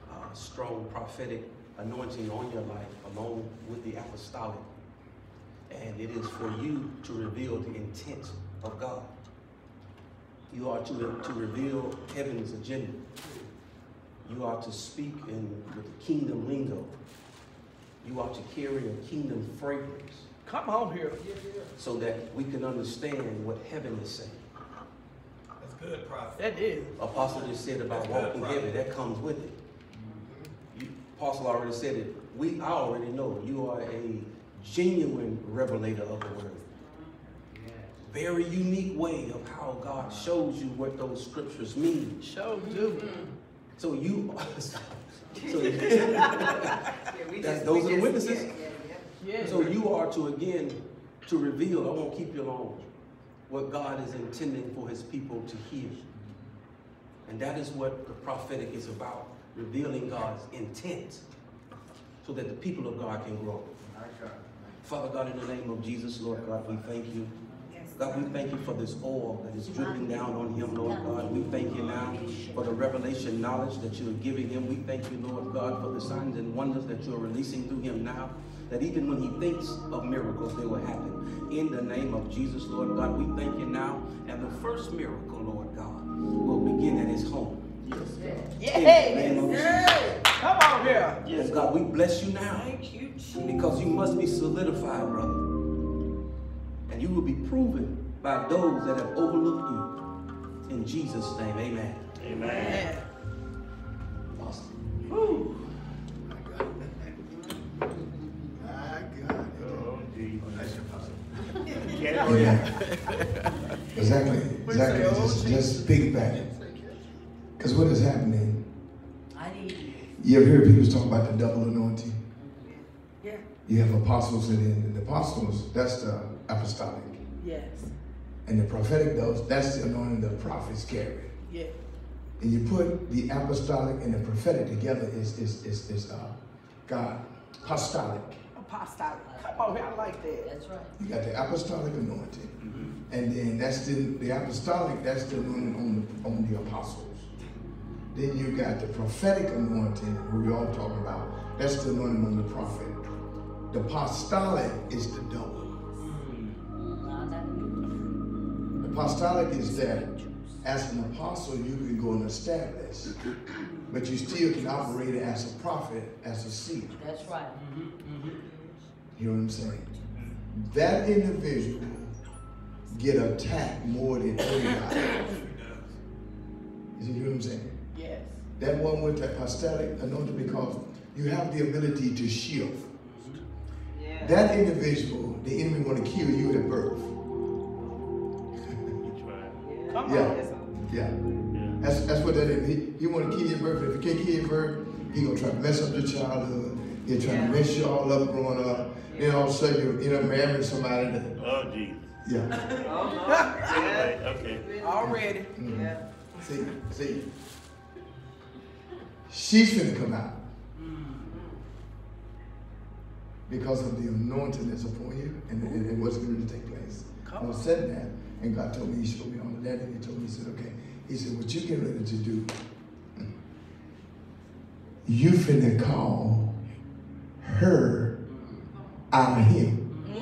uh, strong prophetic anointing on your life along with the apostolic. And it is for you to reveal the intent of God. You are to, to reveal heaven's agenda. You are to speak in with kingdom lingo. You are to carry a kingdom fragrance Come on here. so that we can understand what heaven is saying. That's good, prophet. That is. Apostle just said about That's walking prophet. heavy, that comes with it. You, Apostle already said it. We, I already know you are a genuine revelator of the word. Very unique way of how God shows you what those scriptures mean. Show do. Mm-hmm. So you, so that's, those are the witnesses. Yeah, Yeah. So you are to again to reveal. I won't keep you long. What God is intending for His people to hear, and that is what the prophetic is about: revealing God's intent, so that the people of God can grow. Father God, in the name of Jesus, Lord God, we thank you. God, we thank you for this oil that is dripping down on him, Lord God. We thank you now for the revelation knowledge that you are giving him. We thank you, Lord God, for the signs and wonders that you are releasing through him now. That even when he thinks of miracles, they will happen. In the name of Jesus, Lord God, we thank you now. And the first miracle, Lord God, will begin at his home. Yes, the name of Jesus. Come on here. Oh God, we bless you now. Thank you, Jesus. Because you must be solidified, brother. And you will be proven by those that have overlooked you. In Jesus' name, amen. Amen. Awesome. Oh, Jesus. Yeah. Exactly, exactly. Just, just piggyback. Because what is happening, I need you. you ever hear people talk about the double anointing? Yeah. You have apostles and then the apostles, that's the apostolic. Yes. And the prophetic, those, that's the anointing the prophets carry. Yeah. And you put the apostolic and the prophetic together is is is, is uh, God apostolic. Apostolic. Come on. I like that. That's right. You got the apostolic anointing, and then that's the the apostolic. That's the anointing on the on the apostles. Then you got the prophetic anointing, who we all talking about. That's the anointing on the prophet. The apostolic is the double. Apostolic is that as an apostle, you can go and establish, but you still can operate as a prophet, as a seer. That's right. You know what I'm saying? That individual get attacked more than anybody. You see what I'm saying? Yes. That one with the apostolic anointing because you have the ability to shift. That individual, the enemy want to kill you at birth. That's right. Come Yeah. on. Yeah. Yeah. That's that's what that is. He, he want to kill your birth. If he can't kill your birth, he gonna try to mess up your childhood. He'll try to mess you all up growing up. Then all of a sudden you you know marrying somebody that Oh, Jesus. yeah. Anyway, okay. Already. Mm-hmm. Yeah. See, see. She's finna come out. Because of the anointing that's upon you and, and, and what's going to take place. I was sitting there and God told me, He showed me on the letter, and He told me, He said, okay. He said, what you get ready to do, you finna call her out of him. Mm.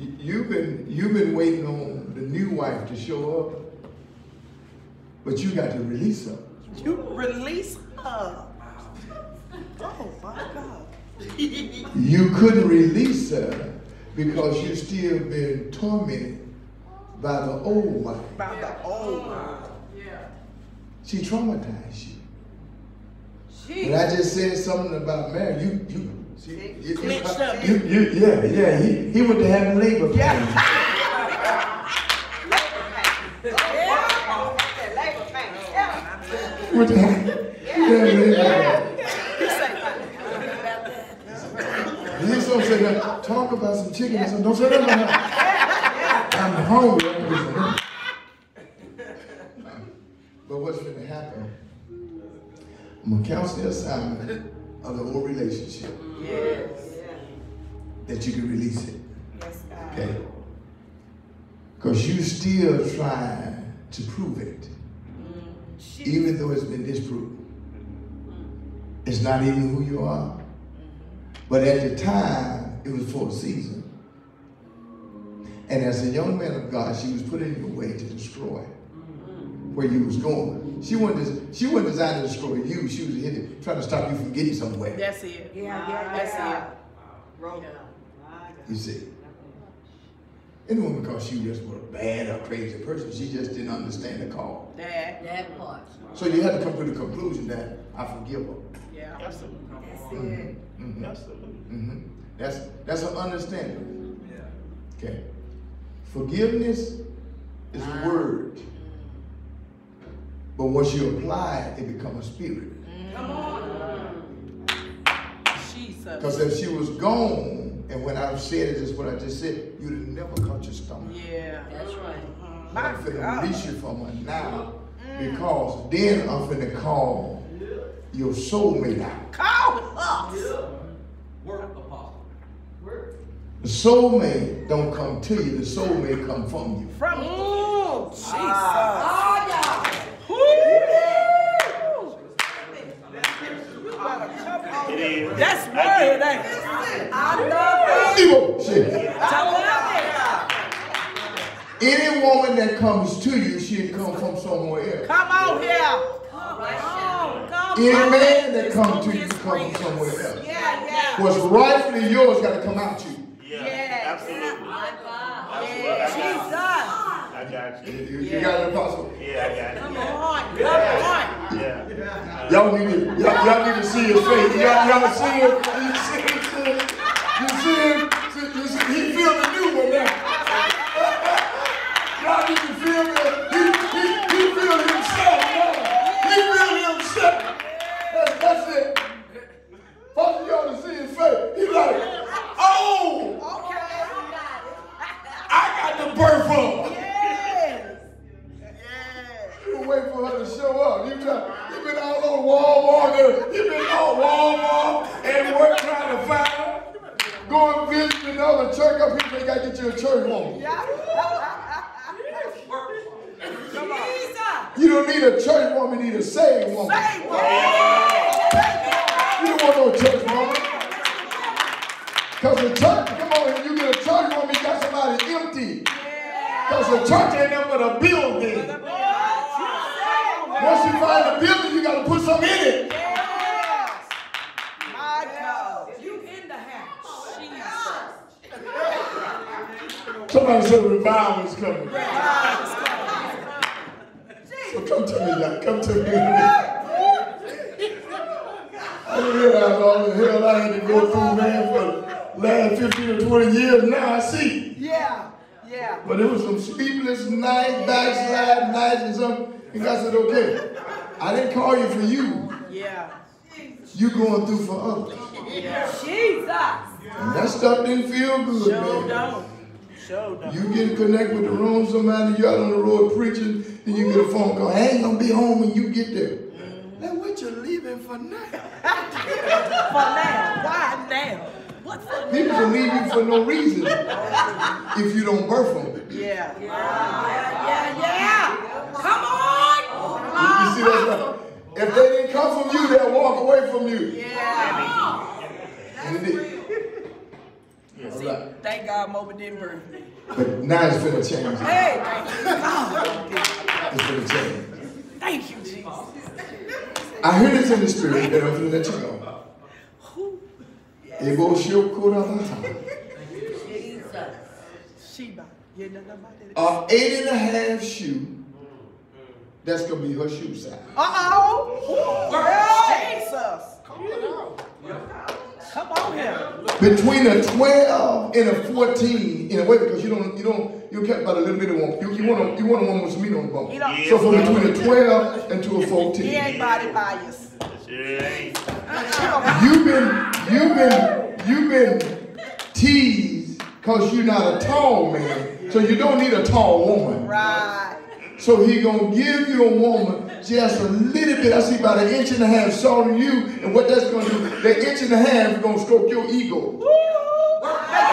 You- You've been you've been waiting on the new wife to show up, but you got to release her. You release her. Oh my God. You couldn't release her because you're still being tormented by the old wife. By the old one. She traumatized you. She. When I just said something about marriage, you you see, you, you, up. you, you- yeah yeah he he went to having labor pains. To having yeah, labor pains. Just don't say that. Talk about some chicken or something. Don't say that. I'm hungry. But what's going to happen? I'm going to cancel the assignment of the old relationship Yes. that you can release it. Yes, God. Okay? Because you still trying to prove it, She. even though it's been disproven. Mm. It's not even who you are. But at the time, it was for a season. And as a young man of God, she was put in your way to destroy. where you was going. She wasn't, she wasn't designed to destroy you. She was hitting, trying to stop you from getting somewhere. That's it. Yeah, yeah, That's yeah. it. You see. It wasn't because she just was a bad or crazy person. She just didn't understand the call. That. That part. So you had to come to the conclusion that I forgive her. Yeah. Absolutely. That's it. Mhm. Absolutely. Mhm. That's that's an understanding. Okay. Forgiveness is a word. But once you apply it, it becomes a spirit. Come on. Jesus. Because if she was gone, and when I said it, just what I just said, you'd have never caught your stomach. Yeah. That's right. My I'm finna God. release you from her now. Because then I'm finna call your soulmate out. Call us. The soulmate don't come to you, the soulmate come from you. From you. Ah. Jesus. Oh, yeah. It is. That's word, ain't it? I love Evil shit. Tell them. Any woman that comes to you, she'll come from somewhere else. Come on here. it. Come on. Come Any man that comes to you comes from somewhere else. Yeah, yeah. What's rightfully yours got to come out to you. Yeah. Yes. Absolutely. My God. Jesus. I got You, you. you- you got an apostle. Yeah, I got you. Come on. Come on. Yeah. Y'all need to, y'all, y'all need to see his face. Y'all, y'all see him? You see him? You see him? See- You see, he feel the new one now. Y'all need to feel it. He, he, he feel himself now. He feel himself. That's, that's it. Folks, y'all to see his face. He like, oh, okay. I got the birth of. Yes. Yes. You wait for her to show up. You try, you been all over Walmart. You been all Walmart and work trying to find her. Going visiting other church. Up people they gotta get you a church woman. You don't need a church woman. You need a saved woman. Say what? You don't want no church woman. Cause the church, come on, when you get a church woman, you got somebody empty. Cause the church ain't nothing but a building. Once you find a building, you gotta put something in it. Somebody said revival is coming. So come to me now. Come to me. I didn't realize all the hell I had to go through, man, the last 15 or 20 years. Now I see. Yeah. Yeah. But it was some sleepless nights, backslide nights, and some. And God said, okay, I didn't call you for you. Yeah. You going through for others. Yeah. Jesus. And that stuff didn't feel good, Show man. don't. Show don't. You get connected with the wrong somebody, you out on the road preaching, then you get a phone call. I ain't gonna be home when you get there. Mm-hmm. Now what you leaving for now? For now. Why now? What for People will leave you for no reason if you don't birth them. Yeah. Yeah, yeah. Yeah. Come on. You, you see that's right. If they didn't come from you, they'll walk away from you. Yeah. And it did. See, right. thank God Moby didn't birth me. But now it's finna change. Hey, thank you. God. It's finna change. Thank you, Jesus. I heard this in the spirit, and I'm finna let you know. Ego shokurabaha. Jesus. Sheba. Yeah, no, nobody. A eight and a half shoe, that's gonna be her shoe size. Uh-oh. Jesus. Come on here. Between a 12 and a 14, in a way, because you don't, you don't, you don't care about a little bit of one. You, you want a, you want a woman with some meat on the bone. So from between a 12 and to a 14. He ain't body bias. Yeah. You've been, you've been, you've been teased because you're not a tall man. So you don't need a tall woman. Right. So he gonna give you a woman just a little bit. I see about an inch and a half shorter than you, and what that's gonna do, that inch and a half is gonna stroke your ego.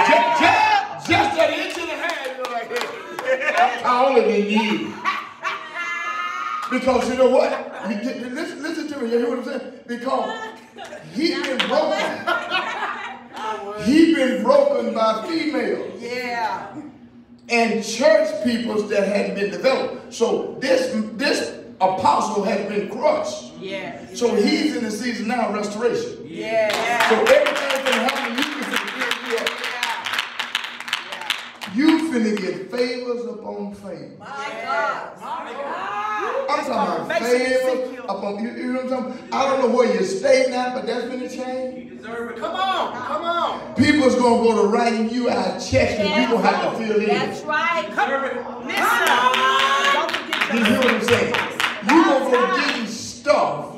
Just, just, just that inch and a half, you're like, hey, I'm taller than you. Because you know what? You get- Listen, listen to me. You hear what I'm saying? Because he been broken. He been broken by females. Yeah. and church peoples that hadn't been developed. So this this apostle had been crushed. Yeah. So he's in the season now of restoration. Yeah. So everything can happen. You finna get favors upon favors. My God! I'm talking about favors upon you, you know what I'm talking? I don't know where you're staying at, but that's gonna change. Come on. Come on. People's gonna go to writing you out checks and you gonna have to fill in. That's right. Listen. Don't forget You your hear what I'm saying? You gonna go getting stuff.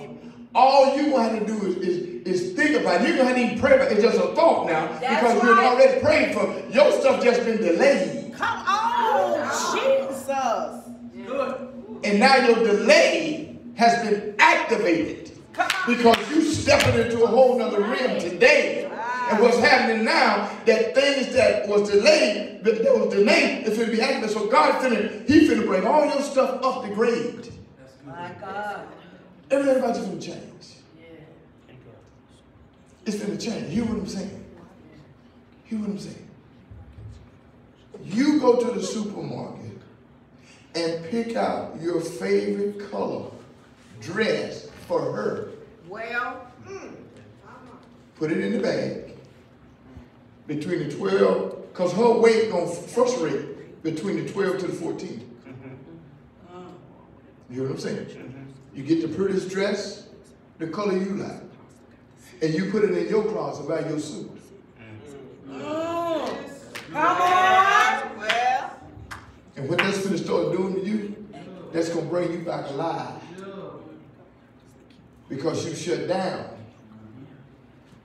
All you gonna have to do is, is, is think about it. You gonna have to even pray about it. It's just a thought now. That's because you're right. already praying for your stuff just been delayed. Come on. Oh, Jesus. Good. And now your delay has been activated. Come. Because you stepping into a whole nother realm today. And what's happening now, that things that was delayed, that that was delayed, is going to be activated. So God finna, He finna bring all your stuff up the grade. My God. Everything about you finna change. It's going to change. Hear what I'm saying? Hear what I'm saying? You go to the supermarket and pick out your favorite color dress for her. Well, mm. Put it in the bag. Between the 12, because her weight gonna fluctuate between the 12 to the 14. Mm-hmm. You hear what I'm saying? Mm-hmm. You get the prettiest dress, the color you like. And you put it in your closet by your suit. Oh, come on. Well, And what that's gonna start doing to you, that's gonna bring you back alive. Because you shut down.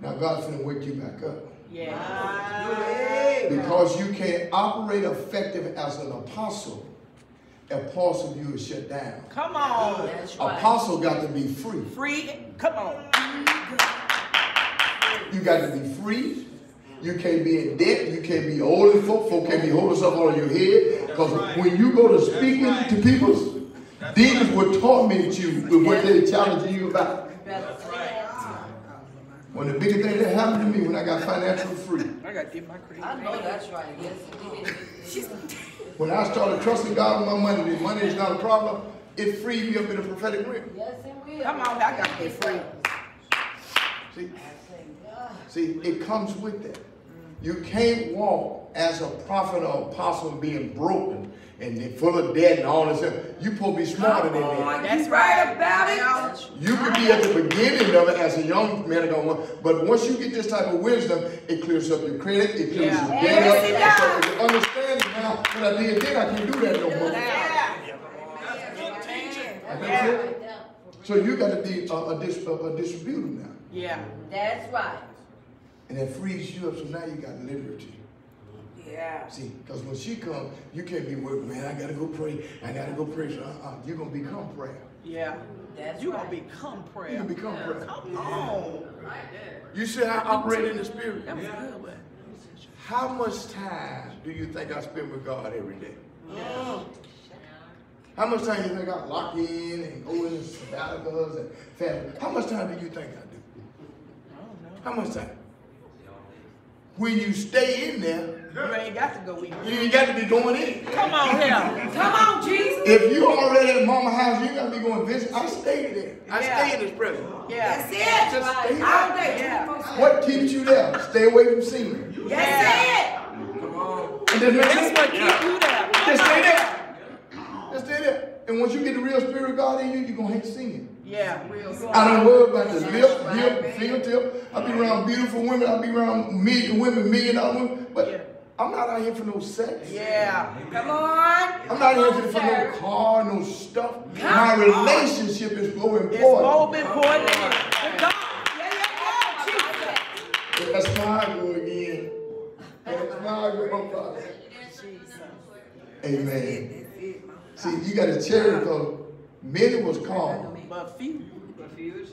Now God's gonna wake you back up. yeah. Because you can't operate effective as an apostle. Apostle, you is shut down. Come on. That's right. Apostle got to be free. Free. Come on. You got to be free. You can't be in debt. You can't be holding folk. Folk can't be holding stuff on your head. Because when you go to speaking to people, demons will torment you with what they're challenging you about. That's right. One of the biggest things that happened to me when I got financially free, I got to get my credit. I know that's right. Yes, it is. When I started trusting God with my money, the money is not a problem. It freed me up in the prophetic realm. Yes, it will. Come on, I got to get free. See, see, it comes with that. You can't walk as a prophet or apostle being broken and full of debt and all this stuff. You supposed to be smarter than that. That's right about it. You could be at the beginning of it as a young man and going, but once you get this type of wisdom, it clears up your credit, it clears Yeah. your Yes, it debt up. So if you understand it now, what I did then, I can't do that no more. Yeah. So you got to be a, a, dis, a, a distributor now. Yeah. That's right. And that frees you up, so now you got liberty. Yeah. See, because when she comes, you can't be working, man, I gotta go pray, I gotta go pray. So, uh-uh, you're gonna become prayer. Yeah. That's You right. gonna become You prayer. can become prayer. Come on. You see how I operate in the spirit? That was good, but. How much time do you think I spend with God every day? How much time do you think I lock in and go into sabbaticals and family? How much time do you think I do? I How much time? When you stay in there, You ain't got to go eat. you ain't got to be going in. Come on here. Come on, Jesus. If you already at mama house, you gotta be going to visit. I stay there. I Yeah. stay in his presence. Yeah. That's it. Just right. stay All there. day. Yeah. What keeps you there? Stay away from sin. That's And just make That's sure- what keep you there. Just stay there. Just stay there. And once you get the real spirit of God in you, you're gonna hate sin. Yeah. real. I don't worry about the lip, hip, fingertip. I be around beautiful women. I be around million women, million dollar women. But Yeah. I'm not out here for no sex. Yeah. Come on. I'm not here for, for on, no car, no stuff. My relationship is more important. It's more important than it. God. Yeah, yeah, yeah. Jesus. That's my go again. That's my go, Father. Amen. See, you got a cherry because many was called, But few. But few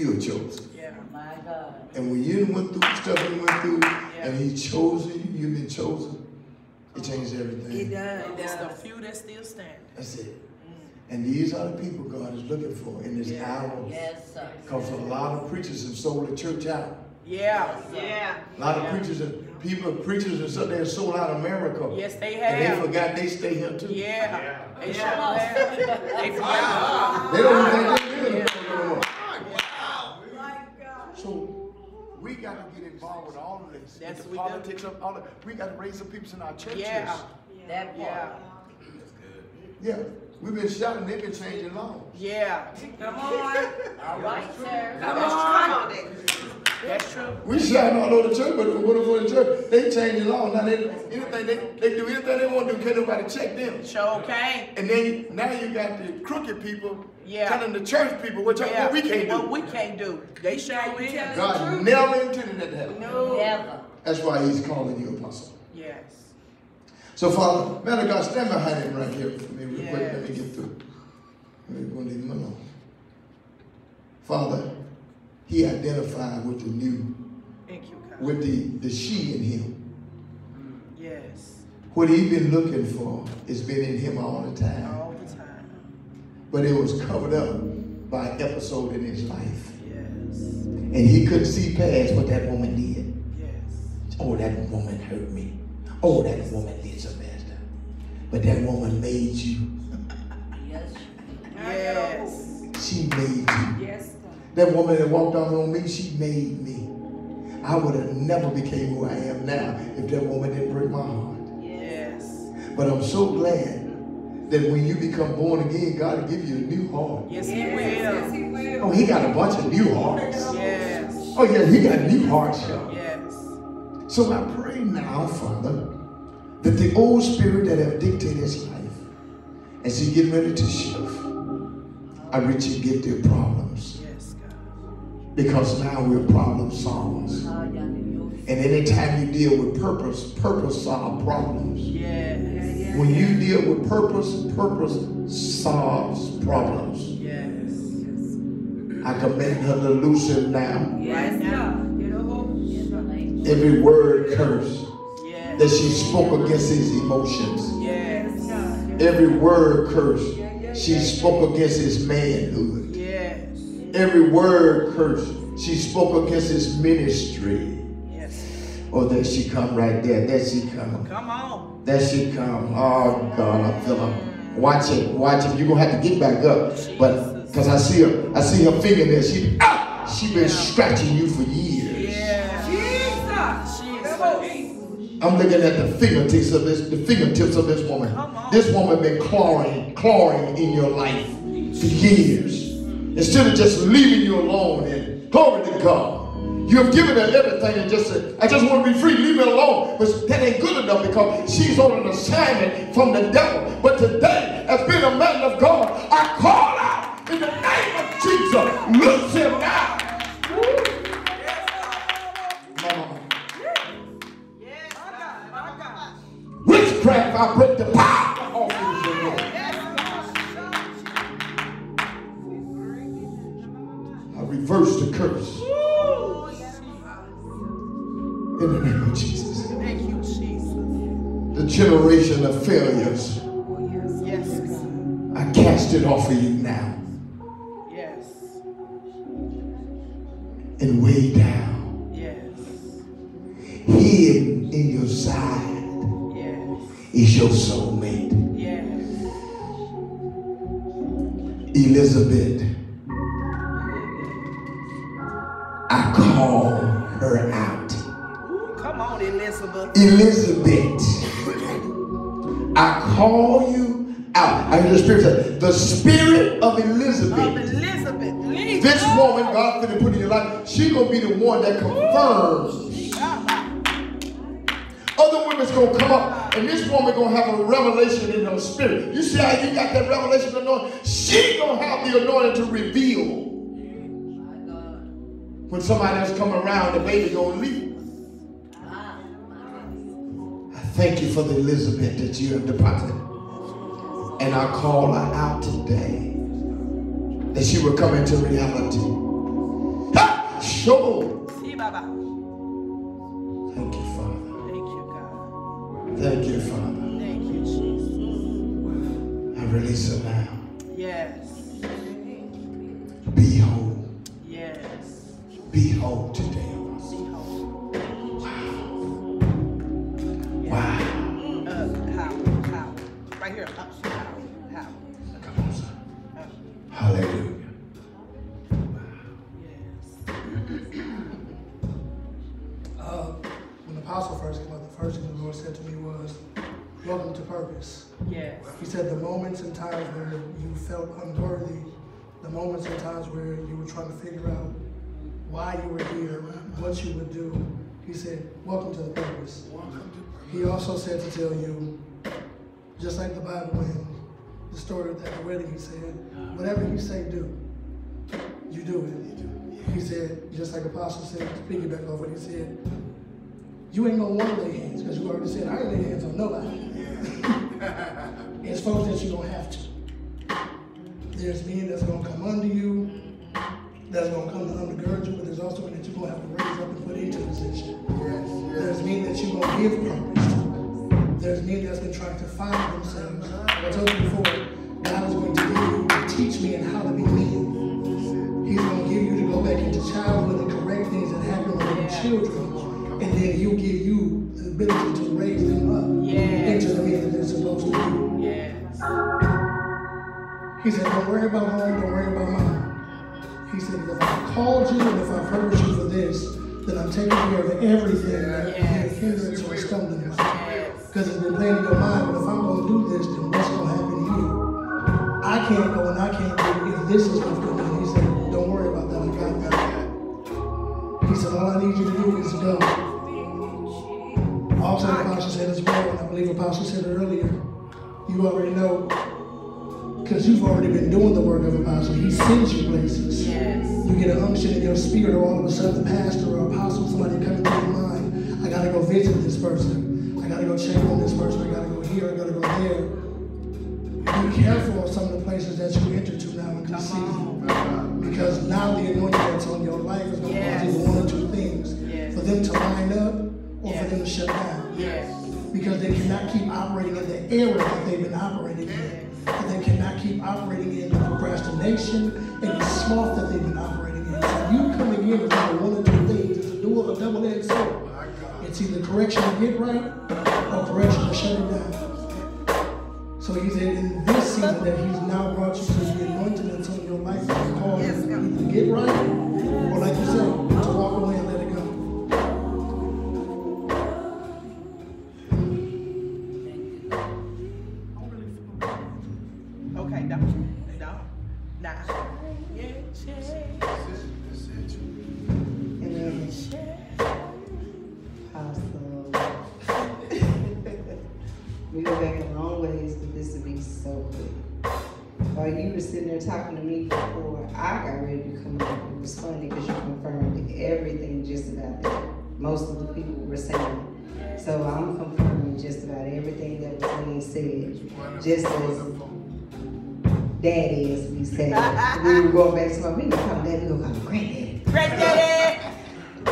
are chosen. Yeah. My God. And when you went through the stuff you went through, and He chosen you, you've been chosen, it uh-huh. changed everything. It does. It's the few that still stand. That's it. Mm. And these are the people God is looking for in this hour. Yes, sir. Because a lot of preachers have sold the church out. Yeah, yeah. A lot of preachers and people, preachers and stuff, they sold out America. Yes, they have. And they forgot they stay here too. Yeah. They sure have. They forgot. They don't think they we got to get involved with all of this. Yes, Get the we politics of all of, we got to raise the people in our churches. Yeah. That Yeah. part. Yeah. We've been shouting, they've been changing laws. Yeah. Come on. All right, sir. Come on. That's true. We shouting all over the church, but what if for the church? They changing laws. Now they anything they, they do anything they want to do, can't nobody check them. Sure okay. And then now you got the crooked people Yeah. telling the church people what, y'all- Yeah. what we can't do. What we can't do. They sure will. God never intended that to happen. No. Never. That's why he's calling you apostle. Yes. So, Father, man of God, stand behind him right here for me real quick. Let me get through. We're going to leave him alone. Father, he identified with the new, Thank you, God. with the, the she in him. Mm, yes. What he's been looking for has been in him all the time. All the time. But it was covered up by an episode in his life. Yes. And he couldn't see past what that woman did. Yes. Oh, that woman hurt me. Oh, that woman did some bad stuff. But that woman made you. Yes. Yes. She made you. Yes. That woman that walked down on me, she made me. I would have never became who I am now if that woman didn't break my heart. Yes. But I'm so glad that when you become born again, God will give you a new heart. Yes, He will. Oh, he got a bunch of new hearts. Yes. Oh, yeah, he got new hearts, y'all. Yes. So I pray now, Father, that the old spirit that have dictated his life, as he get ready to shift, I reach and get their problems. Yes, God. Because now we're problem solvers. Ah, yeah, you- And anytime you deal with purpose, purpose solve problems. Yes. When you deal with purpose, purpose solves problems. Yes. I command her to loosen now. Right now. In the name Every word curse that she spoke against his emotions. Yes. Every word curse she spoke against his manhood. Yes. Every word curse she spoke against his ministry. Yes. Oh, there she come right there. There she come. Come on. There she come. Oh God, I feel her. Watch it, watch it. You're gonna have to get back up. But because I see her, I see her finger there. She ah, she been scratching you for years. Yeah. Jesus. Jesus. I'm looking at the fingertips of this, the fingertips of this woman. This woman been clawing, clawing in your life for years. Instead of just leaving you alone and glory to God. You have given her everything and just said, I just want to be free, leave me alone. But that ain't good enough because she's on an assignment from the devil. But today, as being a man of God, I call out in the name of Jesus, loose him now. Witchcraft, I break the power off of you. Lord. I reverse the curse. In the name of Jesus. Thank you, Jesus. The generation of failures, Yes, God. I cast it off of you now Yes. and way down. Yes. Hidden in your side Yes. is your soulmate. Yes. Elizabeth. I call her out. Ooh, come on, Elizabeth. Elizabeth, I call you out. I hear the spirit say, the spirit of Of Elizabeth. Elizabeth. Leave. This woman God finna put in your life, she gonna be the one that confirms. Other women's gonna come up, and this woman gonna have a revelation in her spirit. You see how you got that revelation anointing? She gonna have the anointing to reveal. When somebody else come around, the baby gonna leave. Thank you for the Elizabeth that you have deposited. And I call her out today that she will come into reality. Ha! Sure. See, Baba. Thank you, Father. Thank you, God. Thank you, Father. Thank you, Jesus. I release her now. Yes. Be whole. Yes. Be How? Hallelujah. Uh, when the apostle first came out, the first thing the Lord said to me was, welcome to purpose. Yes. He said the moments and times where you felt unworthy, the moments and times where you were trying to figure out why you were here, what you would do, he said, welcome to the purpose. Welcome to purpose. He also said to tell you, just like the Bible when the story of the wedding, he said, whatever you say do, you do it. He said, just like Apostle said, to piggyback off what he said, you ain't gonna want to lay hands, because you already said, I ain't lay hands on nobody. it's folks that you're gonna have to. There's men that's gonna come under you, that's gonna come to undergird you, but there's also men that you're gonna have to raise up and put into position. There's men that you're gonna give purpose to. There's men that's been trying to find themselves. I told you before, God is going to give you to teach men how to be. He's going to give you to go back into childhood and correct things that happen with your children. And then he'll give you the ability to raise them up Yes. into the men that they're supposed to be. Yes. He said, don't worry about home, don't worry about mom. He said, if I called you and if I purposed you for this, then I'm taking care of everything that be a Yes. hindrance or stumbling block. Because it's been playing in your mind, but if I'm going to do this, then what's going to happen here? I can't go and I can't do if this is what's going to happen. He said, don't worry about that, I got that. He said, all I need you to do is go. Also, the apostle said as well, and I believe apostle said it earlier, you already know, because you've already been doing the work of apostle. He sends you places. Yes. You get an unction in your spirit, or all of a sudden, the pastor or apostle, somebody coming to your mind. I gotta go visit this person. I gotta go check on this person. I gotta go here. I gotta go there. Be careful of some of the places that you enter to now this season, because now the anointing that's on your life is gonna Yes. cause one or two things: Yes. for them to line up, or for them to shut down Yes. because they cannot keep operating in the era that they've been operating in. And they cannot keep operating in the procrastination and the sloth that they've been operating in. So you coming in with one or two things. It's a double-edged sword. It's either correction to get right or correction to shut it down. So he said in this season that he's now brought you to the anointing until your life is called either get right talking to me before I got ready to come up, it was funny because you confirmed everything just about that. Most of the people were saying. So I'm confirming just about everything that was being said. Just as daddy, as we say. we were going back to my, we call daddy, we gonna call granddaddy. Granddaddy.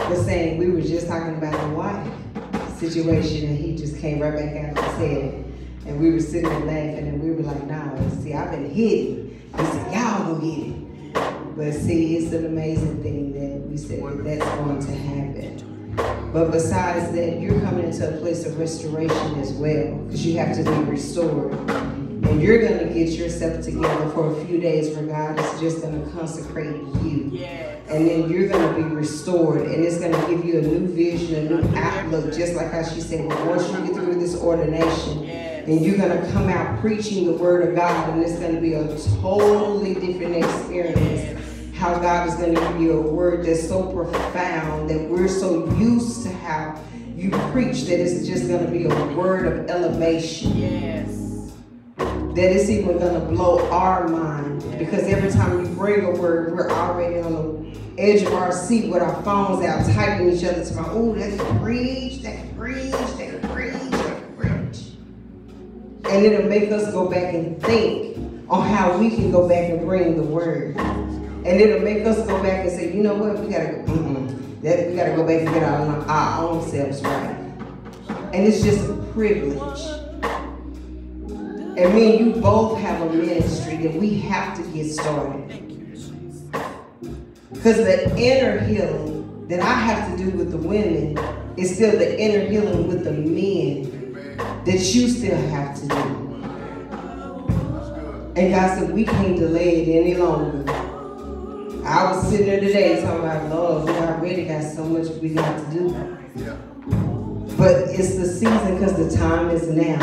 was saying we were just talking about the wife situation, and he just came right back out and said it. And we were sitting there laughing, and we were like, "Nah, see, I've been hidden." He said, "Y'all gonna get it." But see, it's an amazing thing that we said that that's going to happen. But besides that, you're coming into a place of restoration as well, because you have to be restored. And you're going to get yourself together for a few days where God is just going to consecrate you. And then you're going to be restored, and it's going to give you a new vision, a new outlook, just like how she said, well, once you get through this ordination, Yes. and you're going to come out preaching the word of God, and it's going to be a totally different experience. How God is going to give you a word that's so profound that we're so used to how you preach that it's just going to be a word of elevation Yes. that it's even gonna blow our mind because every time you bring a word, we're already on the edge of our seat with our phones out, typing each other to my, oh, that can preach, that can preach, that And it'll make us go back and think on how we can go back and bring the word. And it'll make us go back and say, you know what, we gotta go, mm-mm, that, we gotta go back and get our, our own selves right. And it's just a privilege. And me and you both have a ministry that we have to get started. Because the inner healing that I have to do with the women is still the inner healing with the men that you still have to do. And God said, we can't delay it any longer. I was sitting there today talking about, Lord, we already got so much we got to do. but it's the season because the time is now.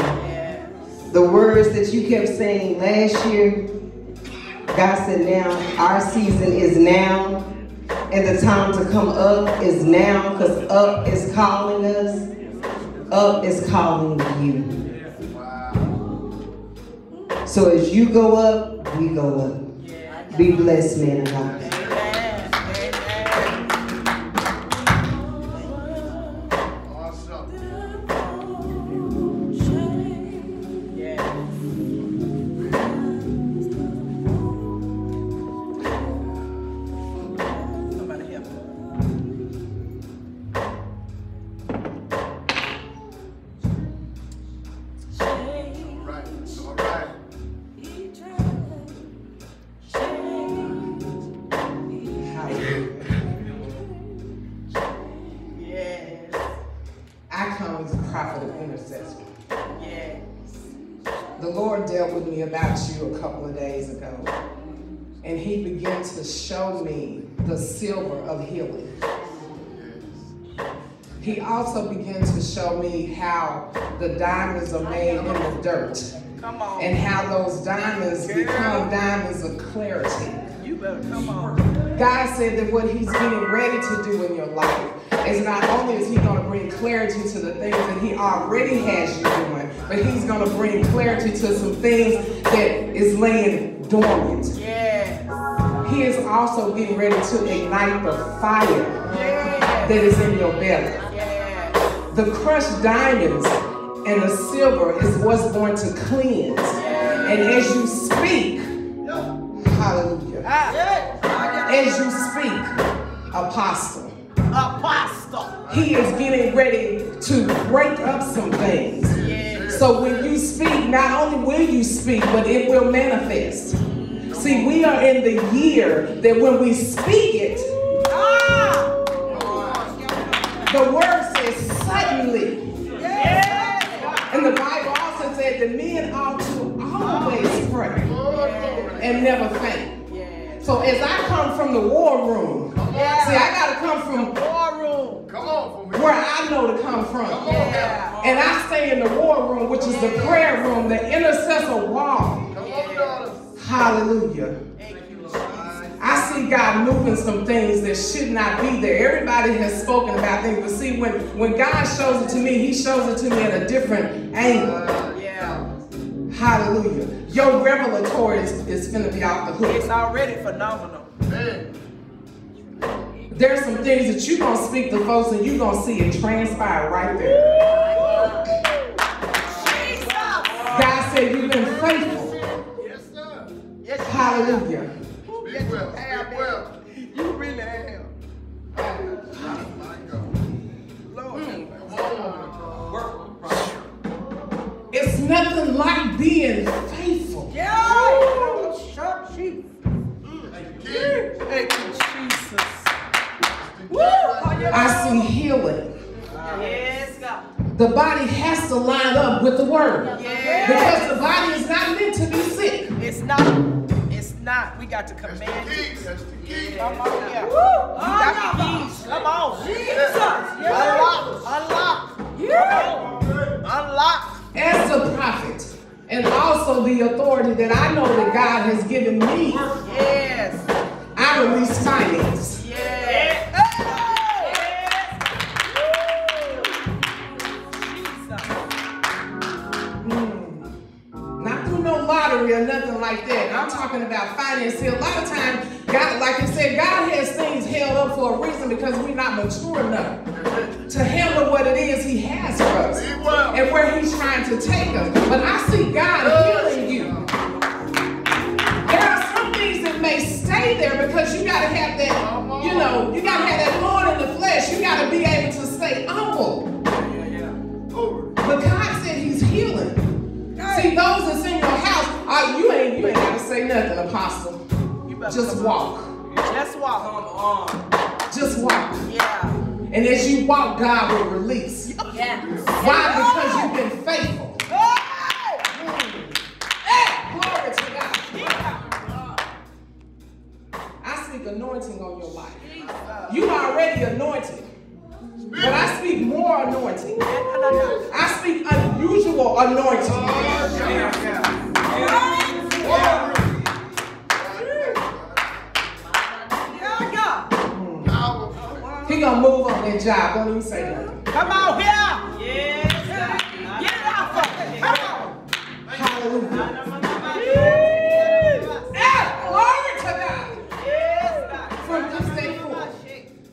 The words that you kept saying last year, God said now, our season is now, and the time to come up is now, because up is calling us. Up is calling you. So as you go up, we go up. Be blessed, man of God. Me the silver of healing. He also began to show me how the diamonds are made in the dirt, Come on. and how those diamonds become diamonds of clarity. You better come on. God said that what He's getting ready to do in your life is not only is He going to bring clarity to the things that He already has you doing, but He's going to bring clarity to some things that is laying dormant. Yes. He is also getting ready to ignite the fire that is in your belly. The crushed diamonds and the silver is what's going to cleanse. And as you speak, hallelujah, Ah. as you speak, apostle. Apostle. He is getting ready to break up some things. So when you speak, not only will you speak, but it will manifest. See, we are in the year that when we speak it, Ah. the word says suddenly. And the Bible also said the men ought to always pray and never faint. So as I come from the war room, see, I gotta come from War room. where I know to come from. And I stay in the war room, which is the prayer room, the intercessor wall. Hallelujah. Thank you, Lord. I see God moving some things that should not be there. Everybody has spoken about things, but see, when, when God shows it to me, He shows it to me at a different angle. Yeah. Hallelujah. Your revelatory is, is going to be off the hook. It's already phenomenal. There's some things that you're going to speak to folks and you're going to see it transpire right there. Jesus. God said, You've been faithful. Yes, you Hallelujah. Yes, you have been. You really mm. have. Lord. It's nothing like being faithful. Yeah. Shut you. Thank you, Jesus. Woo. I see healing. Yes, God. The body has to line up with the word. Yes. Because the body is not meant to be sick. It's not. It's not. We got to command it. Come on here. You got the keys. Come on. Jesus. Unlock. Unlock. Yeah. Unlock. As a prophet, and also the authority that I know that God has given me, Yes. I release finance. Yes. Lottery or nothing like that. I'm talking about finance. See, a lot of times, God, like I said, God has things held up for a reason because we're not mature enough to handle what it is He has for us and where He's trying to take us. But I see God healing you. There are some things that may stay there because you got to have that, you know, you got to have that thorn in the flesh. You got to be able to stay humble. But God said He's healing. See, those that's in your house, uh, you ain't you ain't got to say nothing, Apostle. You better Just walk. on. Just walk. Come on. Just walk. Yeah. And as you walk, God will release. Yeah. Why? Because you've been faithful. Hey! Hey, glory to God. I speak anointing on your life. You are already anointed. But I speak more your anointing. I speak unusual anointing. He gonna move on that job. Don't even say nothing. Come on here. Yes. Get it out for me. Come on. Hallelujah. Yeah, glory to God. From this day forth,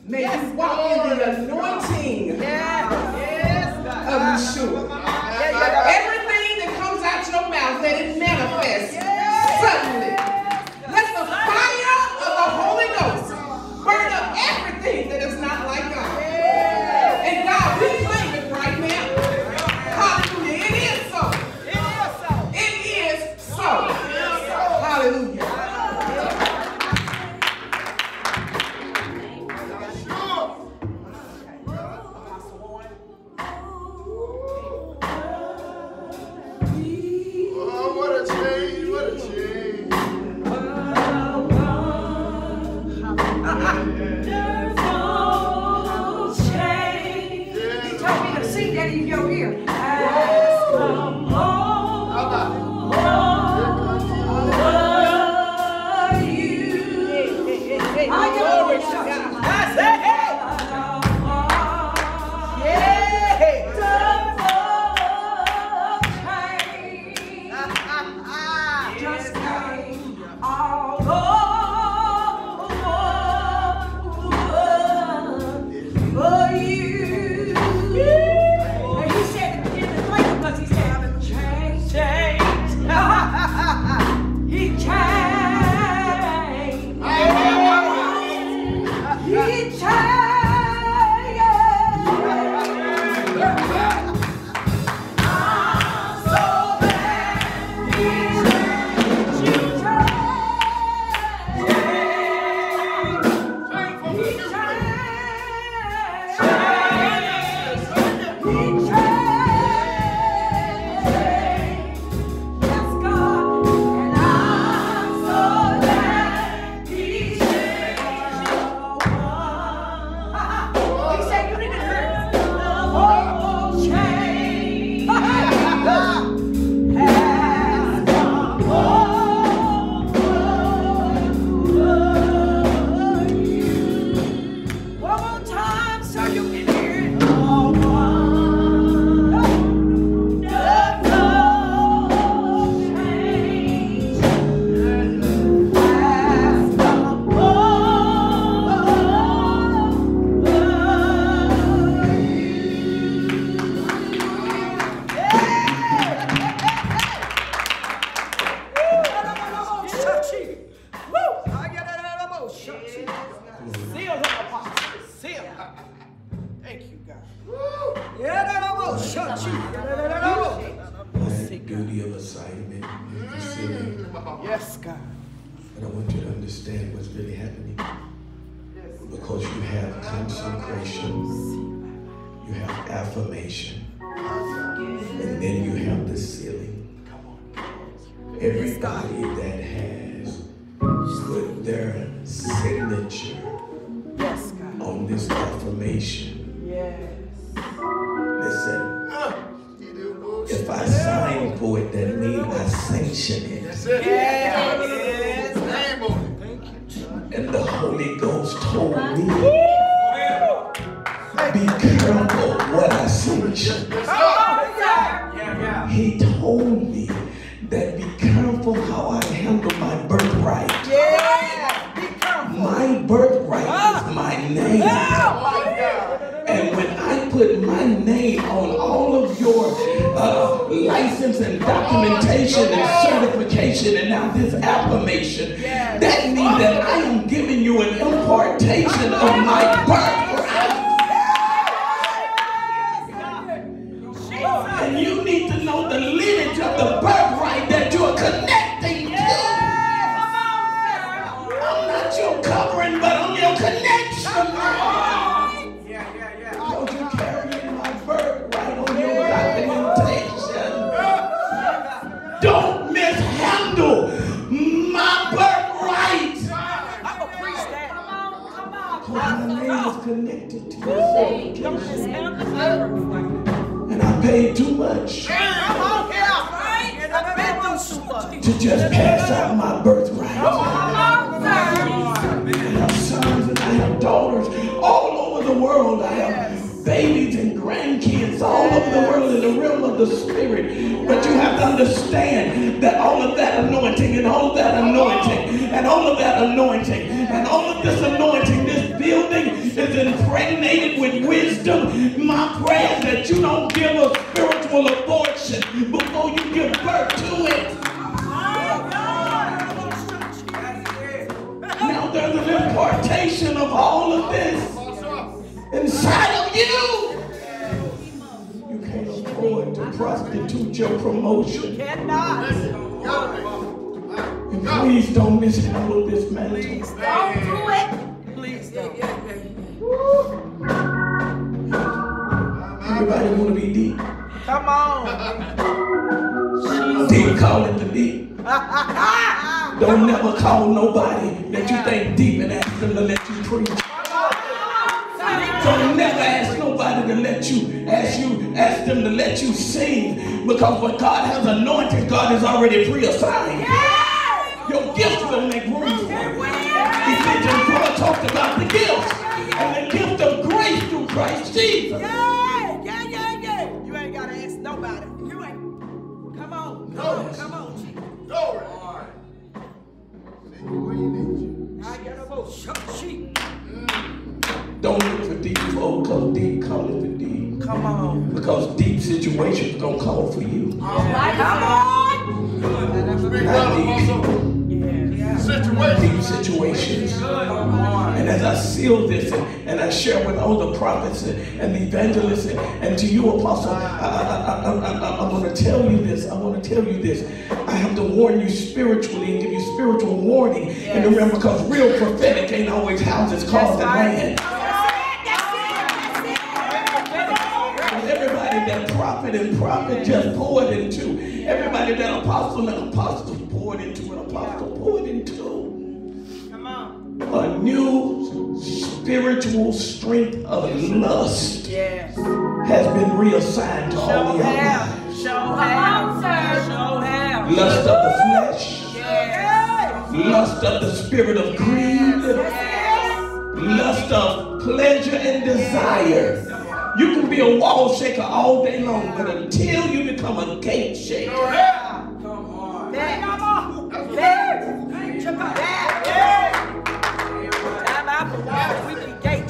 may you walk in the anointing of Yeshua. Everything that comes your mouth, let it manifest suddenly. Let the fire of the Holy Ghost burn up everything I sanction. Yes. Name on it. And the Holy Ghost told me, be careful what I sanction. He told me that be careful how I handle my birthright. Yeah. Be careful. My birthright is my name. And when I put my name on all of your uh, license and documentation and certification and now this affirmation, that means that I am Don't look for deep folk, because deep calleth for deep. Come on. Because deep situations gonna call for you. Come on. Not deep people. Deep situations. And as I seal this and, and I share with all the prophets and, and the evangelists and, and to you, apostle, I, I want to tell you this. I want to tell you this. I have to warn you spiritually and give you spiritual warning. And remember, because real prophetic ain't always houses called the land. Everybody that prophet and prophet just poured into. Everybody that apostle and apostle poured into an apostle poured into. Come on. A new spiritual strength of lust Yes. has been reassigned to all Show of your have. lives. Show have. Show have. Lust of the flesh, Yes. lust of the spirit of greed, lust of pleasure and desire. You can be a wall shaker all day long, but until you become a gate shaker, There. Come on. There.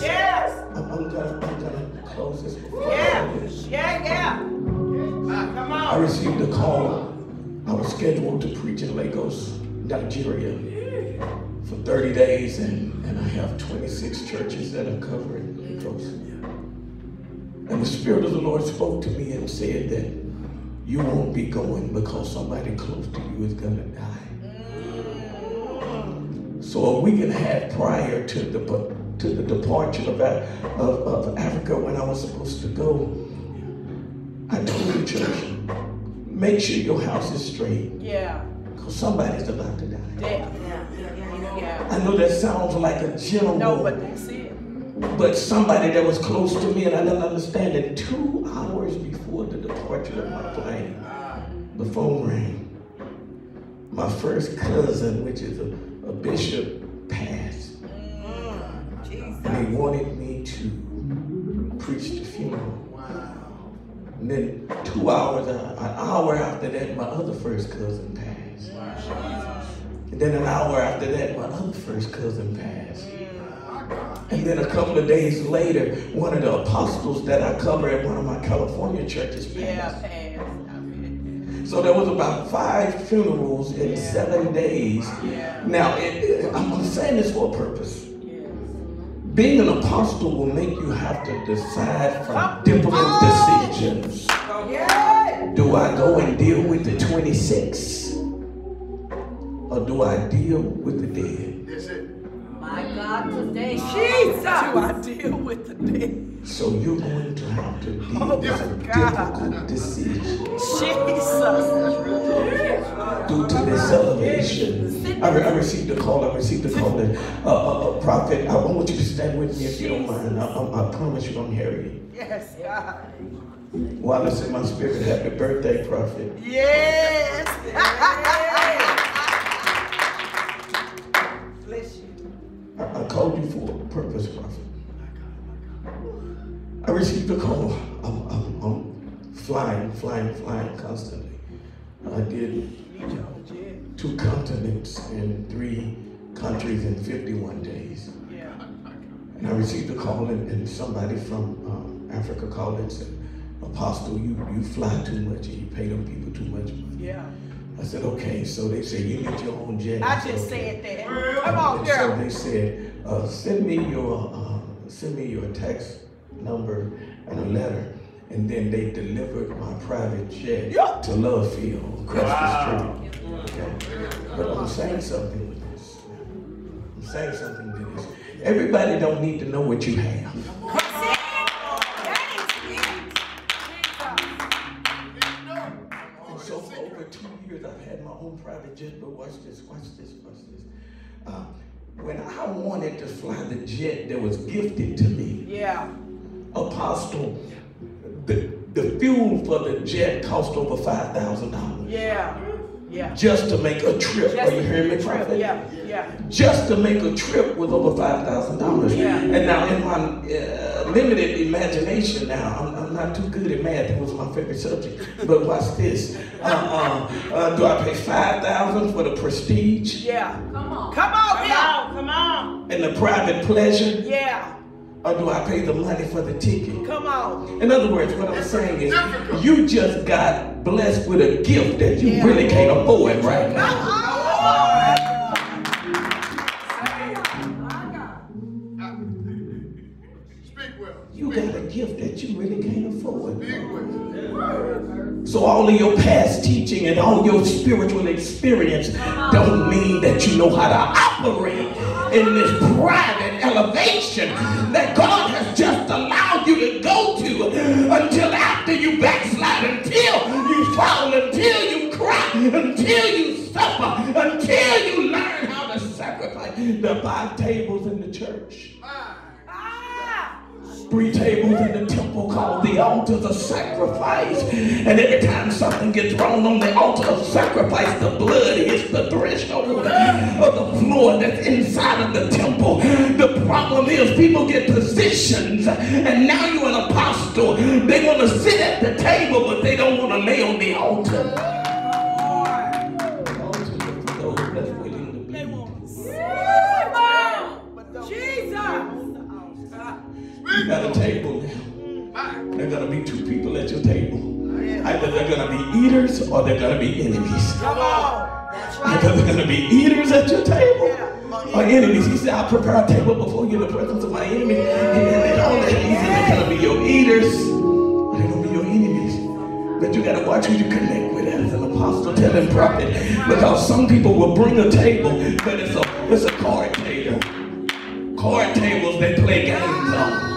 Yes. I'm gonna, close this. Yeah. Yeah, yeah. Come I received a call. I was scheduled to preach in Lagos, Nigeria for 30 days, and, and I have 26 churches that I cover in Lagos. And the Spirit of the Lord spoke to me and said that you won't be going because somebody close to you is going to die. So a week and a half prior to the, to the departure of, of, of Africa when I was supposed to go, I told the church, make sure your house is straight Yeah. because somebody's about to die. Yeah. Yeah. Yeah. Yeah. I know that sounds like a general, No, but that's it. but somebody that was close to me, and I didn't understand that two hours before the departure of my plane, uh-huh. the phone rang. My first cousin, which is a, a bishop, passed. Mm, and they wanted me to preach the funeral. Wow. And then two hours, uh, an hour after that, my other first cousin passed. Mm, and then an hour after that, my other first cousin passed. Mm. And then a couple of days later, one of the apostles that I cover at one of my California churches Yeah, passed. pass. So there was about five funerals in seven days. Now, it, it- I'm saying this for a purpose. Being an apostle will make you have to decide from difficult decisions. Oh, yeah. Do I go and deal with the 26? Or do I deal with the dead? My God, today. Jesus. Do I deal with the dead? So you're going to have to deal Oh, with some difficult decisions Jesus. due to this elevation. I, re- I received a call. I received a call that uh, uh, uh, prophet. I want you to stand with me if you don't mind. I, I, I promise you, I'm Harry. Yes, God. Wallace in my spirit, happy birthday, prophet. Yes. Bless you. I, I called you for a purpose, prophet. I received a call. I'm, I'm, I'm flying, flying, flying constantly. I did two continents in three countries in 51 days. Yeah. And I received a call, and, and somebody from um, Africa called and said, Apostle, you, you fly too much and you pay them people too much money. Yeah. I said, okay. So they said, you need your own jet. I said, just "Okay." said that. Come on, And so they said, uh, send me your uh, send me your text number and a letter. And then they delivered my private jet Yeah. to Love Field across the street. Okay. But I'm saying something with this. I'm saying something with this. Everybody don't need to know what you have. And so for over two years, I've had my own private jet, but watch this, watch this, watch this. Uh, when I wanted to fly the jet that was gifted to me, Yeah. Apostle, the, the fuel for the jet cost over $5,000 Yeah. Yeah. just to make a trip. Just Are you hearing me, a trip. Prophet? Yeah. Yeah. Just to make a trip was over five thousand dollars. Yeah. And now, in my uh, limited imagination, now I'm, I'm not too good at math. It was my favorite subject. But watch this. Uh, uh, uh, do I pay five thousand for the prestige Yeah. Come on. Come on. Come on. Come on. and the private pleasure, Yeah. Or do I pay the money for the ticket? Come on. In other words, what I'm saying is, you just got blessed with a gift that you Yeah. really can't afford right now. You got a gift that you really can't afford. So all of your past teaching and all your spiritual experience don't mean that you know how to operate in this private elevation that God has just allowed you to go to until after you backslide, until you fall, until you cry, until you suffer, until you learn how to sacrifice. The five tables in the church three tables in the temple called the altars of sacrifice. And every time something gets thrown on the altar of sacrifice, the blood hits the threshold of the floor that's inside of the temple. The problem is people get positions, and now you're an apostle. They want to sit at the table, but they don't want to lay on altar. The altar got a table now. There are gonna be two people at your table. Either they're gonna be eaters or they're gonna be enemies. Come on. Either they're gonna be eaters at your table or enemies. He said, I'll prepare a table before you in the presence of my enemy. And then all that is they're gonna be your eaters or they're gonna be your enemies. But you gotta watch who you connect with as an apostle, telling prophet. Because some people will bring a table, but it's a it's a card table. Card tables they play games on.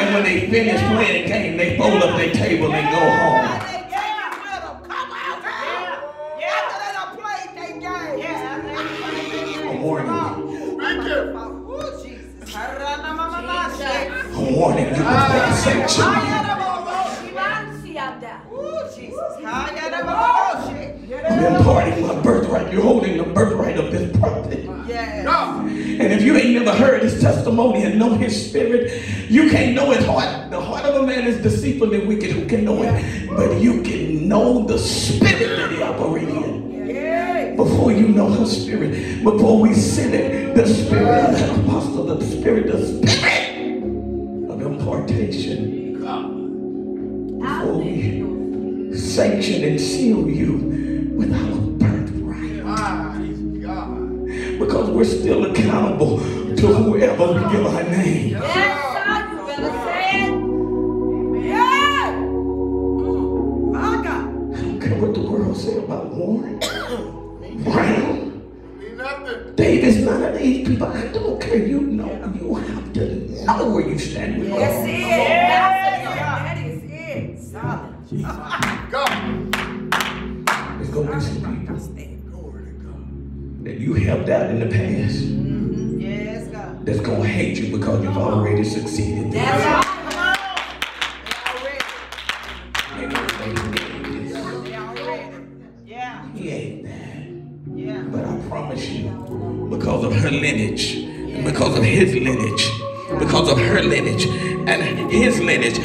And when they finish playing a game, they fold up their table and go home. They take it with them. Come on, girl. After they done played they game. Yeah. I'm warning you. Oh, Jesus. Jesus. I'm warning you before I sanction you. Oh, Jesus. I'm imparting my birthright. You're holding the birthright of this prophet. And if you ain't never heard his testimony and know his spirit, you can't know his heart. The heart of a man is deceitfully wicked. Who can know it? But you can know the spirit that he operates in. Before you know her spirit, before we send it, the spirit of the apostle, the spirit, the spirit of impartation. Before we sanction and seal you with our because we're still accountable to whoever we give our name. Yes, sir, you better say it. Yeah. Mm, my God. I don't care what the world say about Warren, Brown, Davis, none of these people. I don't care. You know, you have to know where you stand with God. That's it. That is it. Go. God. Going to be some people that you helped out in the past mm-hmm. yes, God. that's going to hate you because you've already succeeded. That's right. Because of her lineage, and because of his lineage, because of her lineage and his lineage.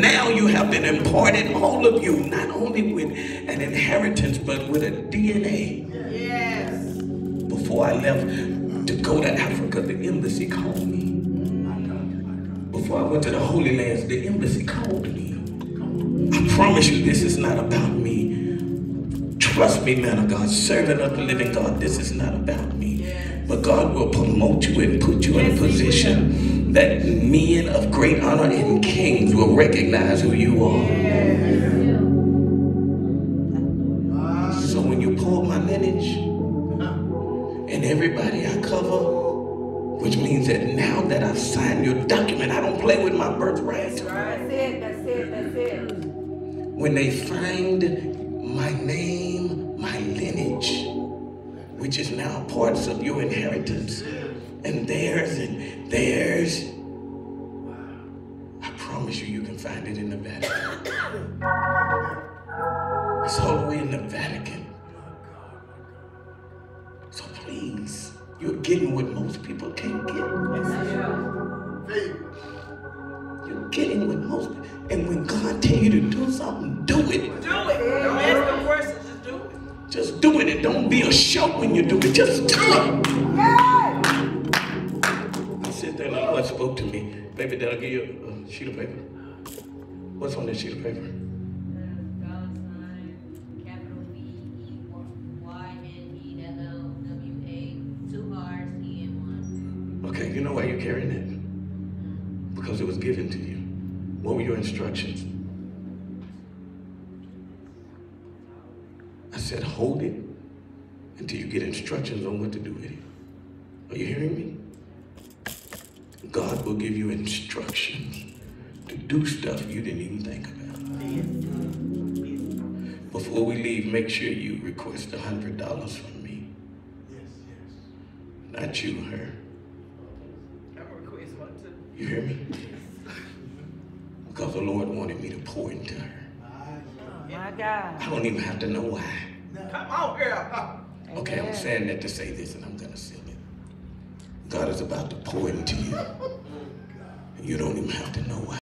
Now you have been imparted, all of you, not only with an inheritance, but with a DNA. Before I left to go to Africa, the embassy called me. Before I went to the Holy Lands, the embassy called me. I promise you, this is not about me. Trust me, man of God, servant of the living God, this is not about me. But God will promote you and put you in a position that men of great honor and kings will recognize who you are. Now that I've signed your document, I don't play with my birthright. That's it, that's it, that's it. when they find my name, my lineage, which is now parts of your inheritance, and theirs and theirs, I promise you, you can find it in the Vatican. It's all the way in the Vatican. So please, you're getting what most people can't get. You're getting what most people, and when God tell you to do something, do it. Do it. Don't ask no questions. Just do it. Just do it and don't be a show when you do it. Just do it. I sit there and the Lord spoke to me. Baby, did I give you a sheet of paper? What's on that sheet of paper? Okay, you know why you're carrying it? Because it was given to you. What were your instructions? I said, hold it until you get instructions on what to do with it. Are you hearing me? God will give you instructions to do stuff you didn't even think about. Before we leave, make sure you request a hundred dollars from me. Yes, yes. Not you, her. I'm a request one too. You hear me? Because the Lord wanted me to pour into her. My God. I don't even have to know why. Come on, girl. Okay, I'm saying that to say this and I'm gonna sing it. God is about to pour into you. You don't even have to know why.